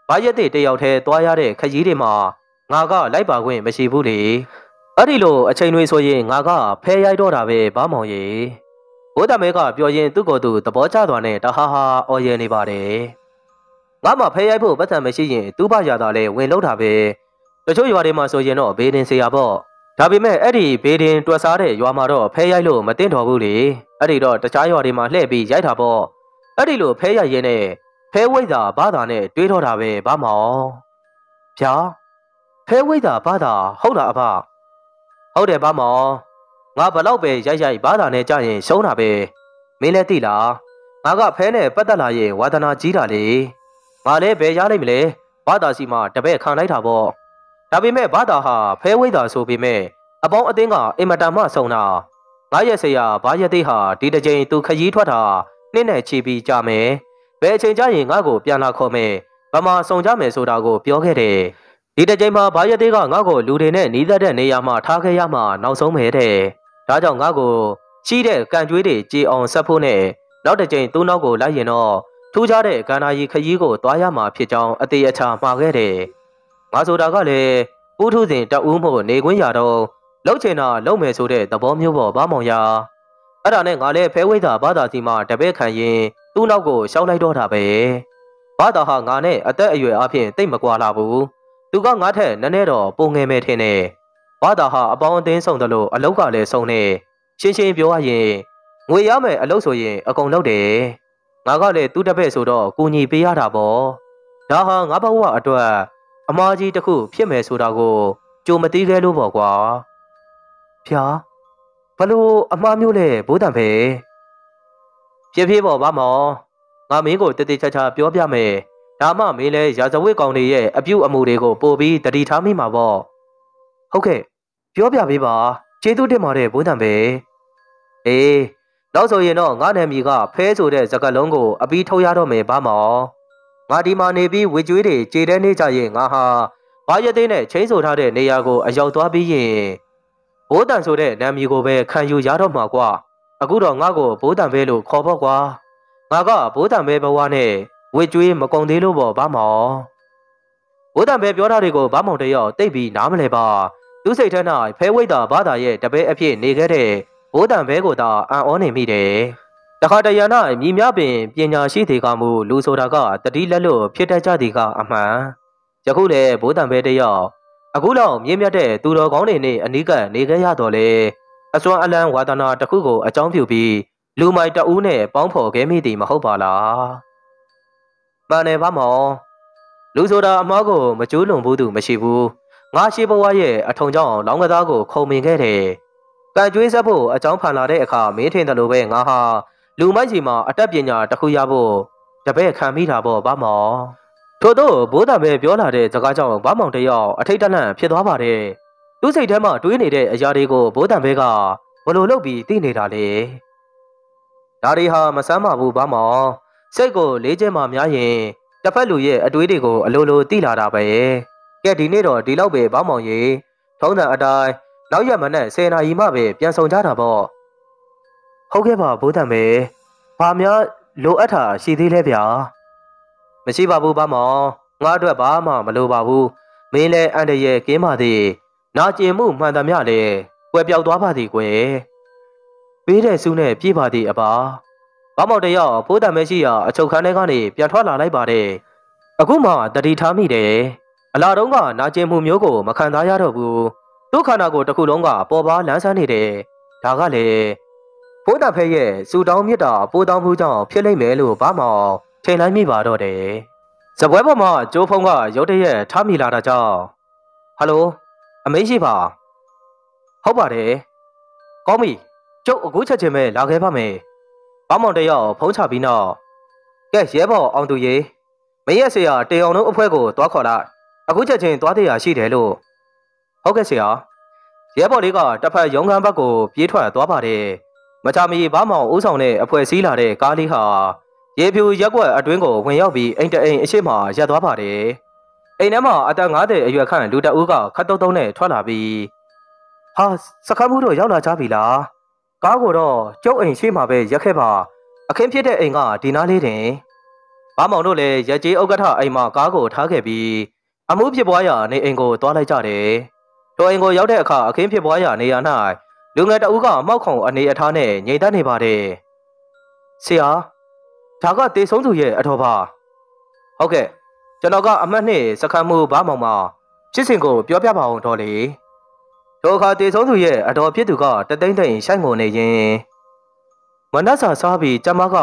ဘာရက်တဲ့တယောက်တည်းသွားရတဲ့ခရီးတွေမှာငါကလိုက်ပါခွင့်မရှိဘူးလေအဲ့ဒီလိုအချိန်တွေဆိုရင်ငါကဖဲရိုက်တော့တာပဲဗမောင်ရေဘိုးတမဲကပြောရင်သူ့ကိုယ်သူသဘောကျသွားနဲ့တဟာဟာအော်ရဲနေပါတယ် ငါမှဖဲရိုက်ဖို့ပတ်စံမရှိရင်သူ့ဘရတာလဲဝင်လောက်တာပဲတချို့ရွာတွေမှာဆိုရင်တော့ဘေးဒင်ဆရာပေါ့ဒါပေမဲ့အဲ့ဒီဘေးဒင်တွက်စားတဲ့ရွာမှာတော့ဖဲရိုက်လို့မတင်တော်ဘူးလေအဲ့ဒီတော့တခြားရွာတွေမှာလှည့်ပြီးရိုက်တာပေါ့အဲ့ဒီလိုဖဲရိုက်ရင်းနဲ့ဖဲဝိတ်သာဘာသာနဲ့တွေးတော့တာပဲဗမောင်ဗျာဖဲဝိတ်သာဘာသာဟုတ်လားအဖဟုတ်တယ်ဗမောင်ငါဘလောက်ပဲရိုက်ရိုက်ဘာသာနဲ့ကြာရင်ရှုံးတာပဲမင်းလည်းသိလားငါကဖဲနဲ့ပတ်သက်လာရင်ဝါသနာကြီးတာလေ ငါလည်းဘယ်ရလိုက်မလဲဘာသာစီမှာတပည့်ခံလိုက်တာပေါ့ဒါပေမဲ့ဘာသာဟာဖဲဝိတ်တာဆိုပေမဲ့အပေါင်းအသင်းကအင်မတန်မှဆုံတာငါရဲ့ဆရာဘာရသေးဟာဒီတစ်ချိန်သူခရီးထွက်တာနှင်းနဲ့ချီပြီးကြမယ်ဘယ်အချိန်ကျရင်ငါ့ကိုပြန်လာခေါ်မယ်ဗမာဆုံကြမယ်ဆိုတာကိုပြောခဲ့တယ်ဒီတစ်ချိန်မှာဘာရသေးကငါ့ကိုလူတွေနဲ့နီးသက်တဲ့နေရာမှာထားခဲ့ရမှနောက်ဆုံးပဲတဲ့ဒါကြောင့်ငါ့ကိုရှိတဲ့ကံကြွေးတွေကြေအောင်ဆက်ဖို့နဲ့နောက်တစ်ချိန်သူ့နောက်ကိုလိုက်ရင်တော့ ထူးခြားတဲ့ကန္နာရီခရီးကိုသွားရမှာဖြစ်ကြောင်းအသေးအချာမှာခဲ့တယ်ငါဆိုတာကလည်းပူးထုစဉ်တအူးမို့နေခွင့်ရတော့လှုပ်ချင်တာလှုပ်မယ်ဆိုတဲ့သဘောမျိုးပေါ့ဗမောင်ရအဲ့ဒါနဲ့ငါလည်းဖဲဝိတ်တာဘာသာစီမှာတပည့်ခံရင်သူ့နောက်ကိုရှောင်းလိုက်တော့တာပဲဘာသာဟာငါနဲ့အသက်အရွယ်အပြင်တိတ်မကွာလာဘူးသူကငါထက်နည်းနည်းတော့ပုံငယ်မဲ့ထင်တယ်ဘာသာဟာအပေါင်းအသင်းဆောင်တယ်လို့အလောက်ကလည်းဆုံးနေရှင်းရှင်းပြောရရင်ငွေရမယ်အလုပ်ဆိုရင်အကုန်လုပ်တယ် ငါကလည်းသူ့တပည့်ဆိုတော့ကူညီပေးရတာပေါ့ဒါဟာငါဘဝအတွက်အမားကြီးတစ်ခုဖြစ်မယ်ဆိုတာကိုကြိုမသိခဲ့လို့ပေါ့ကွာဖျားဘလို့အမားမျိုးလဲဘိုးတံဖေဖြစ်ဖြစ်ပေါ့ဗမောငါမင်းကိုတတိချာချာပြောပြမယ်ဒါမှမင်းလဲရာဇဝတ်ကောင်တွေရဲ့အပြုတ်အမူတွေကိုပို့ပြီးတတိထားမိမှာပေါ့ဟုတ်ကဲ့ပြောပြပေးပါကျေးဇူးတင်ပါတယ်ဘိုးတံဖေအေး နောက်ဆိုရင်တော့ငါနာမည်ကဖဲဆိုတဲ့စကားလုံးကိုအပီးထုတ်ရတော့မယ်ဗမောငါဒီမှာနေပြီးဝေကျွေးတွေကြေတဲ့နေကြရင်ငါဟာဘာရသေးနဲ့ချင်းဆိုထားတဲ့နေရာကိုအရောက်သွားပြီးရင်ဘိုးတန်ဆိုတဲ့နာမည်ကိုပဲခံယူရတော့မှာကွာအခုတော့ငါ့ကိုဘိုးတန်ပဲလို့ခေါ်ဖို့ကွာငါကဘိုးတန်ပဲဘဝနဲ့ဝေကျွေးမကုံသေးလို့ပေါ့ဗမောဘိုးတန်ပဲပြောတာတွေကိုဗမောင်တယောက်တိတ်ပြီးနားမလဲပါသူစိတ်ထဲ၌ဖဲဝိတ်တာဘာသာရဲ့တပည့်အဖြစ်နေခဲ့တဲ့ ဘိုးတန်ဘဲကိုသာအံ့ဩနေမိတယ်တခါတရံ၌မြည်များပင်ပညာရှိသေးကမူလူဆိုတာကတတိလက်လို့ဖြစ်တတ်ကြသည်ကအမှန်ယခုလေဘိုးတန်ဘဲတယောက်အခုလောက်မြင့်မြတ်တဲ့သူတော်ကောင်းတွေနဲ့အနိကနေခဲ့ရတော့လေအစွမ်းအလန်းဝါဒနာတစ်ခုကိုအကြောင်းပြုပြီးလူမိုက်တဦးနဲ့ပေါင်းဖော်ခဲ့မိသည်မဟုတ်ပါလားမှန်တယ်ဗမော်လူဆိုတာအမားကိုမကျိုးလွန်ဘူးသူမရှိဘူးငါရှိဘဝရဲ့အထုံကြောင့်လောင်းကစားကိုခုံမြင်ခဲ့တယ် ကံကြွေးဆက်ဖို့အကြောင်းဖန်လာတဲ့အခါမင်းထင်တယ်လို့ပဲငါဟာလူမိုက်စီမှာအတတ်ပညာတစ်ခုရဖို့တပည့်ခံမိတာပေါ့ဗမော်ထို့သောဘိုးတာပဲပြောလာတဲ့စကားကြောင့်ဗမောင်တယောက်အထိတ်တလန့်ဖြစ်သွားပါတယ်သူ့စိတ်ထဲမှာတွေးနေတဲ့အရာတွေကိုဘိုးတံဘဲကဘလို့လုပ်ပြီးသိနေတာလေဒါတွေဟာမဆမ်းပါဘူးဗမောင်စိတ်ကိုလေးကျဲမှများရင်တစ်ဖက်လူရဲ့အတွေးတွေကိုအလိုလိုသိလာတာပဲကဲဒီနေ့တော့ဒီလောက်ပဲဗမောင်ရေထုံးစံအတိုင်း နောက်ရက်မနဲ့10နာရီမှပဲပြန်ဆောင်ကြတာပေါ့ဟုတ်ကဲ့ပါဘိုးတံပဲဘာများလိုအပ်တာရှိသေးလဲဗျာမရှိပါဘူးဗမောင်ငါအတွက်ဘာမှမလိုပါဘူးမင်းလည်းအန်တရဲ့ကင်းပါသေးနာကျင်မှုမှန်သမျှလည်းကွယ်ပြောက်သွားပါသည်ကွယ်ပေးတဲ့စုနဲ့ပြေးပါသည်အပါဘာမောင်တယောက်ဖိုးတံမရှိရအချုပ်ခန်းထဲကနေပြန်ထွက်လာလိုက်ပါတယ်အခုမှတတိထားမိတယ်အလာတုံးကနာကျင်မှုမျိုးကိုမခံစားရတော့ဘူး သူ့ခန္ဓာကိုယ်တစ်ခုလုံးကပေါ်ပါလန်းဆန်းနေတယ်ဒါကလေဖိုးတံဖဲရဲ့စူတောင်းမြစ်တာပိုးတောင်းမှုကြောင့်ဖြစ်လိမ့်မယ်လို့ဘာမောင်ထင်လိုက်မိပါတော့တယ်စပွဲပေါ်မှာကျိုးဖုံးကရုတ်တရက်ထားမိလာတာကြောင့်ဟယ်လိုအမေးရှိပါဟုတ်ပါတယ်ကောင်းပြီကျုပ်အခုချက်ချင်းပဲလာခဲ့ပါမယ်ဘာမောင်တယောက်ဖုံးချပြီးနောက်ကဲရဲဘော်အောင်သူရေမင်းရဲ့ဆရာတေအောင်တို့အဖွဲကိုတွားခေါ်လိုက်အခုချက်ချင်းတွားတရားရှိတယ်လို့ ဟုတ်ကဲ့ဆရာရဲဘော်လေးကတစ်ဖက်ရုံးခန်းဘက်ကိုပြေးထွက်သွားပါတယ်မချမီဘာမောင်ဦးဆောင်တဲ့အဖွဲစည်းလာတဲ့ကားလေးဟာရေဖြူရက်ွက်အတွင်းကိုဝင်ရောက်ပြီးအိမ်တအိမ်အရှိမရပ်သွားပါတယ်အိမ်ထဲမှာအသက်50အရွယ်ခန့်လူတအူးကခတ်တုံးတုံးနဲ့ထွက်လာပြီးဟာစခန်းမှုတို့ရောက်လာကြပြီလားကားကိုတော့ကျုပ်အိမ်ရှိမှပဲရက်ခဲ့ပါအခင်းဖြစ်တဲ့အိမ်ကဒီနားလေးတင်ဘာမောင်တို့လည်းရက်ကြီးဥက္ကဋ္ဌအိမ်မှာကားကိုထားခဲ့ပြီးအမှုဖြစ်ပွားရာနေအိမ်ကိုသွားလိုက်ကြတယ် တော်အိမ်ကိုရောက်တဲ့အခါအခင်းဖြစ်ပွားရာနေရာ၌လူငယ်တအူးကမောက်ခုံအနေအထားနဲ့ငြိမ်သက်နေပါတယ်ဆရာဒါကတေဆုံးသူရဲ့အတော်ပါဟုတ်ကဲ့ကျွန်တော်ကအမတ်နှစ်စခန်းမှုဘာမောင်မှာဖြစ်စဉ်ကိုပြောပြပါအောင်တော်လေတို့အခါတေဆုံးသူရဲ့အတော်ဖြစ်သူကတသိမ့်သိမ့်ရှိုက်ငုံနေရင်မနက်စာစားပြီးကျမက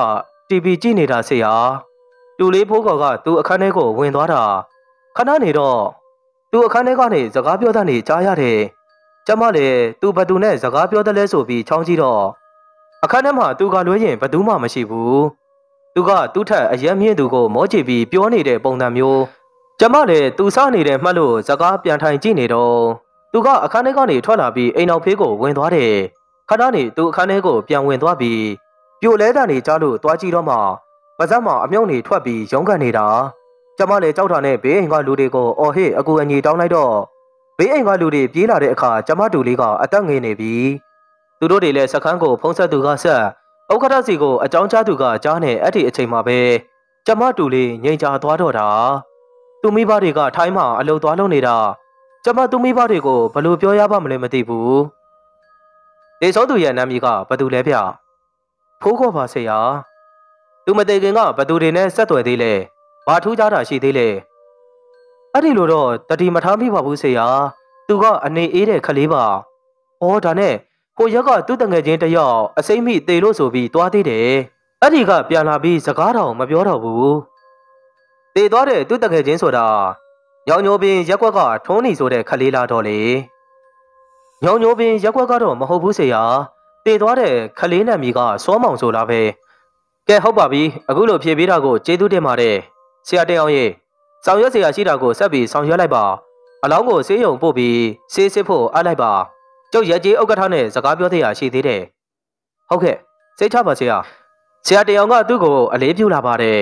တီဗီကြည့်နေတာဆရာတူလေးဖိုးကော်ကသူ့အခန်းထဲကိုဝင်သွားတာခဏနေတော့ သူ့အခန်းထဲကနေစကားပြောတတ်နေကြားရတယ်ကျမလည်းသူဘသူနဲ့စကားပြောတယ်လဲဆိုပြီးချောင်းကြည့်တော့အခန်းထဲမှာသူကလွှဲရင်ဘသူမှမရှိဘူးသူကသူ့ထက်အယံမြင့်သူကိုမောချီပြီးပြောနေတဲ့ပုံစံမျိုးကျမလည်းသူစနေတဲ့မှတ်လို့စကားပြန်ထိုင်ကြည့်နေတော့သူကအခန်းထဲကနေထွက်လာပြီးအိမ်အောင်ဖေးကိုဝင်သွားတယ်ခဏနေသူအခန်းထဲကိုပြန်ဝင်သွားပြီးပြိုလဲတာနေကြားလို့သွားကြည့်တော့မှပါဇက်မှာအမြုံနေထွက်ပြီးရုန်းကန်နေတာ ကျမလည်းကြောက်တာနဲ့ဘေးအိမ်ကလူတွေကိုအော်ဟစ်အကူအညီတောင်းလိုက်တော့ဘေးအိမ်ကလူတွေပြေးလာတဲ့အခါကျမတူလေးကအသက်ငယ်နေပြီသူတို့တွေလည်းစခန်းကိုဖုံးဆက်သူကဆက်ဥက္ကဋ္ဌစီကိုအကြောင်းကြားသူကကြားနေအဲ့ဒီအချိန်မှာပဲကျမတူလေးငြိမ်ချသွားတော့တာသူမိဘတွေကထိုင်းမှာအလုပ်သွားလုပ်နေတာကျမသူမိဘတွေကိုဘယ်လိုပြောရပါမလဲမသိဘူးဒေဆုံးသူရဲ့နာမည်ကဘသူလဲဗျဖိုးခေါ်ပါဆရာသူမသေးခင်ကဘသူတွေနဲ့ဆက်သွယ်သေးလဲ ဘာထူးခြားတာရှိသေးလဲအဲ့ဒီလိုတော့တတိမထားမိပါဘူးဆရာသူကအနေအေးတဲ့ခလေးပါဩဒါနဲ့ကိုရက်ကသူ့တငယ်ချင်းတယောက်အစိမ့်မိတေလို့ဆိုပြီးတွားသေးတယ်အဲ့ဒီကပြန်လာပြီးစကားတော်မပြောတော့ဘူးတေသွားတဲ့သူ့တငယ်ချင်းဆိုတာညောင်ညိုပင်ရက်ကွက်ကထုံးနေဆိုတဲ့ခလေးလာတော့လေညောင်ညိုပင်ရက်ကွက်ကတော့မဟုတ်ဘူးဆရာတည်သွားတဲ့ခလေးနံမီကစောမောင်ဆိုလားပဲကဲဟုတ်ပါပြီအခုလိုဖြေပေးတာကိုကျေးဇူးတင်ပါတယ် ဆရာတင်အောင်ရေဆောင်ရွက်ဆရာရှိတာကိုဆက်ပြီးဆောင်ရွက်လိုက်ပါအလောင်းကိုဆေးရုံပို့ပြီးဆေးစစ်ဖို့အားလိုက်ပါကျုပ်ရက်ကြီးဥက္ကဋ္ဌနဲ့စကားပြောသေးရရှိသေးတယ်ဟုတ်ကဲ့စိတ်ချပါဆရာဆရာတင်အောင်ကသူ့ကိုအလေးပြုလာပါတယ်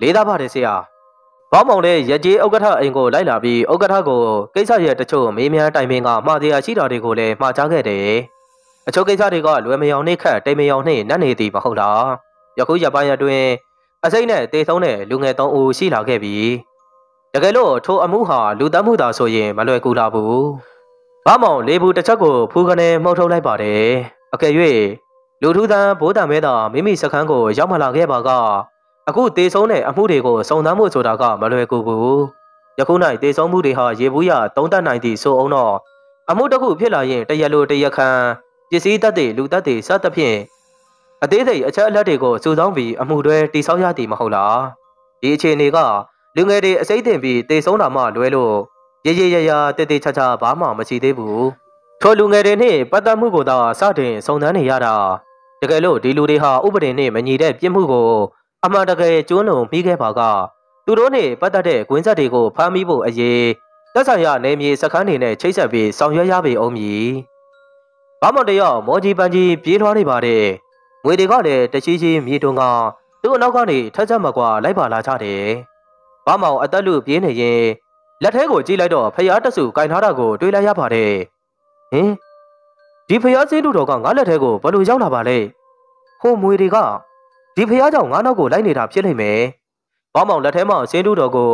လေးသားပါတယ်ဆရာဘောင်းမောင်လည်းရက်ကြီးဥက္ကဋ္ဌအိမ်ကိုလိုက်လာပြီးဥက္ကဋ္ဌကိုကိစ္စရဲ့တချို့မေးမြန်းတိုင်ပင်ကမှားတရားရှိတာတွေကိုလည်းမှားချခဲ့တယ်။အချို့ကိစ္စတွေကလွယ်မယောင်နှိခတ်တိမ်မယောင်နှိနတ်နေသည်မဟုတ်လား။ယခုရပိုင်းအတွင်း အစိမ့်နဲ့တေဆုံးတဲ့လူငယ်သုံးဦးရှိလာခဲ့ပြီ။တကယ်လို့ထိုအမှုဟာလူသားမှုသာဆိုရင်မလွယ်ကူလာဘူး။ဘောင်းမောင်လေးဘူးတစ်ချက်ကိုဖူးကနေမှုတ်ထုတ်လိုက်ပါတယ်။အကယ်၍လူထူးသန်းဘိုးတံမဲသာမိမိစခန်းကိုရောက်မလာခဲ့ပါကအခုတေဆုံးတဲ့အမှုတွေကိုစုံစမ်းမှုဆိုတာကမလွယ်ကူဘူးယခု၌တေဆုံးမှုတွေဟာရေဘူးရသုံးတတ်နိုင်သည့်ဆိုအောင်တော့အမှုတစ်ခုဖြစ်လာရင်တရက်လိုတရက်ခန့်ပစ္စည်းတတ်တဲ့လူတတ်တဲ့စသဖြင့် အသေးစိတ်အချက်အလက်တွေကိုစုဆောင်းပြီးအမှုတွေတိဆောက်ရသည်မဟုတ်လားဒီအခြေအနေကလူငယ်တွေအစိမ့်တင်ပြီးတေဆုံးတာမှလွဲလို့ရေရေရရတေတေချာချာဘာမှမရှိသေးဘူးထိုလူငယ်တွေနဲ့ပတ်သက်မှုကိုသာစတင်စုံစမ်းနေရတာတကယ်လို့ဒီလူတွေဟာဥပဒေနဲ့မညီတဲ့ပြစ်မှုကိုအမှန်တကယ်ကျွန်းလုံပြီးခဲ့ပါကသူတို့နဲ့ပတ်သက်တဲ့ကွင်းဆက်တွေကိုဖမ်းမိဖို့အရေးတက်ဆိုင်ရနေမြေစခန်းတွေနဲ့ချိတ်ဆက်ပြီးဆောင်ရွက်ရပေအောင်မည်။ဘာမှတယောက်မော်ကြီးပန်းကြီးပြေးထွားနေပါတယ်။ ငွေတွေကလည်းတချီချီမြေတုံကသူ့အနောက်ကနေထက်ချက်မကွာလိုက်ပါလာကြတယ်။ဘာမောင်အသက်လူပြေးနေရင်လက်ထဲကိုကြည့်လိုက်တော့ဖျားတဆူကင်ထားတာကိုတွေးလိုက်ရပါတယ်။ဟင်ဒီဖျားစင်းတူတော်ကငါလက်ထဲကိုဘယ်လိုရောက်လာပါလဲ။ဟိုမွေတွေကဒီဖះကြောင့်ငါနောက်ကိုလိုက်နေတာဖြစ်လိမ့်မယ်။ဘောင်းမောင်လက်ထဲမှာဆင်းတူတော်ကို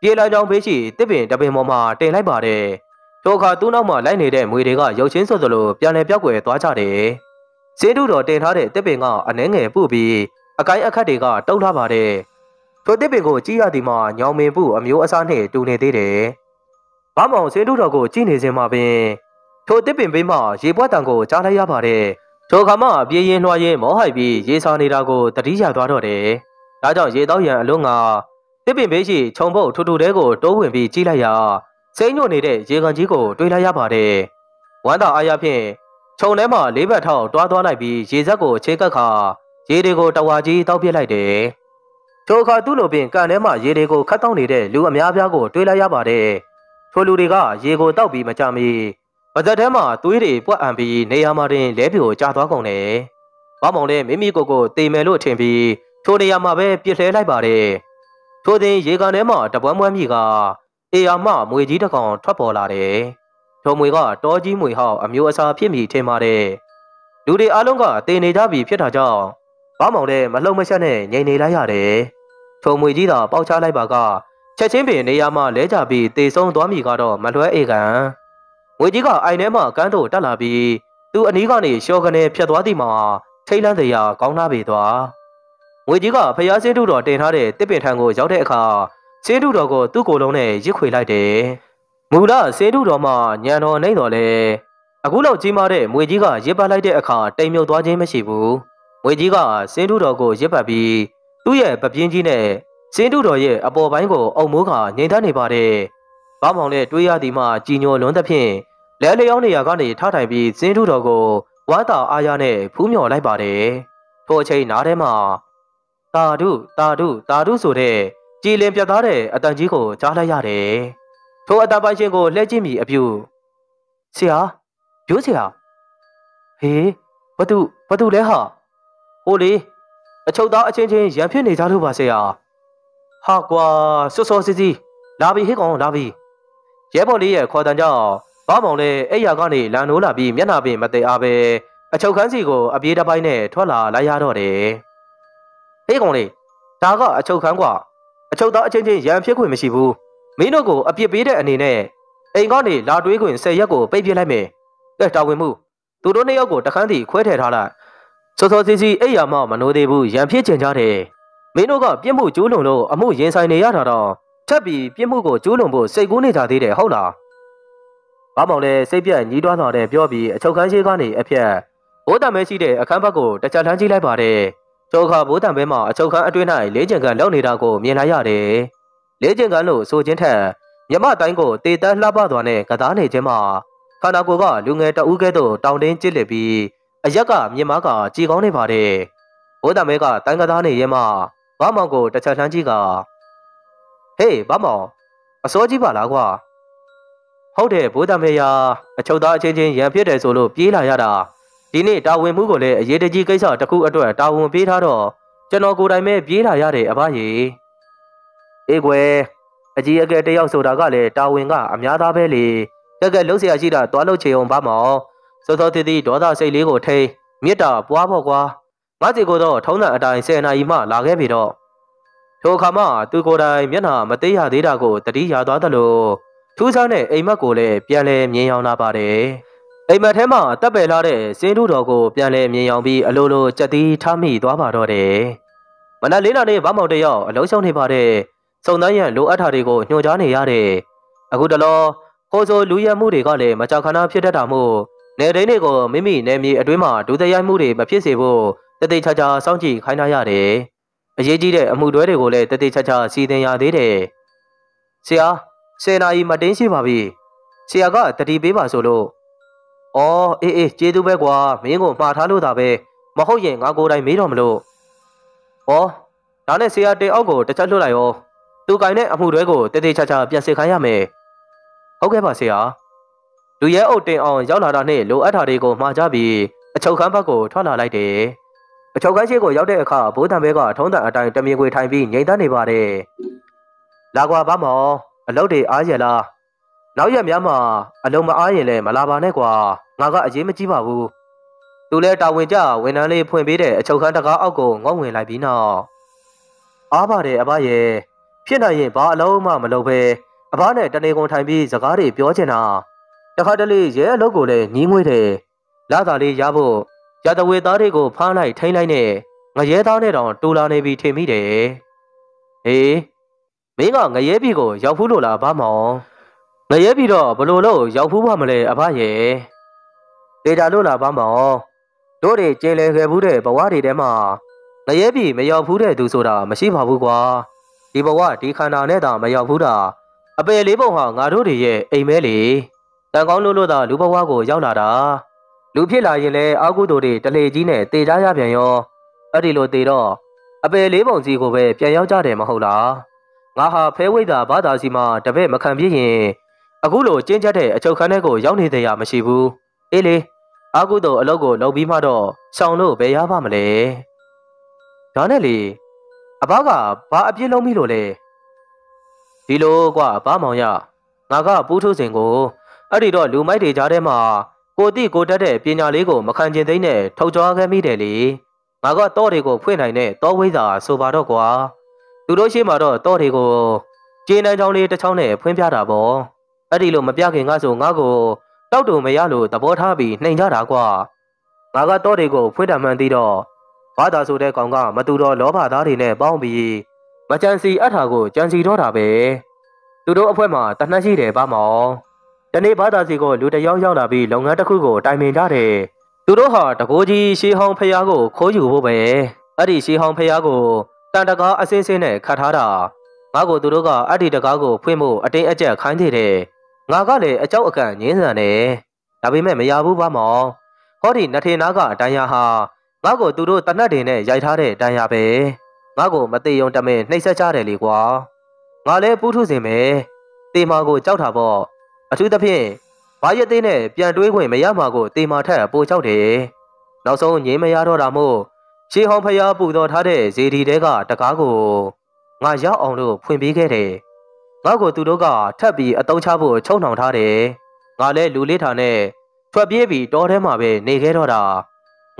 ပြေးလိုက်ကြောင်ဘေးရှိတစ်ပင်တပင်ပေါ်မှာတင်လိုက်ပါတယ်။ထိုအခါသူ့နောက်မှာလိုက်နေတဲ့မွေတွေကရုပ်ချင်းစော်စလိုပြန်လည်ပြောက်ွယ်သွားကြတယ်။ ဆင်းတူတော်တင်ထားတဲ့တစ်ပင်ကအနှဲငယ်ပုပြီးအကိုင်းအခတ်တွေကတုံးထားပါတယ်။ထိုတစ်ပင်ကိုကြည့်ရသည်မှာညောင်မင်ပုအမျိုးအစားနဲ့တူနေသေးတယ်။ဘောင်းမောင်ဆင်းတူတော်ကိုကြည့်နေစဉ်မှာပင်ထိုတစ်ပင်ဘေးမှာရေပွက်တံကိုကြားလိုက်ရပါတယ်။ထိုအခါမှပြေးရင်လွှားရင်မောဟိုက်ပြီးရေစာနေတာကိုတတိယသွားတော့တယ်။ဒါကြောင့်ရေတောက်ရန်အလုံးကတစ်ပင်ဘေးရှိခြုံပုတ်ထူထူတဲကိုတိုးဝင်ပြီးကြည့်လိုက်ရာစိမ့်ညွတ်နေတဲ့ရေကန်ကြီးကိုတွေးလိုက်ရပါတယ်။ဝမ်းသာအားရဖြင့် ခြုံထဲမှာလေးဘက်ထောက်တွားသွားလိုက်ပြီးရေစက်ကိုခြေကပ်ခါရေတွေကိုတဝါကြီးတောက်ပြစ်လိုက်တယ်။ထိုအခါသူ့လိုပင်ကန်ထဲမှာရေတွေကိုခတ်တောင်းနေတဲ့လူအများပြားကိုတွေးလိုက်ရပါတယ်။ထိုလူတွေကရေကိုတောက်ပြီးမကြမီပါဇက်ထဲမှာသွေးတွေပွက်အံပြီးနေရာမှာတင်လဲပြိုကျသွားကုန်တယ်။ဘာမောင်လည်းမိမိကိုယ်ကိုတေမယ်လို့ထင်ပြီးထိုနေရာမှာပဲပြစ်လှဲလိုက်ပါတယ်။ထိုတင်ရေကန်ထဲမှာတပွမ်းပွမ်းမြီကအေယာမှမွေကြီးတစ်ကောင်ထွက်ပေါ်လာတယ်။ ထိုမွေကတောကြီးမွေဟောက်အမျိုးအစားဖြစ်မိထင်ပါတယ်။လူတွေအားလုံးကတေနေကြပြီဖြစ်တာကြောင့်ဘာမောင်လည်းမလှုပ်မရှက်နဲ့ငြိမ်နေလိုက်ရတယ်။ထိုမွေကြီးသာပေါက်ချလိုက်ပါကချက်ချင်းပင်နေရာမှာလဲကြပြီးတေဆုံးသွားမိကတော့မလွဲအေကန်။ငွေကြီးကအိုင်ထဲမှာကန်းတို့တက်လာပြီးသူ့အနီးကနေရှော့ကနေဖြတ်သွားသည်မှာထိတ်လန့်တရားကောင်းလာပေသွားငွေကြီးကဖျားစင်းတုတော်တင်ထားတဲ့တစ်ပင်ထံကိုရောက်တဲ့အခါစင်းတုတော်ကိုသူ့ကိုယ်လုံးနဲ့ရစ်ခွေလိုက်တယ် မူလစင်းတုတော်မှညံတော်နေတော်လဲအခုလောက်ကြီးမားတဲ့မွေကြီးကရစ်ပတ်လိုက်တဲ့အခါတိမ်မြုပ်သွားခြင်းမရှိဘူးမွေကြီးကစင်းတုတော်ကိုရစ်ပတ်ပြီးသူ့ရဲ့ပပြင်းကြီးနဲ့စင်းတုတော်ရဲ့အပေါ်ပိုင်းကိုအုံမိုးကငိန်ထနေပါတယ်။ဘာမောင်နဲ့တွေးရသည်မှကြည်ညိုလွန်းသဖြင့်လဲလျောင်းနေရာကနေထထိုင်ပြီးဇင်းထုတော်ကိုဝါတာအားရနဲ့ဖူးမြော်လိုက်ပါတယ်။ထိုအချိန်နားထဲမှာတာဒုတာဒုတာဒုဆိုတဲ့ကြည်လင်ပြတ်သားတဲ့အတန်ကြီးကိုကြားလိုက်ရတယ်။ ထိုအတန်ပိုင်ရှင်ကိုလှည့်ကြည့်မိအပြုဆရာရိုးဆရာဟေးဘသူဘသူလဲဟာဟိုလေအချုပ်သားအချင်းချင်းရံဖြစ်နေကြလို့ပါဆရာဟာကွာစွတ်စောစီစီလာပြီဟေးကောင်လာပြီရဲဘော်လေးရဲ့ခေါ်တန်ကြောင့်ဘာမောင်လဲအဲ့ရကနေလန်နိုးလာပြီးမျက်နှာပင်မတည်အားပဲအချုပ်ခန်းစီကိုအပြေးတစ်ပိုင်းနဲ့ထွက်လာလိုက်ရတော့တယ်။ဟေးကောင်လေးဒါကအချုပ်ခန်းကွာအချုပ်သားအချင်းချင်းရံဖြစ်ခွင့်မရှိဘူး မင်းတို့ကိုအပြစ်ပေးတဲ့အနေနဲ့အိမ်ကနေလာတွေးခွင့်၁၀ရက်ကိုပိတ်ပြစ်လိုက်မယ်။ကဲတာဝန်မှုသူတို့နှစ်ယောက်ကိုတခန်းစီခွဲထည့်ထားလိုက်စောစောစီစီအဲ့ရမမနိုးသေးဘူးရံဖြစ်ကျင်ကြတယ်မင်းတို့ကပြစ်မှုကျူးလွန်လို့အမှုရင်ဆိုင်နေရတာတော့ထပ်ပြီးပြစ်မှုကိုကျူးလွန်ဖို့စိတ်ကူးနေကြသေးတယ်ဟုတ်လားဘာမောင်လဲစိတ်ပြက်ညီးတွားလာတဲ့ပြောပြီးအချုပ်ခန်းရှိကနေအဖြက်ဘိုးတံမဲရှိတဲ့အခန်းဘက်ကိုတကြလှမ်းကြည့်လိုက်ပါတယ်ကျောခါဘိုးတံမဲမှာအချုပ်ခန်းအတွင်း၌လေးကျင်ကန်လောက်နေတာကိုမြင်လိုက်ရတယ် လေးကျင်ကန်လို့ဆိုခြင်းထက်မြမတိုင်းကိုတေတန်းလှပသွားတဲ့ကသားနေခြင်းမှာခန္ဓာကိုယ်ကလူငယ်တဦးကဲ့သို့တောင်းတင်းကျစ်လက်ပြီးအရက်ကမြင်မကကြည်ကောင်းနေပါတယ်ဘိုးတံမဲကတိုင်းကသားနေရင်မှဘာမောင်ကိုတချက်လှမ်းကြည့်ကဟေးဘာမောင်အစောကြီးပါလားကွာဟုတ်တယ်ဘိုးတံမဲရာအချုပ်သားအချင်းချင်းရံဖြစ်တယ်ဆိုလို့ပြေးလာရတာဒီနေ့တာဝန်မှုကိုလည်းအရေးတကြီးကိစ္စတစ်ခုအတွက်တာဝန်ပေးထားတော့ကျွန်တော်ကိုယ်တိုင်ပဲပြေးလာရတယ်အဘကြီး အေးကွယ်အကြီးအကဲတယောက်ဆိုတာကလည်းတာဝန်ကအများသားပဲလေကက်ကက်လှုပ်เสียရှိတာတွားလှုပ်ချေအောင်ပါမောင်စောစောတီတီဒေါသစိတ်လေးကိုထိန်မြစ်တာပွားဖို့ကွာငါစီကိုတော့ထုံးတဲ့အတိုင်း10နာရီမှလာခဲ့ပြီတော့ထိုအခါမှသူကိုယ်တိုင်မျက်နှာမသေးရသေးတာကိုတတိရသွားသလိုထူးဆန်းတဲ့အိမ်မက်ကိုလည်းပြန်လဲမြင်ရောက်လာပါတယ်အိမ်မက်ထဲမှာတပ်ပယ်လာတဲ့စင်းထုတော်ကိုပြန်လဲမြင်ရောက်ပြီးအလိုလိုကြက်တီးထားမိသွားပါတော့တယ်မနက်လေးနာရီဗမောင်တယောက်အလုံးရှုံနေပါတဲ့ စုံတန်းရန်လိုအပ်တာတွေကိုညှို့ချနေရတဲ့အခုတလောခိုးဆိုလူရဲမှုတွေကလည်းမကြောက်ခဏဖြစ်တတ်တာမို့နေတိုင်းတွေကိုမိမိနေမြေအတွင်းမှာဒုသရိုက်မှုတွေမဖြစ်စေဖို့တတိချာချာစောင့်ကြည့်ခိုင်းထားရတယ်အရေးကြီးတဲ့အမှုတွဲတွေကိုလည်းတတိချာချာစီစဉ်ရသေးတယ်ဆရာဆယ်နာရီမတင်းရှိပါပြီဆရာကတတိပေးပါဆိုလို့အော်အေးအေးကျေးဇူးပဲကွာမင်းကိုမှားထားလို့သာပဲမဟုတ်ရင်ငါကိုယ်တိုင်မေးတော့မလို့ဩဒါနဲ့ဆရာတေအောက်ကိုတစ်ချက်လွှတ်လိုက်ရော သူကင်တဲ့အမှုတွဲကိုတတိချာချာပြန်စစ်ခိုင်းရမယ်ဟုတ်ကဲ့ပါဆရာလူရဲအုပ်တင်အောင်ရောက်လာတာနဲ့လိုအပ်တာတွေကိုမှားကြပြီးအချုပ်ခန်းဘက်ကိုထွက်လာလိုက်တယ်အချုပ်ခန်းရှိကိုရောက်တဲ့အခါဘိုးတံဘဲကထုံးတန်အတိုင်းတမင်ခွေထိုင်ပြီးငိမ့်တန်းနေပါတယ်လာကွာဗမောင်အလုပ်တွေအားရလားနောက်ရက်များမှာအလုံးမအားရင်လည်းမလာပါနဲ့ကွာငါကအရေးမကြီးပါဘူးသူလဲတာဝန်ကျဝန်ထမ်းလေးဖွင့်ပေးတဲ့အချုပ်ခန်းတကားအောက်ကိုငေါ့ဝင်လိုက်ပြီးနောက်အားပါတယ်အဘရဲ့ ဖြစ်နိုင်ရင်ဘာအလုံးမှမလုပ်ပဲအဘနဲ့တနေကုန်ထိုင်ပြီးစကားတွေပြောချင်တာတခါတလေရဲအလုပ်ကိုလည်းညီးငွေးတယ်လာသာလေးရဖို့ရတဝေသားတွေကိုဖမ်းလိုက်ထိန်းလိုက်နဲ့ငရဲသားနဲ့တောင်တူလာနေပြီထင်မိတယ်ဟေးမင်းကငရဲပြီကိုရောက်ဖူးလို့လားဘာမောင်ငရဲပြီတော့ဘလို့လို့ရောက်ဖူးပါမလဲအဘရဲ့ဒေတာလို့လားဘာမောင်တို့တွေကျင်းလဲခဲ့ဘူးတဲ့ဘဝတွေထဲမှာငရဲပြီမရောက်ဖူးတဲ့သူဆိုတာမရှိပါဘူးကွာ ဒီဘဝဒီခန္ဓာနဲ့သာမရောက်ဘူးတာအပယ်လေးပုံဟာငါတို့တွေရဲ့အိမ်မဲလေတန်ကောင်းလို့လို့သာလူဘဝကိုရောက်လာတာလူဖြစ်လာရင်လည်းအာကုသိုလ်တွေတလေကြီးနဲ့တေကြရပြန်ရောအဲ့ဒီလိုတေတော့အပယ်လေးပုံစီကိုပဲပြန်ရောက်ကြတယ်မဟုတ်လားငါဟာဖဲဝိတာဘာသာစီမှာတပည့်မခံပြည့်ရင်အခုလိုကျင်းကျက်တဲ့အချုပ်ခန်းထဲကိုရောက်နေတဲ့ရမရှိဘူးအေးလေအာကုသိုလ်အလုပ်ကိုလုပ်ပြီးမှတော့ရှောင်လို့ဘယ်ရပါမလဲဒါနဲ့လေ အဘကဘာအပြစ်လုံးပြီလို့လဲဒီလိုကွာဘာမောင်ရငါကပူးထုစင်ကိုအဲ့ဒီတော့လူမိုက်တွေကြားထဲမှာကိုတိကိုတက်တဲ့ပညာလေးကိုမခံကျင်သိမ့်နဲ့ထုတ်ကြွားခဲ့မိတယ်လေငါကတော့တွေကိုဖွင့်နိုင်တဲ့တောဝိဇ္ဇာဆိုပါတော့ကွာသူတို့ရှိမှတော့တော့တွေကိုကျေနန်းချောင်းလေးတစ်ချောင်းနဲ့ဖွင့်ပြတာပေါ့အဲ့ဒီလိုမပြခင်ကဆိုငါ့ကိုတောက်တူမရလို့သဘောထားပြီးနှိမ်ကြတာကွာငါကတော့တွေကိုဖွင့်တယ်မှန်သေးတော့ ဘာသာဆိုတဲ့ကောင်ကမတူတော့လောဘသားတွေနဲ့ပေါင်းပြီးမကြံစီအထာကိုကြံစီတော့တာပဲသူတို့အဖွဲမှာတနှက်ရှိတယ်ပါမောင်တနေ့ဘာသာစီကိုလူတယောက်ရောက်လာပြီးလုပ်ငန်းတစ်ခုကိုတိုင်ပင်ကြတယ်သူတို့ဟာတကိုးကြီးရှေးဟောင်းဖျားကိုခိုးယူဖို့ပဲအဲ့ဒီရှေးဟောင်းဖျားကိုတန်တကားအစင်းစင်းနဲ့ခတ်ထားတာငါ့ကိုသူတို့ကအဲ့ဒီတကားကိုဖွင့်ဖို့အတင်းအကျပ်ခိုင်းသေးတယ်ငါကလည်းအကြောက်အကန်ငင်းဆန်တယ်ဒါပေမဲ့မရဘူးပါမောင်ဟောဒီနထေနာကအတန်ရာဟာ ငါ့ကိုသူတို့တနတ်တွေနဲ့ရိုက်ထားတဲ့တန်ရာပဲငါ့ကိုမသေးုံတမင်နှိပ်စက်ကြတယ်လေကွာငါလည်းပူးထုစင်ပဲတေမာကိုကြောက်တာပေါ့အထူးသဖြင့်ဘာရသေးနဲ့ပြန်တွေးခွင့်မရမှာကိုတေမာထက်ပိုကြောက်တယ်နောက်ဆုံးငြင်းမရတော့တာမို့ရှေးဟောင်းဖျားပူတော်ထားတဲ့ဇေဒီတဲကတကားကိုငါရောက်အောင်လို့ဖွင့်ပေးခဲ့တယ်ငါ့ကိုသူတို့ကထပ်ပြီးအတုံးချဖို့ချုံနှောင်ထားတယ်ငါလည်းလူလေးထာနဲ့ထွက်ပြေးပြီးတောထဲမှာပဲနေခဲ့တော့တာ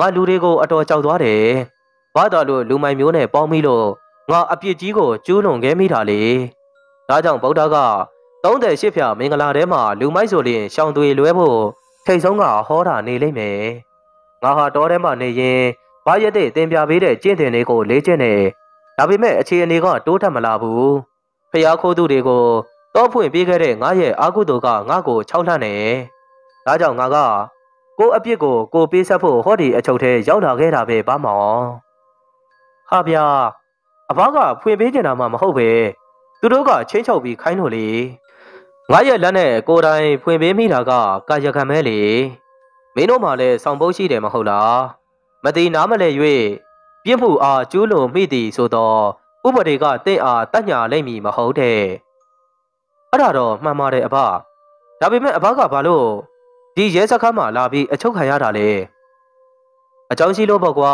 ငါလူတွေကိုအတော်ကြောက်သွားတယ်ဘာတော်လို့လူမိုင်မျိုးနဲ့ပေါင်းပြီးလို့ငါအပြစ်ကြီးကိုကျူးလွန်ခဲ့မိတာလေဒါကြောင့်ဗုဒ္ဓက38ဖြာမင်္ဂလာထဲမှာလူမိုက်ဆိုရင်ရှောင်းသွေလွဲဖို့ထိတ်ဆုံးကဟောတာနေလိမ့်မယ်ငါဟာတောထဲမှာနေရင်ဘဘာရက်တဲ့တင်ပြပေးတဲ့ကျင့်တင်တွေကိုလေးကျင့်နေဒါပေမဲ့အခြေအနေကတိုးထက်မလာဘူးဖျားခိုးသူတွေကိုတောဖွင့်ပေးခဲ့တဲ့ငါရဲ့အာကုသိုလ်ကငါ့ကိုခြောက်လှန့်နေဒါကြောင့်ငါက ကိုအပြစ်ကိုကိုပေးဆက်ဖို့ဟောဒီအချုပ်ထဲရောက်လာခဲ့တာပဲဘာမောင်ဟာဗျာအဘကဖွင့်ပေးကြတာမှမဟုတ်ပဲသူတို့ကချင်းချုပ်ပြီးခိုင်းလို့လေငါရဲ့လက်နဲ့ကိုယ်တိုင်ဖွင့်ပေးမိတာကကာယကံပဲလေမင်းတို့မှလည်းစောင့်ဖို့ရှိတယ်မဟုတ်လားမတိနားမလဲ၍ပြစ်မှုအားကျူးလွန်မိသည်ဆိုတော့ဥပဒေကတင့်အားတညာလိမ့်မည်မဟုတ်တဲ့အဲ့ဒါတော့မှန်ပါတယ်အဘဒါပေမဲ့အဘကဘာလို့ ဒီရဲစခန်းမှာလာပြီးအချုပ်ခံရတာလဲအကြောင်းရှိလို့ပေါ့ကွာ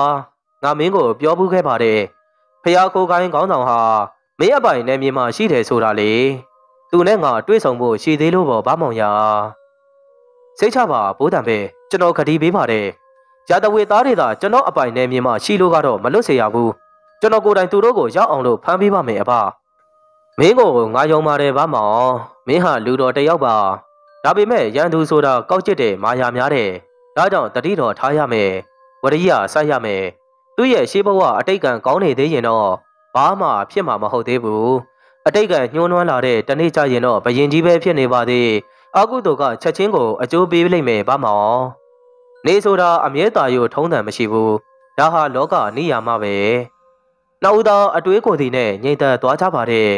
ငါမင်းကိုပြောဘူးခဲ့ပါတယ်ဖះခိုးကိုင်းခေါင်းဆောင်ဟာမင်းအပိုင်နဲ့မြေမှာရှိတယ်ဆိုတာလေသူနဲ့ငါတွေ့ဆုံဖို့ရှိသေးလို့ပေါ့ဗမောင်ရစိတ်ချပါဘိုးတံပဲကျွန်တော်ခတိပေးပါတယ်ရာတဝေသားတွေသာကျွန်တော်အပိုင်နဲ့မြေမှာရှိလို့ကတော့မလွတ်စေရဘူးကျွန်တော်ကိုယ်တိုင်သူတို့ကိုရောက်အောင်လို့ဖမ်းပေးပါမယ်အဖမင်းကိုငါယုံပါတယ်ဗမောင်မင်းဟာလူတော်တယောက်ပါ ဒါပေမဲ့ရန်သူဆိုတာကောက်ကျစ်တယ်မာယာများတယ်ဒါကြောင့်တတိတော်ထားရမယ်ဝရိယစိုက်ရမယ်သူ့ရဲ့ရှေးဘဝအတိတ်ကံကောင်းနေသေးရင်တော့ဘာမှဖြစ်မှာမဟုတ်သေးဘူးအတိတ်ကံညှိုးနွမ်းလာတဲ့တနေ့ကျရင်တော့ဘယင်ကြီးပဲဖြစ်နေပါသေးအကုသိုလ်ကချက်ချင်းကိုအကျိုးပေးလိမ့်မယ်ဗမောင်နေဆိုတာအမြဲတာရုံထုံးတန်မရှိဘူးဒါဟာလောကအနိယာမပဲနောက်ဦးသောအတွေးကိုယ်စီနဲ့ငြိမ်သက်သွားကြပါတယ်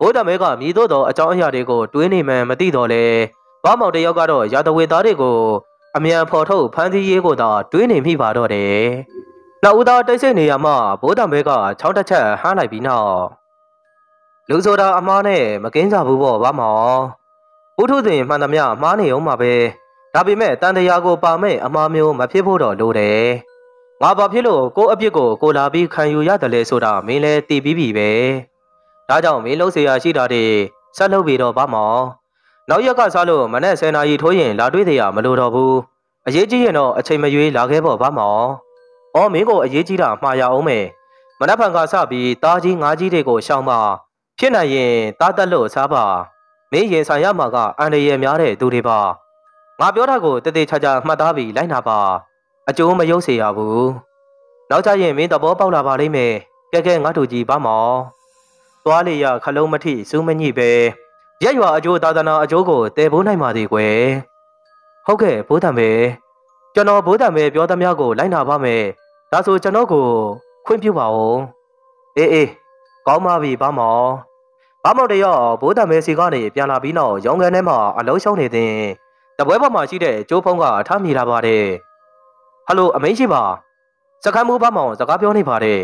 ဘိုးတမဲကမြည်တော့သောအကြောင်းအရာတွေကိုတွေးနေမှန်မသိတော့လဲ ဘာမောင်တယောက်ကတော့ရာတဝေသားတွေကိုအမြန်ဖော်ထုတ်ဖမ်းဆီးရေးကိုသာတွေးနေမိပါတော့တယ်နောက်ဦးသားတိတ်ဆိတ်နေရမှဘိုးတမဲကချောင်းတစ်ချက်ဟမ်းလိုက်ပြီးနောက်လူဆိုတာအမားနဲ့မကင်းကြဘူးပေါ့ဘာမောင်ဘုထုစဉ်မှန်သမျှမှားနေအောင်ပါပဲဒါပေမဲ့တန်တရားကိုပါမဲ့အမားမျိုးမဖြစ်ဖို့တော့လိုတယ်ငါဘာဖြစ်လို့ကိုအပြစ်ကိုကိုလာပြီးခံယူရတယ်လဲဆိုတာမင်းလည်းသိပြီးပြီပဲဒါကြောင့်မင်းလုံးเสียရရှိတာတွေဆက်လုပ်ပြီးတော့ဗမောင် နောက်ရက်ကစားလို့မနဲ့10နာရီထိုးရင်လာတွေ့သေးရမလို့တော့ဘူးအရေးကြီးရင်တော့အချိန်မရွေးလာခဲ့ပေါ့ဗမောင်အော်မင်းကိုအရေးကြီးတာမှားရအောင်မယ်မနက်ဖြန်ကစပြီးတားကြီးငါးကြီးတွေကိုရှောင်းပါဖြစ်နိုင်ရင်တားတက်လို့စားပါမင်းရင်ဆိုင်ရမှာကအန်ရရများတဲ့သူတွေပါငါပြောတာကိုတည်တည်ချာချာမှတ်သားပြီးလိုက်နာပါအကျိုးမယုံစေရဘူးနောက်ကြရင်မင်းသဘောပေါက်လာပါလိမ့်မယ်ကဲကဲငါတို့ကြီးပါမောင်သွားလေရခလုံးမထိစူးမညိပဲ ရက်ရွာအကျိုးသာသနာအကျိုးကိုတည်ဖို့နိုင်ပါသေးကွယ်ဟုတ်ကဲ့ဘိုးတံပဲကျွန်တော်ဘိုးတံပဲပြောသမျှကိုလိုက်နာပါမယ်ဒါဆိုကျွန်တော်ကိုခွင့်ပြုပါဦးအေးအေးကောင်းပါပြီပါမောင်ဘာမောင်တရောဘိုးတံပဲစီကနေပြန်လာပြီးနောက်ရောင်ကန်ထဲမှာအလုံးရှုံးနေတဲ့တပွဲပေါ်မှာရှိတဲ့ကျိုးဖုံးကထားမိလာပါတယ်ဟယ်လိုအမင်းရှိပါစကမ်းမှုဘာမောင်စကားပြောနေပါတယ်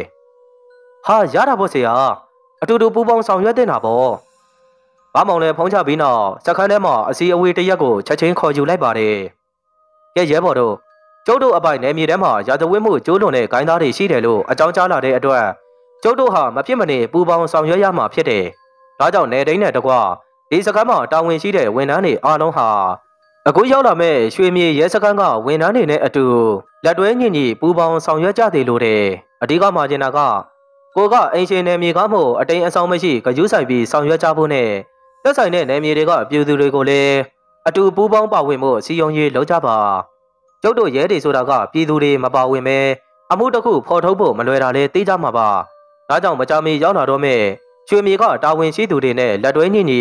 ဟာရတာပေါ့ဆရာအတူတူပူပေါင်းဆောင်ရွက်တင်တာပေါ့ ဘာမောင်လည်းဖုံးချပြီးနောက်စကမ်းထဲမှာအစီအဝေးတရက်ကိုချက်ချင်းခေါ်ယူလိုက်ပါတယ်ကဲရဲဘော်တို့ကျုပ်တို့အပိုင်နယ်မြေထဲမှာရာဇဝတ်မှုကျိုးလွန်တဲ့ဂိုင်းသားတွေရှိတယ်လို့အကြောင်းကြားလာတဲ့အတွက်ကျုပ်တို့ဟာမဖြစ်မနေပူပေါင်းဆောင်ရွက်ရမှာဖြစ်တယ်ဒါကြောင့်နယ်ဒိန်းနဲ့တကွဒီစကမ်းမှာတာဝန်ရှိတဲ့ဝန်ထမ်းတွေအားလုံးဟာအခုရောက်လာမဲ့ရွှေမြေရဲစခန်းကဝန်ထမ်းတွေနဲ့အတူလက်တွဲညင်ညီပူပေါင်းဆောင်ရွက်ကြသေးလို့တဲ့အဓိကမှာကျင်တာကကိုကအင်ရှင်နယ်မြေကမှအတိန်အဆောင်မရှိဂယုဆိုင်ပြီးဆောင်ရွက်ကြဖို့နဲ့ သက်ဆိုင်တဲ့နယ်မြေတွေကပြည်သူတွေကိုလည်းအတူပူးပေါင်းပါဝင်မှုစီယုံရေးလုပ်ကြပါကျုပ်တို့ရဲတွေဆိုတာကပြည်သူတွေမပါဝင်ပဲအမှုတစ်ခုဖော်ထုတ်ဖို့မလွယ်တာလဲသိကြမှာပါဒါကြောင့်မကြမီရောက်လာတော့မဲ့ရွှေမြေကတာဝန်ရှိသူတွေနဲ့လက်တွဲညင်ညီ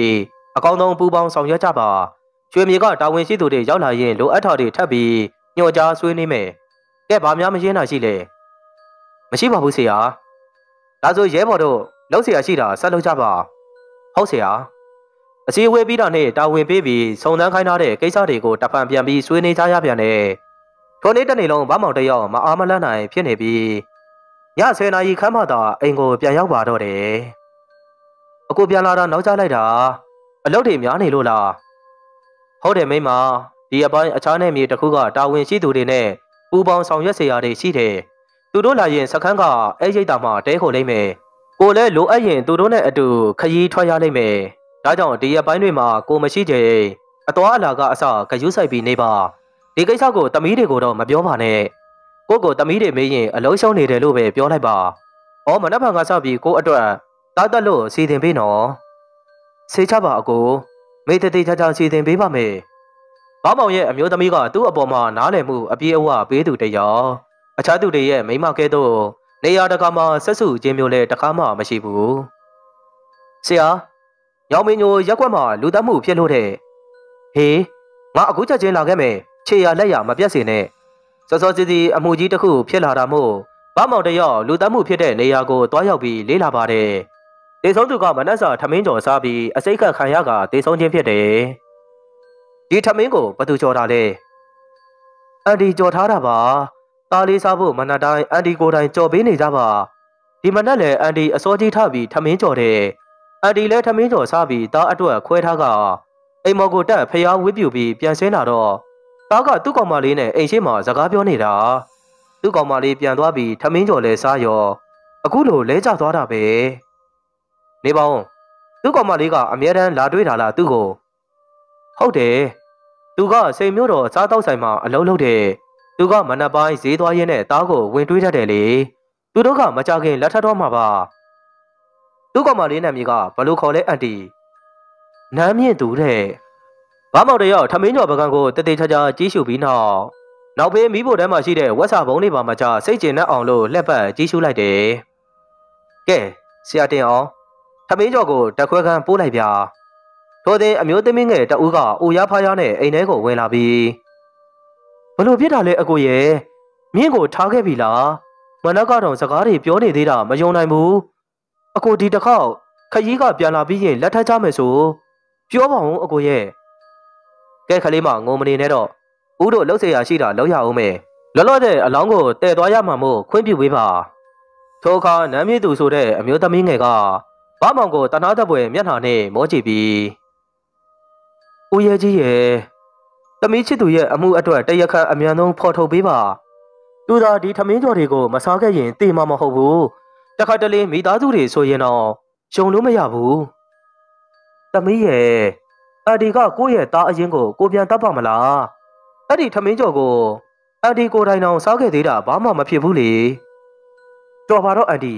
အကောင်းဆုံးပူးပေါင်းဆောင်ရွက်ကြပါရွှေမြေကတာဝန်ရှိသူတွေရောက်လာရင်လိုအပ်တာတွေထပ်ပြီးညှော်ကြားဆွေးနွေးမယ်။ကဲဘာများမရှင်းတာရှိလဲ။မရှိပါဘူးဆရာ။ဒါဆိုရဲဘော်တို့လောက်ဆရာရှိတာဆက်လုပ်ကြပါ။ဟုတ်ဆရာ။ အစည်းအဝေးပြီးတော့နေ့တာဝန်ပေးပြီးစုံစမ်းခိုင်းထားတဲ့ကိစ္စတွေကိုတဖန်ပြန်ပြီးဆွေးနွေးကြရပြန်တယ်ထိုနေ့တနေ့လုံးဗမောင်တယောက်မအားမလန့်နိုင်ဖြစ်နေပြီးည10နာရီခန့်မှသာအိမ်ကိုပြန်ရောက်ပါတော့တယ်အခုပြန်လာတာနောက်ကျလိုက်တာအလုပ်တွေများနေလို့လားဟုတ်တယ်မိမဒီအပိုင်းအခြားနယ်မြေတစ်ခုကတာဝန်ရှိသူတွေနဲ့ပူပေါင်းဆောင်ရွက်စရာတွေရှိတယ်သူတို့လာရင်စခန်းကအဲ့ရိတ်တာမှတဲခိုလိမ့်မယ်ကိုလည်းလိုအပ်ရင်သူတို့နဲ့အတူခရီးထွက်ရလိမ့်မယ် ဒါကြောင့်ဒီအပိုင်းတွေမှာကိုမရှိကြအတော်အလာကအစဂယုဆိုင်ပြီးနေပါဒီကိစ္စကိုတမီးတွေကိုတော့မပြောပါနဲ့ကိုကိုတမီးတွေမေးရင်အလုံးရှုံးနေတယ်လို့ပဲပြောလိုက်ပါ။အော်မနက်ဖြန်ကစပြီးကိုအတွက်တားတက်လို့စီစဉ်ပေးနော်။ဆေးချပါအကိုမေတ္တတိချာချာစီစဉ်ပေးပါမယ်။ဘာမောင်ရဲ့အမျိုးသမီးကသူ့အပေါ်မှာနားလည်မှုအပြည့်အဝပေးသူတယောက်အခြားသူတွေရဲ့မိမကဲတော့နေရာတကာမှာဆက်စုခြင်းမျိုးလည်းတကားမှမရှိဘူးဆရာ ရောင်မင်းညိုရက်ွက်မှာလူသက်မှုဖြစ်လို့တဲ့ဟေးငါအခုချက်ချင်းလာခဲ့မယ်ခြေရလက်ရမပြတ်စေနဲ့စောစောစီစီအမှုကြီးတစ်ခုဖြစ်လာတာမို့ဗမောင်တယောက်လူသက်မှုဖြစ်တဲ့နေရာကိုတွားရောက်ပြီးလေးလာပါတယ်တေဆုံးသူကမနက်စာထမင်းကြော်စားပြီးအစိတ်ခတ်ခံရကတေဆုံးခြင်းဖြစ်တယ်ဒီထမင်းကိုဘသူကြော်တာလဲအန်ဒီကြော်ထားတာပါသားလေးစားဖို့မနက်တိုင်းအန်ဒီကိုယ်တိုင်ကြော်ပေးနေကြပါဒီမနက်လည်းအန်ဒီအစောကြီးထပြီးထမင်းကြော်တယ် အန်ဒီလည်းထမင်းကြော်စားပြီးသားအတွက်ခွဲထားကအိမ်မော်ကိုတက်ဖျားဝစ်ပြူပြီးပြန်ဆင်းလာတော့သားကသူ့ကောင်မလေးနဲ့အိမ်ရှိမှာစကားပြောနေတာသူ့ကောင်မလေးပြန်သွားပြီးထမင်းကြော်လဲစားရောအခုလိုလဲကျသွားတာပဲနေပါဦးသူ့ကောင်မလေးကအမြဲတမ်းလာတွေ့တာလားသူ့ကိုဟုတ်တယ်သူကစိန်မျိုးတော်စားတောက်ဆိုင်မှာအလုံးလုံးတယ်သူကမနက်ပိုင်းဈေးသွားရင်းနဲ့သားကိုဝင်တွေးတတ်တယ်လေသူတို့ကမကြခင်လက်ထပ်တော့မှာပါ သူ့ကောင်မလေးနာမည်ကဘလို့ခေါ်လဲအန်တီနမ်းမြင့်သူတဲ့ဘာမောင်တယောက်ထမင်းကျော်ပကံကိုတည်တည်ချာချာကြီးရှုပြီးနောက်နောက်ဘေးမိဖို့တန်းမှာရှိတဲ့ဝက်စာဘုံတွေပါမှချစိတ်ကျင်နဲ့အောင်လို့လက်ပတ်ကြီးရှုလိုက်တယ်ကဲဆရာတင်အောင်ထမင်းကျော်ကိုတက်ခွဲခန်းပို့လိုက်ဗျာထိုသည်အမျိုးသမီးငယ်တဦးကအိုရဖားရနဲ့အိမ်ထဲကိုဝင်လာပြီးဘလို့ဖြစ်တာလဲအကိုရဲ့မြင့်ကိုထားခဲ့ပြီလားမနက်ကတော့စကားတွေပြောနေသေးတာမယုံနိုင်ဘူး အကိုဒီတစ်ခေါက်ခရီးကပြန်လာပြီးရင်လက်ထပ်ကြမယ်ဆိုပြောပါဦးအကိုရဲ့ကဲခလေးမငုံမနေနဲ့တော့ဦးတို့လှုပ်เสียရရှိတာလောက်ရအောင်မယ်လောလောတဲ့အလောင်းကိုတည်သွားရမှာမို့ခွင့်ပြုပေးပါထိုအခါနမ်းမြေသူဆိုတဲ့အမျိုးသမီးငယ်ကဘာမောင်ကိုတနာတပွဲမျက်နှာနဲ့မောကြည့်ပြီးဦးရဲကြီးရဲ့သမီးချစ်သူရဲ့အမှုအတွက်တရခတ်အမြန်ဆုံးဖော်ထုတ်ပေးပါသူသာဒီထမင်းကြော်တွေကိုမစားခဲ့ရင်တေးမှာမဟုတ်ဘူး တခါတလေမိသားစုတွေဆိုရင်တော့ရှုံလို့မရဘူးသမီးရဲ့အန်ဒီကကိုယ့်ရဲ့သားအရင်ကိုကိုပြန်တတ်ပါမလားအဲ့ဒီထမင်းကြော်ကိုအန်ဒီကိုတိုင်အောင်စားခဲ့သေးတာဘာမှမဖြစ်ဘူးလေတော်ပါတော့အန်ဒီ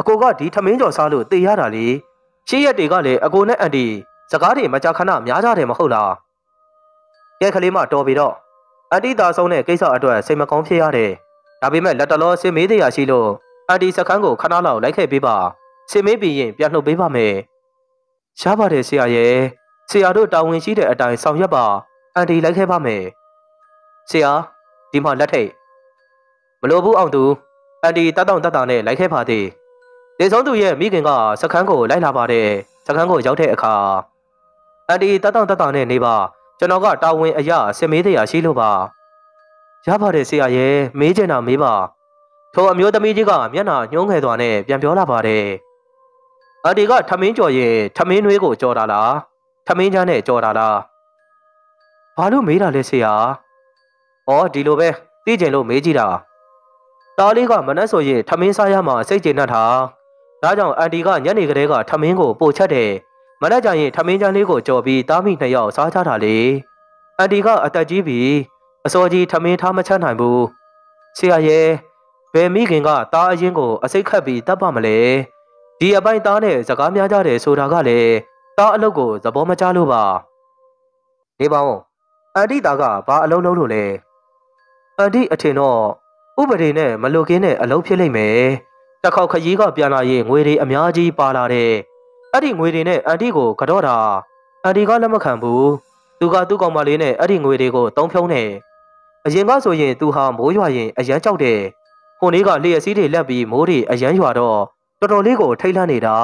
အကိုကဒီထမင်းကြော်စားလို့တေးရတာလေရှေ့ရက်တွေကလည်းအကိုနဲ့အန်ဒီစကားတွေမကြာခဏများကြတယ်မဟုတ်လားကဲကလေးမတော်ပြီတော့အန်တီတာဆုံးတဲ့ကိစ္စအတွက်စိတ်မကောင်းဖြစ်ရတယ်ဒါပေမဲ့လက်တလောစင်မေးတရားရှိလို့ အန်တီစခန်းကိုခဏလောက်လိုက်ခဲ့ပေးပါစင်မေးပြီးရင်ပြန်လှုပ်ပေးပါမယ်ရပါတယ်ဆရာရဲ့ဆရာတို့တာဝန်ရှိတဲ့အတိုင်းဆောင်ရွက်ပါအန်တီလိုက်ခဲ့ပါမယ်ဆရာဒီမှာလက်ထိတ်မလိုဘူးအောင်သူအန်တီတတ်တောင့်တတ်တာနဲ့လိုက်ခဲ့ပါသေးဒေဆုံးသူရဲ့မိခင်ကစခန်းကိုလိုက်လာပါတယ်စခန်းကိုရောက်တဲ့အခါအန်တီတတ်တောင့်တတ်တာနဲ့နေပါကျွန်တော်ကတာဝန်အရာစင်မေးတရားရှိလို့ပါရပါတယ်ဆရာရဲ့မေးချင်တာမေးပါ ထိုအမျိုးသမီးကြီးကမျက်နှာညှိုးငယ်သွားနဲ့ပြန်ပြောလာပါတယ်အန်တီကထမင်းကြော်ရင်ထမင်းနွေးကိုကြော်တာလားထမင်းချမ်းနဲ့ကြော်တာလားဘာလို့မေးတာလဲဆရာဩဒီလိုပဲသိကြင်လို့မေးကြည့်တာတားလေးကမနှက်ဆိုရင်ထမင်းစားရမှာစိတ်ကျေနပ်တာဒါကြောင့်အန်တီကညနေကလေးကထမင်းကိုပို့ချက်တယ်မနက်ကျရင်ထမင်းချမ်းလေးကိုကြော်ပြီးတားမိနှစ်ယောက်စားကြတာလေအန်တီကအသက်ကြီးပြီအစောကြီးထမင်းထားမချနိုင်ဘူးဆရာရဲ့ ဘယ်မိခင်ကတားအရင်ကိုအစိတ်ခတ်ပြီးတတ်ပါမလဲဒီအပိုင်သားနဲ့စကားများကြတယ်ဆိုတာကလည်းတားအလုပ်ကိုသဘောမကျလို့ပါနေပါဦးအန်တီသားကဘာအလုပ်လုပ်လို့လဲအန်တီအထင်တော့ဥပဒေနဲ့မလုကင်းတဲ့အလုပ်ဖြစ်လိမ့်မယ်တစ်ခေါက်ခရီးကပြန်လာရင်ငွေတွေအများကြီးပါလာတဲ့အဲ့ဒီငွေတွေနဲ့အန်တီကိုကတော့တာအန်တီကလက်မခံဘူးသူကသူ့ကောင်မလေးနဲ့အဲ့ဒီငွေတွေကိုတုံးဖြုံးနေအရင်ကဆိုရင်သူဟာမိုးရွာရင်အရန်ကြောက်တယ် ဟိုနေ့ကလျှက်စီးတွေလက်ပြီးမိုးတွေအရမ်းရွာတော့တော်တော်လေးကိုထိတ်လန့်နေတာ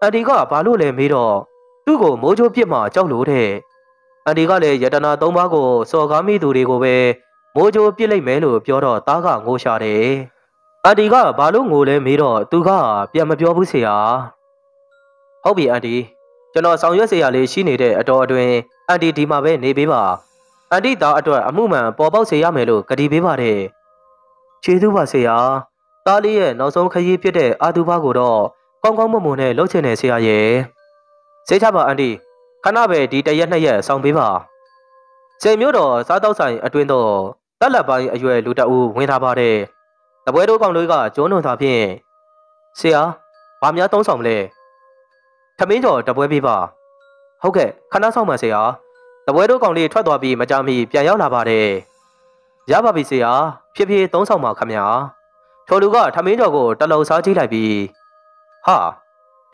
အန်ဒီကဘာလို့လဲမေးတော့သူ့ကိုမိုးချိုးပြစ်မှကြောက်လို့တဲ့အန်ဒီကလည်းယတနာ၃ပါးကိုစော်ကားမိသူတွေကိုပဲမိုးချိုးပြစ်လိုက်မယ်လို့ပြောတော့တားကငိုရှာတယ်အန်ဒီကဘာလို့ငိုလဲမေးတော့သူကပြန်မပြောဘူးဆရာဟုတ်ပြီအန်ဒီကျွန်တော်ဆောင်ရွက်စရာလေးရှိနေတဲ့အတော်အတွင်းအန်တီဒီမှာပဲနေပေးပါအန်တီသားအတွက်အမှုမှန်ပေါ်ပေါက်စေရမယ်လို့ကတိပေးပါတယ် ခြေသူပါဆရာတားလေးရဲ့နောက်ဆုံးခရီးဖြစ်တဲ့အာသူဘကိုတော့ကောင်းကောင်းမွန်မွန်နဲ့လှုပ်ချင်တယ်ဆရာရဲ့စိတ်ချပါအန်တီခဏပဲဒီတရက်နှစ်ရက်ဆောင်ပေးပါစိန်မျိုးတော်စားတောက်ဆိုင်အတွင်းတော့တက်လက်ပိုင်းအရွယ်လူတအူဝင်ထားပါတယ်တပွဲတို့ကောင်တို့ကကျုံးနှုံသာဖြင့်ဆရာဘာများသုံးဆောင်မလဲထမင်းကျော်တပွဲပေးပါဟုတ်ကဲ့ခဏဆောင်ပါဆရာတပွဲတို့ကောင်လေးထွက်သွားပြီးမကြမီပြန်ရောက်လာပါတယ် ရပါပြီဆရာဖြစ်ဖြစ်သုံးဆောင်ပါခမညာထိုလူကထမင်းတော်ကိုတလုံစားကြည့်လိုက်ပြီးဟာ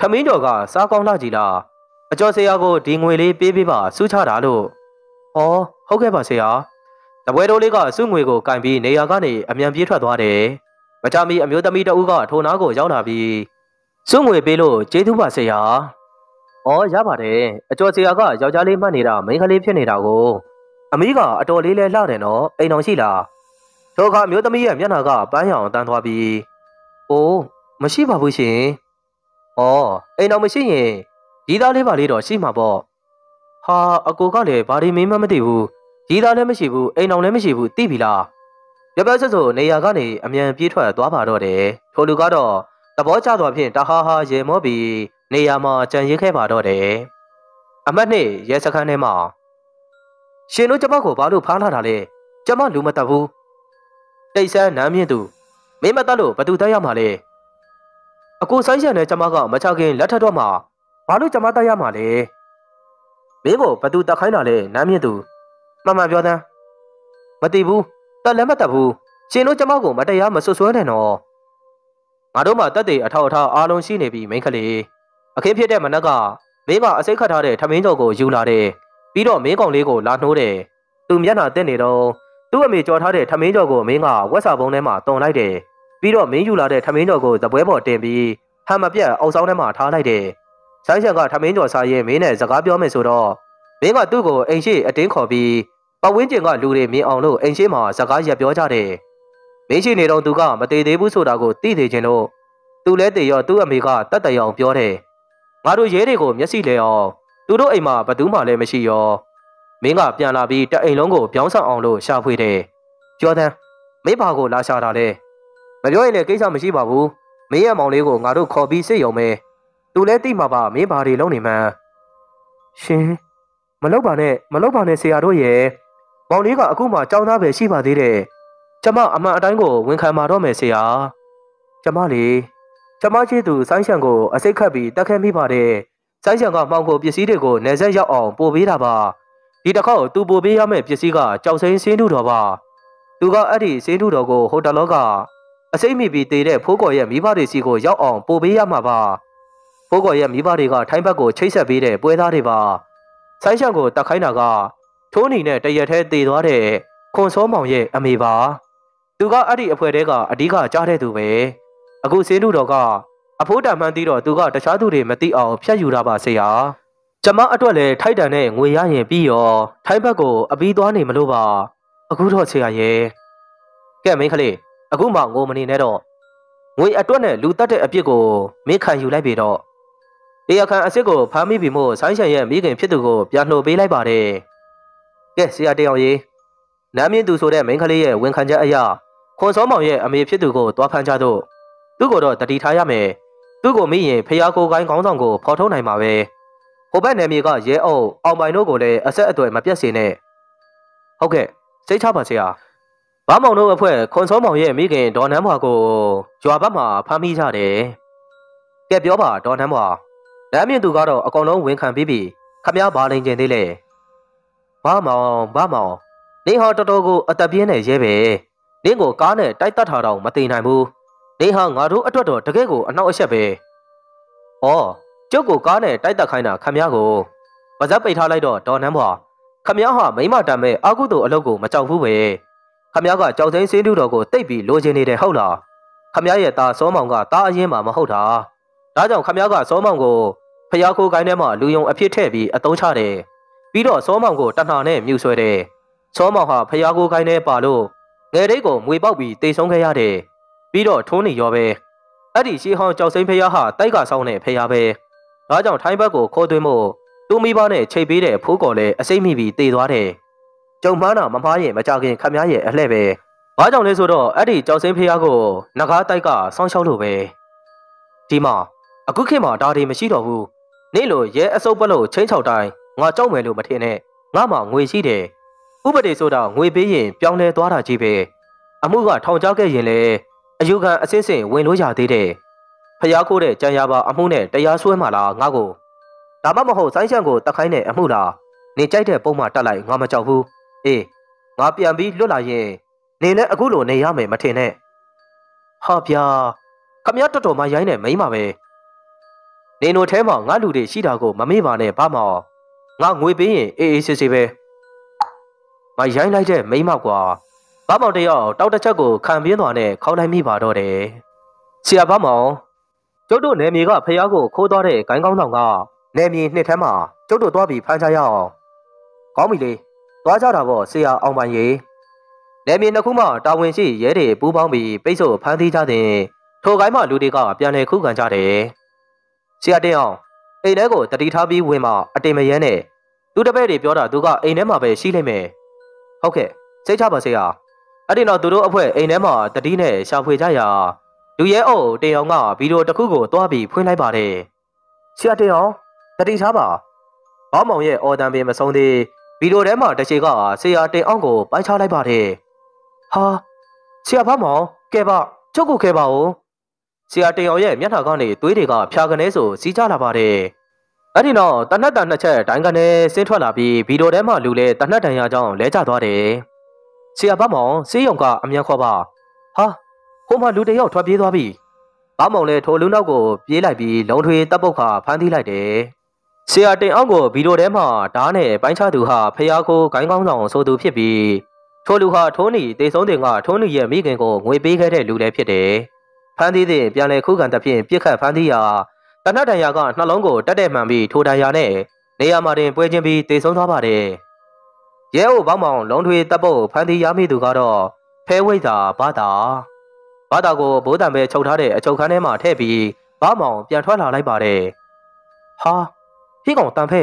ထမင်းတော်ကစားကောင်းလာကြည်လားအကျော်ဆရာကိုဒီငွေလေးပေးပေးပါစူးချတာလို့ဩဟုတ်ကဲ့ပါဆရာတပွဲတော်လေးကစုငွေကိုကင်ပြီးနေရာကနေအမြန်ပြေးထွက်သွားတယ်မကြမီအမျိုးသမီးတဦးကထိုနားကိုရောက်လာပြီးစုငွေပေးလို့ကျေးဇူးပါဆရာဩရပါတယ်အကျော်ဆရာကယောက်ျားလေးမှတ်နေတာမိန်းကလေးဖြစ်နေတာကို အမီးကအတော်လေးလဲလှတယ်နော်အိမ်တော်ရှိလားထိုအခါမျိုးသမီးရဲ့မျက်နှာကပန်းရောင်တန်းသွားပြီးအိုးမရှိပါဘူးရှင်။အော်အိမ်တော်မရှိရင်ရီးသားလေးပါလေးတော့ရှိမှာပေါ့။ဟာအကိုကလည်းဘာဒီမင်းမမသိဘူး။ရီးသားလည်းမရှိဘူးအိမ်တော်လည်းမရှိဘူးသိပြီလား။ရပဆက်ဆိုနေရာကနေအမြန်ပြေးထွက်သွားပါတော့တယ်။ထိုလူကတော့သဘောကျသွားဖြင့်တဟားဟာရေမောပြီးနေရာမှာကြံရစ်ခဲ့ပါတော့တယ်။အမတ်နှစ်ရဲစခန်းထဲမှာ ရှင်တို့ကျမကိုဘာလို့ဖားလာတာလဲကျမလူမတတ်ဘူးတိတ်ဆန်းနမ်းမြင့်သူမင်းမတတ်လို့ဘသူတက်ရမှာလဲအကိုဆိုင်ရနဲ့ကျမကမချခင်လက်ထက်တော့မှာဘာလို့ကျမတက်ရမှာလဲမင်းကိုဘသူတက်ခိုင်းတာလဲနမ်းမြင့်သူမှန်မှန်ပြောသမ်းမသိဘူးတက်လည်းမတက်ဘူးရှင်တို့ကျမကိုမတရားမဆွဆွဲနဲ့နော်ငါတို့မှတက်တဲ့အထောက်အထားအားလုံးရှိနေပြီမိန်းကလေးအခင်းဖြစ်တဲ့မနက်ကမင်းကအစိတ်ခတ်ထားတဲ့ထမင်းကြော်ကိုယူလာတဲ့ ပြီးတော့မင်းကောင်လေးကိုလာနှိုးတယ်သူမျက်နှာတက်နေတော့သူ့အမေကြော်ထားတဲ့ထမင်းကြော်ကိုမင်းကဝက်စာပုံထဲမှာတုံလိုက်တယ်ပြီးတော့မင်းယူလာတဲ့ထမင်းကြော်ကိုသပွဲပေါ်တင်ပြီးဟမ်မပြတ်အောက်ဆောင်ထဲမှာထားလိုက်တယ်ဆိုင်းချန်ကထမင်းကြော်စားရင်မင်းနဲ့စကားပြောမယ်ဆိုတော့မင်းကသူ့ကိုအိမ်ရှိအတင်းခေါ်ပြီးပဝင်းကျင်ကလူတွေမြင်အောင်လို့အိမ်ရှိမှာစကားရက်ပြောကြတယ်မင်းရှိနေတော့သူကမသေးသေးဘူးဆိုတာကိုသိသေးခြင်းလို့သူလဲတည်ရောသူ့အမေကတတ်တရောင်ပြောတယ်ငါတို့ရဲတွေကိုမျက်စိလဲအောင် သူတို့အိမ်မှာဘသူမှလည်းမရှိရောမင်းကပြန်လာပြီးတအိမ်လုံးကိုပြောင်းဆောင်အောင်လို့ရှာဖွေတယ်ကျော်တန်းမင်းဘာကိုလာရှာတာလဲမပြောရင်လည်းကိစ္စမရှိပါဘူးမင်းရဲ့မောင်လေးကိုငါတို့ခေါ်ပြီးစစ်ရုံပဲသူလည်းသိမှာပါမင်းဘာတွေလုပ်နေမှန်းရှင်မလုပ်ပါနဲ့မလုပ်ပါနဲ့ဆရာတို့ရဲ့မောင်လေးကအခုမှကြောင်းသားပဲရှိပါသေးတယ်ကျမအမှန်အတိုင်းကိုဝန်ခံပါတော့မယ်ဆရာကျမလေကျမချစ်သူဆိုင်းရှန်ကိုအစိတ်ခတ်ပြီးတက်ခဲမိပါတယ် ဆိုင်းရှန်ကမှောင်ကိုပစ္စည်းတွေကိုနေဆက်ရောက်အောင်ပို့ပေးတာပါဒီတစ်ခေါက်သူပို့ပေးရမယ့်ပစ္စည်းကကြောက်စိမ်းစင်းထုတော်ပါသူကအဲ့ဒီစင်းထုတော်ကိုဟိုတလောကအစိမ့်မိပြီးတည်တဲ့ဖိုးကော်ရဲ့မိဘတွေစီကိုရောက်အောင်ပို့ပေးရမှာပါဖိုးကော်ရဲ့မိဘတွေကထိုင်းဘက်ကိုချိတ်ဆက်ပေးတဲ့ပွဲသားတွေပါဆိုင်းရှန်ကိုတတ်ခိုင်းတာကထိုးနီနဲ့တရက်ထဲတည်သွားတဲ့ခွန်စောမောင်ရဲ့အမေပါသူကအဲ့ဒီအဖွဲတဲကအဓိကကြားတဲ့သူပဲအခုစင်းထုတော်က အဖိုးတံမှန်းသိတော့သူကတခြားသူတွေမသိအောင်ဖြတ်ယူတာပါဆရာကျမအတွက်လည်းထိုက်တန်တဲ့ငွေရရင်ပြီးရောထိုင်းဘက်ကိုအပီးသွားနေမလို့ပါအခုတော့ဆရာရဲ့ကဲမင်းကလေးအခုမှငိုမနေနဲ့တော့ငွေအတွက်နဲ့လူတက်တဲ့အပြစ်ကိုမင်းခံယူလိုက်ပြီတော့တရားခံအစ်စ်ကိုဖမ်းမိပြီမို့ဆိုင်းရှန်ရဲ့မိခင်ဖြစ်သူကိုပြန်နှုတ်ပေးလိုက်ပါတယ်ကဲဆရာတယောက်ရေနမ်းမြင့်သူဆိုတဲ့မင်းကလေးရဲ့ဝန်ခံချက်အရခွန်စောမောင်ရဲ့အမေဖြစ်သူကိုတွားဖမ်းကြတော့သူ့ကိုတော့တတိထားရမယ် သူ့ကိုမိရင်ဖျားကိုကိုင်းကောင်းဆောင်ကိုဖော်ထုတ်နိုင်မှာပဲဟိုဘက်နယ်မြေကရဲအုပ်အောင်ပိုင်တို့ကိုလည်းအဆက်အသွယ်မပြတ်စေနဲ့ဟုတ်ကဲ့စိတ်ချပါဆရာဘာမောင်တို့အဖွဲ့ခွန်စောမောင်ရဲ့မိခင်ဒေါ်နန်းဘွာကိုရွာဘက်မှာဖမ်းမိကြတယ်ကဲပြောပါဒေါ်နန်းဘွာနန်းမြင့်သူကတော့အကောင်လုံးဝန်ခံပြီးပြီခမည်းဘာလိန်ကျင်သေးလဲဘာမောင်ဘာမောင်နေဟောတော်တော်ကိုအသက်ပြင်းနေရဲပဲနင်းကိုကားနဲ့တိုက်တတ်ထားတော့မသိနိုင်ဘူး နေဟာငါတို့အတွက်တော့တကယ့်ကိုအနှောက်အယှက်ပဲ။အော်ကျုပ်ကိုကားနဲ့တိုက်တက်ခိုင်းတာခမည်းကိုပါဇက်ပိတ်ထားလိုက်တော့ဒေါ်နန်းဘွာခမည်းဟာမိမတမ်းမဲ့အာကုသို့အလုပ်ကိုမကြောက်ဘူးပဲ။ခမည်းကကြောက်စိမ့်စင်းတူတော်ကိုတိတ်ပြီးလိုချင်နေတယ်ဟုတ်လား။ခမည်းရဲ့သားစောမောင်ကတားအရင်မှမဟုတ်တာ။ဒါကြောင့်ခမည်းကစောမောင်ကိုဖျားခိုးကိုင်းထဲမှာလူယုံအဖြစ်ထည့်ပြီးအတုံးချတယ်။ပြီးတော့စောမောင်ကိုတဏှာနဲ့မြူဆွဲတယ်။စောမောင်ဟာဖျားခိုးကိုင်းထဲပါလို့ငယ်တိတ်ကိုမွေပေါက်ပြီးတိတ်ဆုံးခဲ့ရတယ်။ ပြီးတော့ထိုးနေရောပဲအဲ့ဒီရှေးဟောင်းကြောက်စိမ့်ဖျားဟာတိုက်ကဆောင်းတဲ့ဖျားပဲဒါကြောင့်ထိုင်းဘက်ကိုခိုးသွင်းဖို့သူ့မိဘနဲ့ချိတ်ပေးတဲ့ဖိုးကော်လည်းအစိမ့်မိပြီးတည်သွားတယ်ကြုံမှားတာမမှားရင်မကြခင်ခမည်းရဲ့အလှဲ့ပဲဘာကြောင့်လဲဆိုတော့အဲ့ဒီကြောက်စိမ့်ဖျားကိုငကားတိုက်ကဆောင်းရှောက်လို့ပဲဒီမှာအခုခေတ်မှာဒါတွေမရှိတော့ဘူးနေ့လိုရဲအစုပ်ပလို့ချင်းချောက်တိုင်းငါကြောက်မယ်လို့မထင်နဲ့ငါမှငွေရှိတယ်ဥပဒေဆိုတာငွေပေးရင်ပြောင်းလဲသွားတာကြီးပဲအမှုကထောင်ချခဲ့ရင်လည်း အယူခံအစစ်စစ်ဝင်လို့ရသေးတယ်ဖျားခိုးတဲ့ကြံရပါအမှုနဲ့တရားစွဲမှလားငါ့ကိုဒါမှမဟုတ်ဆိုင်းရှန်ကိုတခိုင်းတဲ့အမှုလားနေကြိုက်တဲ့ပုံမှတက်လိုက်ငါမကြောက်ဘူးအေးငါပြန်ပြီးလွတ်လာရင်နေလည်းအခုလိုနေရမယ်မထင်နဲ့ဟာဗျာခမရတော်တော်မှရိုင်းနေမိမ့်ပါပဲနေနိုထဲမှာငါလူတွေရှိတာကိုမမေ့ပါနဲ့ဘာမောင်ငါငွေပေးရင်အေးအေးဆေးဆေးပဲမရိုင်းလိုက်တဲ့မိမ့်မကွာ ဘာမောင်တယောက်တောက်တစ်ချက်ကိုခံပြင်းသွားနဲ့ခေါင်းလိုက်မိပါတော့တယ်ဆရာဘာမောင်ကျုပ်တို့နယ်မြေကဖះကိုခိုးသွားတဲ့ဂိုင်းကောင်းဆောင်ကနယ်မြေနှစ်ထဲမှာကျုပ်တို့သွားပြီးဖမ်းချရအောင်ကောင်းပြီလေသွားကြတာပေါ့ဆရာအောင်ပိုင်ရေနယ်မြေနှစ်ခုမှတာဝန်ရှိရဲတွေပူးပေါင်းပြီးပိတ်ဆို့ဖမ်းဆီးကြတဲ့ထိုကိုင်းမှလူတွေကပြန်လည်ခုခံကြတယ်ဆရာတင်အောင်အိမ်ထဲကိုတတိထားပြီးဝင်မှအတင်မယန်းနဲ့သူတပည့်တွေပြောတာသူကအိမ်ထဲမှာပဲရှိလိမ့်မယ်ဟုတ်ကဲ့စိတ်ချပါဆရာ အဲ့ဒီတော့သူတို့အဖွဲ့အိမ်ထဲမှာတတိနဲ့ရှာဖွေကြရာလူရဲအုပ်တင်အောင်ကဗီဒီယိုတစ်ခုကိုတွားပြီးဖွင့်လိုက်ပါတယ်ဆရာတင်အောင်တတိထားပါဘောင်းမောင်ရဲ့အော်တန်ပင်မဆုံးသေးဗီဒီယိုထဲမှာတချေကဆရာတင်အောင်ကိုပိုက်ချလိုက်ပါတယ်ဟာဆရာဘောင်းမောင်ကဲပါကျုပ်ကိုကဲပါဦးဆရာတင်အောင်ရဲ့မျက်နှာကနေသွေးတွေကဖြာကနေဆိုစီးကြလာပါတယ်အဲ့ဒီတော့တနတ်တန်နှစ်ချက်တိုင်းကနေဆင်းထွက်လာပြီးဗီဒီယိုထဲမှာလူလဲတနတ်တန်ရကြောင်းလဲကျသွားတယ် ဆရာဘောင်းမောင်စေးရုံကအမြန်ခေါ်ပါဟာဟိုမှာလူတယောက်ထွက်ပြေးသွားပြီဘောင်းမောင်လဲထိုလူနောက်ကိုပြေးလိုက်ပြီးလုံထွေတပ်ပုတ်ခါဖမ်းသီးလိုက်တယ်ဆရာတင်အောင်ကိုဗီဒီယိုထဲမှာဓားနဲ့ပိုင်းချသူဟာဖျားခိုးဂိုင်းကောင်းဆောင်ဆိုသူဖြစ်ပြီးထိုလူဟာထိုးနီတေဆုံးတင်ကထိုးနီရဲ့မိခင်ကိုငွေပေးခဲ့တဲ့လူလည်းဖြစ်တယ်။ဖမ်းသီးတဲ့ပြန်လဲခုခံတဲ့ဖြင့်ပြစ်ခတ်ဖမ်းသီးရာတနတ်တန်ရာကနှလုံးကိုတက်တဲ့မှန်ပြီးထိုတန်ရာနဲ့နေရာမှာတင်ပွဲချင်းပြီးတေဆုံးသွားပါတယ်။ ရဲအုပ်ဘောင်းမောင်လုံထွေတပ်ပုတ်ဖမ်းသီးရမိသူကတော့ဖဲဝိတ်သာဘာသာဘာသာကိုဘိုးတံပဲချုပ်ထားတဲ့အချုပ်ခန်းထဲမှာထည့်ပြီးဘောင်းမောင်ပြန်ထွက်လာလိုက်ပါတယ်။ဟာဟိကောင်တန်ဖဲ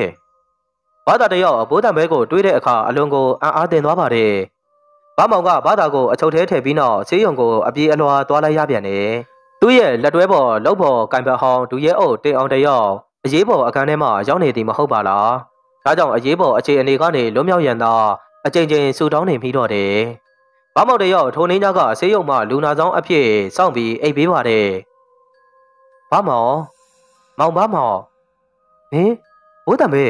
ဘာသာတယောက်ဘိုးတံပဲကိုတွေးတဲ့အခါအလွန်ကိုအံ့အားသင့်သွားပါတယ်။ဘာမောင်ကဘာသာကိုအချုပ်ထဲထည့်ပြီးနောက်ဆေးရုံကိုအပြေးအလွှာသွားလိုက်ရပြန်တယ်။သူ့ရဲ့လက်တွဲပေါ်လှုပ်ပေါ်ကင်ပတ်ဟောင်းဒူရဲအုပ်တင်အောင်တယောက်အရေးပေါ်အခန်းထဲမှာရောက်နေသည်မဟုတ်ပါလား။ ဒါကြောင့်အရေးပေါ်အခြေအနေကနေလွတ်မြောက်ရန်သာအချိန်ချင်းဆူတောင်းနေမိတော့တယ်။ဘာမောင်တယောက်ထိုနေညကဆေးရုံမှာလူနာဆောင်အဖြစ်စောင့်ပြီးအိပ်ပေးပါတယ်။ဘာမောင်မောင်ဘာမောင်ဟင်ဘိုးတံမေ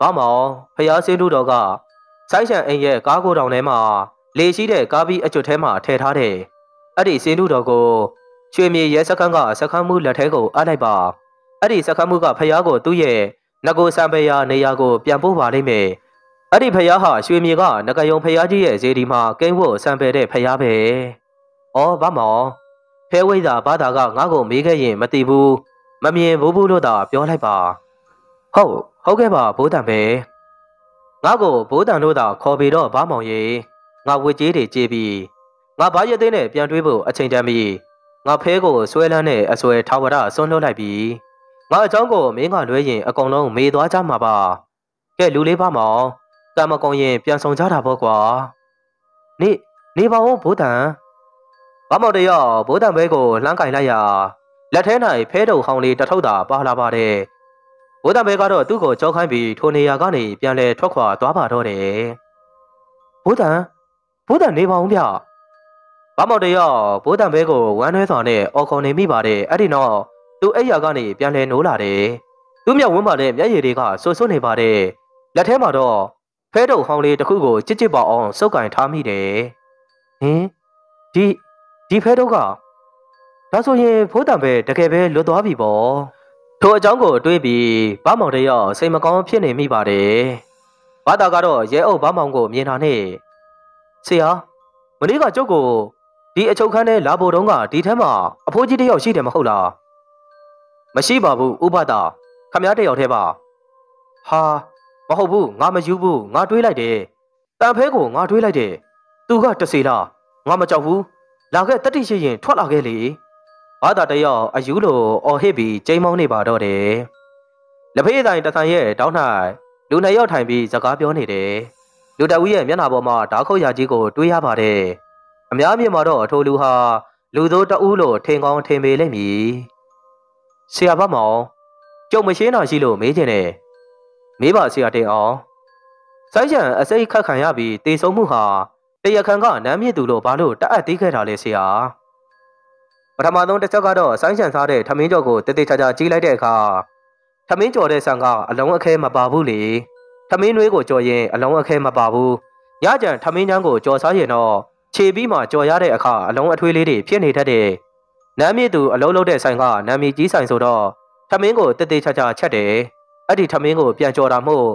ဘာမောင်ဖျားစင်းတို့တော်ကဆိုင်းချန်အိမ်ရဲ့ကားကိုတောင်ထဲမှာလေရှိတဲ့ကားပြီးအကျွတ်ထဲမှာထည့်ထားတယ်။အဲ့ဒီစင်းလူတော်ကိုရွှေမြေရဲစခန်းကစခန်းမှုလက်ထဲကိုအပ်လိုက်ပါ။အဲ့ဒီစခန်းမှုကဖျားကိုသူ့ရဲ့ ငကိုစံပရာနေရာကိုပြန်ပို့ပါလိမ့်မယ်။အဲ့ဒီဖျားဟာရွှေမြေကငကယုံဖျားကြီးရဲ့ဈေးဒီမှာကိန်းဝတ်စံပယ်တဲ့ဖျားပဲ။အော်ဗမောင်ဖဲဝိသာဘာသာကငါ့ကိုမေးခဲ့ရင်မသိဘူးမမြင်ဘူးဘူးလို့သာပြောလိုက်ပါ။ဟုတ်ဟုတ်ကဲ့ပါဘိုးတံပဲ။ငါ့ကိုဘိုးတန်တို့သာခေါ်ပြီးတော့ဘာမောင်ရေငါဝစ်ကြေးတွေကြေးပြီးငါဘာရသေးနဲ့ပြန်တွေးဖို့အချိန်တန်ပြီးငါဖဲကိုဆွဲလန်းတဲ့အဆွဲထာဝရဆွန့်လွှတ်လိုက်ပြီး ငါအကြောင်းကိုမင်းကလွဲရင်အကောင်လုံးမေသွားကြမှာပါကဲလူလေးပါမောင်ကံမကုံရင်ပြန်ဆောင်ကြတာပေါ့ကွာနေနေပါဦးဘိုးတန်ဘာမောင်တရဘိုးတန်ဘဲကိုလှမ်းကင်လိုက်ရာလက်ထဲ၌ဖဲတုံဟောင်းလေးတထုတ်တာပါလာပါတယ်ဘိုးတန်ဘဲကတော့သူ့ကိုကြောက်ခိုင်းပြီးထိုနေရာကနေပြန်လဲထွက်ခွာသွားပါတော့တယ်ဘိုးတန်ဘိုးတန်နေပါဦးဗျဘာမောင်တရဘိုးတန်ဘဲကိုဝမ်းနှဲစွာနဲ့အော်ခေါ်နေမိပါတယ်အဲ့ဒီတော့ သူအဲ့ရကနေပြန်လဲနိုးလာတယ်သူ့မျက်ဝန်းမှာလည်းမျက်ရည်တွေကဆွဆွနေပါတယ်လက်ထဲမှာတော့ဖဲတုပ်ဟောင်းလေးတစ်ခုကိုကြစ်ကြစ်ပေါအောင်စုပ်ကင်ထားမိတယ်ဟင်ဒီဒီဖဲတုပ်ကဒါဆိုရင်ဘိုးတံဘဲတကယ်ပဲလွတ်သွားပြီပေါ့ထိုအကြောင်းကိုတွေးပြီးဗမောင်တယောက်စိတ်မကောင်းဖြစ်နေမိပါတယ်။ဘာသာကတော့ရဲအုပ်ဗမောင်ကိုမြင်တာနဲ့ဆရာမနေ့ကကျုပ်ကိုဒီအချုပ်ခန်းထဲလာဖို့တုန်းကဒီထဲမှာအဖိုးကြီးတယောက်ရှိတယ်မဟုတ်လား။ မရှိပါဘူးဥပဒါခမည်းတယောက်ထဲပါ။ဟာမဟုတ်ဘူးငါမယူဘူးငါတွေးလိုက်တယ်။တန်ဖဲကိုငါတွေးလိုက်တယ်။သူကတစီလားငါမကြောက်ဘူး။လာခဲ့တတိရှိရင်ထွက်လာခဲ့လေ။ဘာသာတယောက်အယူလိုအော်ဟစ်ပြီးကျိမ်းမောင်းနေပါတော့တယ်။လက်ဖေးတိုင်းတဆန်ရဲ့တောင်း၌လူနှစ်ယောက်ထိုင်ပြီးစကားပြောနေတယ်။လူတအူးရဲ့မျက်နှာပေါ်မှာဓာခုတ်ရကြီးကိုတွေးရပါတယ်။အများမြင်မှာတော့ထိုလူဟာလူသိုးတအူးလိုထင်ကောင်းထင်ပေလိမ့်မည်။ ဆရာဘမောင်ကြုံမရှင်းတာရှိလို့မေးချင်တယ်။မေးပါဆရာတင်အောင်။ဆိုင်းချန်အစိတ်ခတ်ခံရပြီးတေဆုံးမှုဟာတရခန်ကနမ်းမြင့်သူလို့ဘာလို့တအပ်သေးခဲ့တာလဲဆရာ။ပထမဆုံးတစ်ချက်ကတော့ဆိုင်းချန်စားတဲ့ထမင်းကြော်ကိုတိတိကျကျကြီးလိုက်တဲ့အခါထမင်းကြော်တဲ့ဆန်ကအလုံးအခဲမပါဘူးလေထမင်းနွေးကိုကြော်ရင်အလုံးအခဲမပါဘူးညကြံထမင်းချမ်းကိုကြော်စားရင်တော့ခြေပြီးမှကြော်ရတဲ့အခါအလုံးအထွေးလေးတွေဖြစ်နေတတ်တယ် နမ်းမြင့်သူအလုံးလုံးတဲ့ဆိုင်ကနာမည်ကြီးဆိုင်ဆိုတော့ထမင်းကိုတက်တေးချာချာချက်တယ်အဲ့ဒီထမင်းကိုပြန်ကြော်တာမို့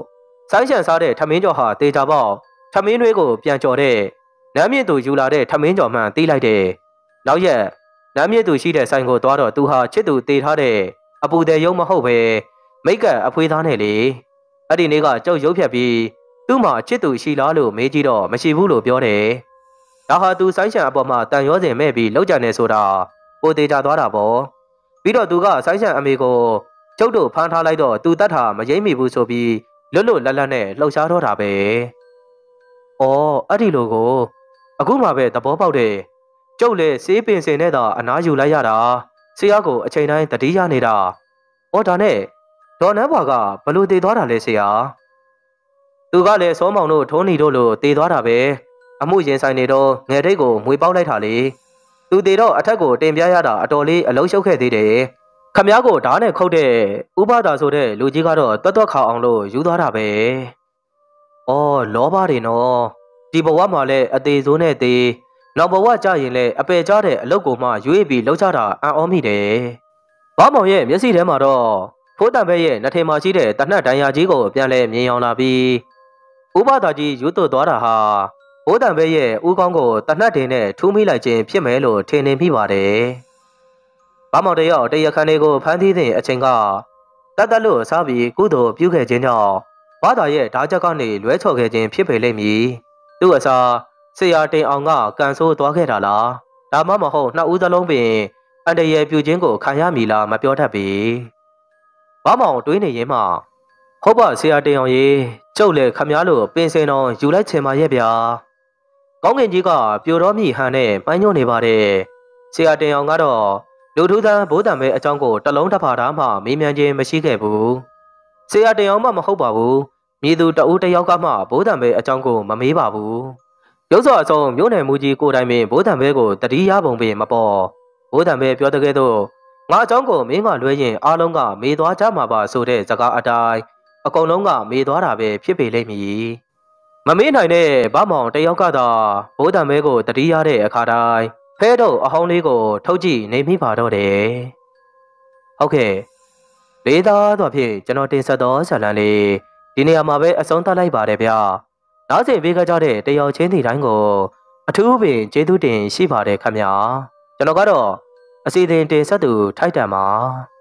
ဆိုင်းရှန်စားတဲ့ထမင်းကြော်ဟာတေးကြပေါ့ထမင်းတွေကိုပြန်ကြော်တဲ့နမ်းမြင့်သူယူလာတဲ့ထမင်းကြော်မှန်တီးလိုက်တယ်နောက်ရက်နမ်းမြင့်သူရှိတဲ့ဆိုင်ကိုသွားတော့သူဟာချစ်သူတေးထားတဲ့အပူတဲ့ရုံမဟုတ်ပဲမိတ်ကအဖွေးသားနဲ့လေအဲ့ဒီနေ့ကကြောက်ရုပ်ဖြတ်ပြီးသူ့မှာချစ်သူရှိလားလို့မေးကြည့်တော့မရှိဘူးလို့ပြောတယ်ဒါဟာသူဆိုင်းရှန်အပေါ်မှာတန်ရောစင်မဲ့ပြီးလောက်ကြနေဆိုတာ ပိုသေးကြသွားတာပေါ့ပြီးတော့သူကဆိုင်းရှန်အမေကိုကျုပ်တို့ဖမ်းထားလိုက်တော့သူတတ်တာမရိမ့်မိဘူးဆိုပြီးလွတ်လွတ်လပ်လပ်နဲ့လှုပ်ရှားတော့တာပဲ။အော်အဲ့ဒီလိုကိုအခုမှပဲသဘောပေါက်တယ်။ကျုပ်လည်းစေးပင်စင်နဲ့သာအနားယူလိုက်ရတာဆရာကိုအချိန်တိုင်းတတိယနေတာ။အော်ဒါနဲ့ဒေါ်နန်းဘွာကဘလို့တည်သွားတာလဲဆရာ။သူကလည်းစောမောင်တို့ထုံးနေတို့လိုတည်သွားတာပဲ။အမှုရင်ဆိုင်နေတော့ငယ်တိတ်ကိုမွေပေါက်လိုက်တာလေ။ သူတည်တော့အထက်ကိုတင်ပြရတာအတော်လေးအလုံးရှုပ်ခဲ့သေးတယ်။ခမည်းကိုဓာတ်နဲ့ခုတ်တဲ့ဥပဒါဆိုတဲ့လူကြီးကတော့တွတ်တွတ်ခေါအောင်လို့ယူသွားတာပဲ။အော်လောဘတွေနော်။ဒီဘဝမှာလည်းအသေးစိုးနဲ့သေးနောက်ဘဝကြရင်လည်းအပယ်ကြတဲ့အလုတ်ကိုမှရွေးပြီးလှုပ်ချတာအံ့ဩမိတယ်။ဘာမောင်ရဲ့မျက်စိထဲမှာတော့ဖိုးတံဘဲရဲ့နှထေမှာရှိတဲ့တနတ်ဒဏ်ရာကြီးကိုပြန်လဲမြင်အောင်လာပြီးဥပဒါကြီးယူသွတ်သွားတာဟာ ဘိုးတံဘဲရဲ့ဥကောင်းကိုတနတ်တင်နဲ့ထူးမိလိုက်ခြင်းဖြစ်မယ်လို့ထင်နေမိပါတယ်။ဘာမောင်တယောက်တရားခံတွေကိုဖမ်းသီးတဲ့အချိန်ကတတ်တလို့စားပြီးကုသိုလ်ပြုခဲ့ခြင်းကြောင့်ဘာသာရဲ့ဓာချက်ကနေလွဲချော်ခဲ့ခြင်းဖြစ်ပေလိမ့်မည်။သူ့အစားဆရာတင်အောင်ကကန်ဆိုးသွားခဲ့တာလား။ဒါမှမဟုတ်နှစ်ဦးသလုံးပင်အန်တရယ်ပြုခြင်းကိုခံရမည်လားမပြောတတ်ပေ။ဘာမောင်တွေးနေရင်မှဟုတ်ပါဆရာတင်အောင်ရေကျုပ်လည်းခမားလို့ပင်စင်တော်ယူလိုက်ချင်ပါရဲ့ဗျာ။ ကောင်းကင်ကြီးကပြိုတော်မြည်ဟန်နဲ့ပိုင်းညွန့်နေပါတယ်။ဆရာတင်အောင်ကတော့လူထူးသားဘိုးတံပဲအကြောင်းကိုတလုံးတစ်ဖာသားမှမေးမြန်းခြင်းမရှိခဲ့ဘူး။ဆရာတင်အောင်မှမဟုတ်ပါဘူး။မြေသူတအူးတယောက်ကမှဘိုးတံပဲအကြောင်းကိုမမေးပါဘူး။ရုပ်စောအစုံမြို့နယ်မူကြီးကိုတိုင်ပင်ဘိုးတံပဲကိုတတိယပုံပင်မပေါ်။ဘိုးတံပဲပြောတဲ့ကဲ့သို့ငါအကြောင်းကိုမင်းကလွှဲရင်အားလုံးကမေးသွားကြမှာပါဆိုတဲ့စကားအတိုင်းအကုန်လုံးကမေးသွားတာပဲဖြစ်ပေလိမ့်မည်။ မမေးနိုင်တဲ့ဗမောင်တယောက်ကသာဘိုးတံပဲကိုတတိယတဲ့အခါတိုင်းဖဲတော့အဟောင်းလေးကို ထုတ်ကြည့်နေမိပါတော့တယ်။ဟုတ်ကဲ့လေးသားတော့ဖြစ်ကျွန်တော်တင်ဆက်သောဇာလန်လေးဒီနေရာမှာပဲအဆုံးသတ်လိုက်ပါတယ်ဗျာ။နောက်စဉ်ပေးကြတဲ့တယောက်ချင်းဒီတိုင်းကို အထူးပင်ကျေးဇူးတင်ရှိပါတယ်ခင်ဗျာ။ကျွန်တော်ကတော့အစီအစဉ်တင်ဆက်သူထိုက်တန်ပါ။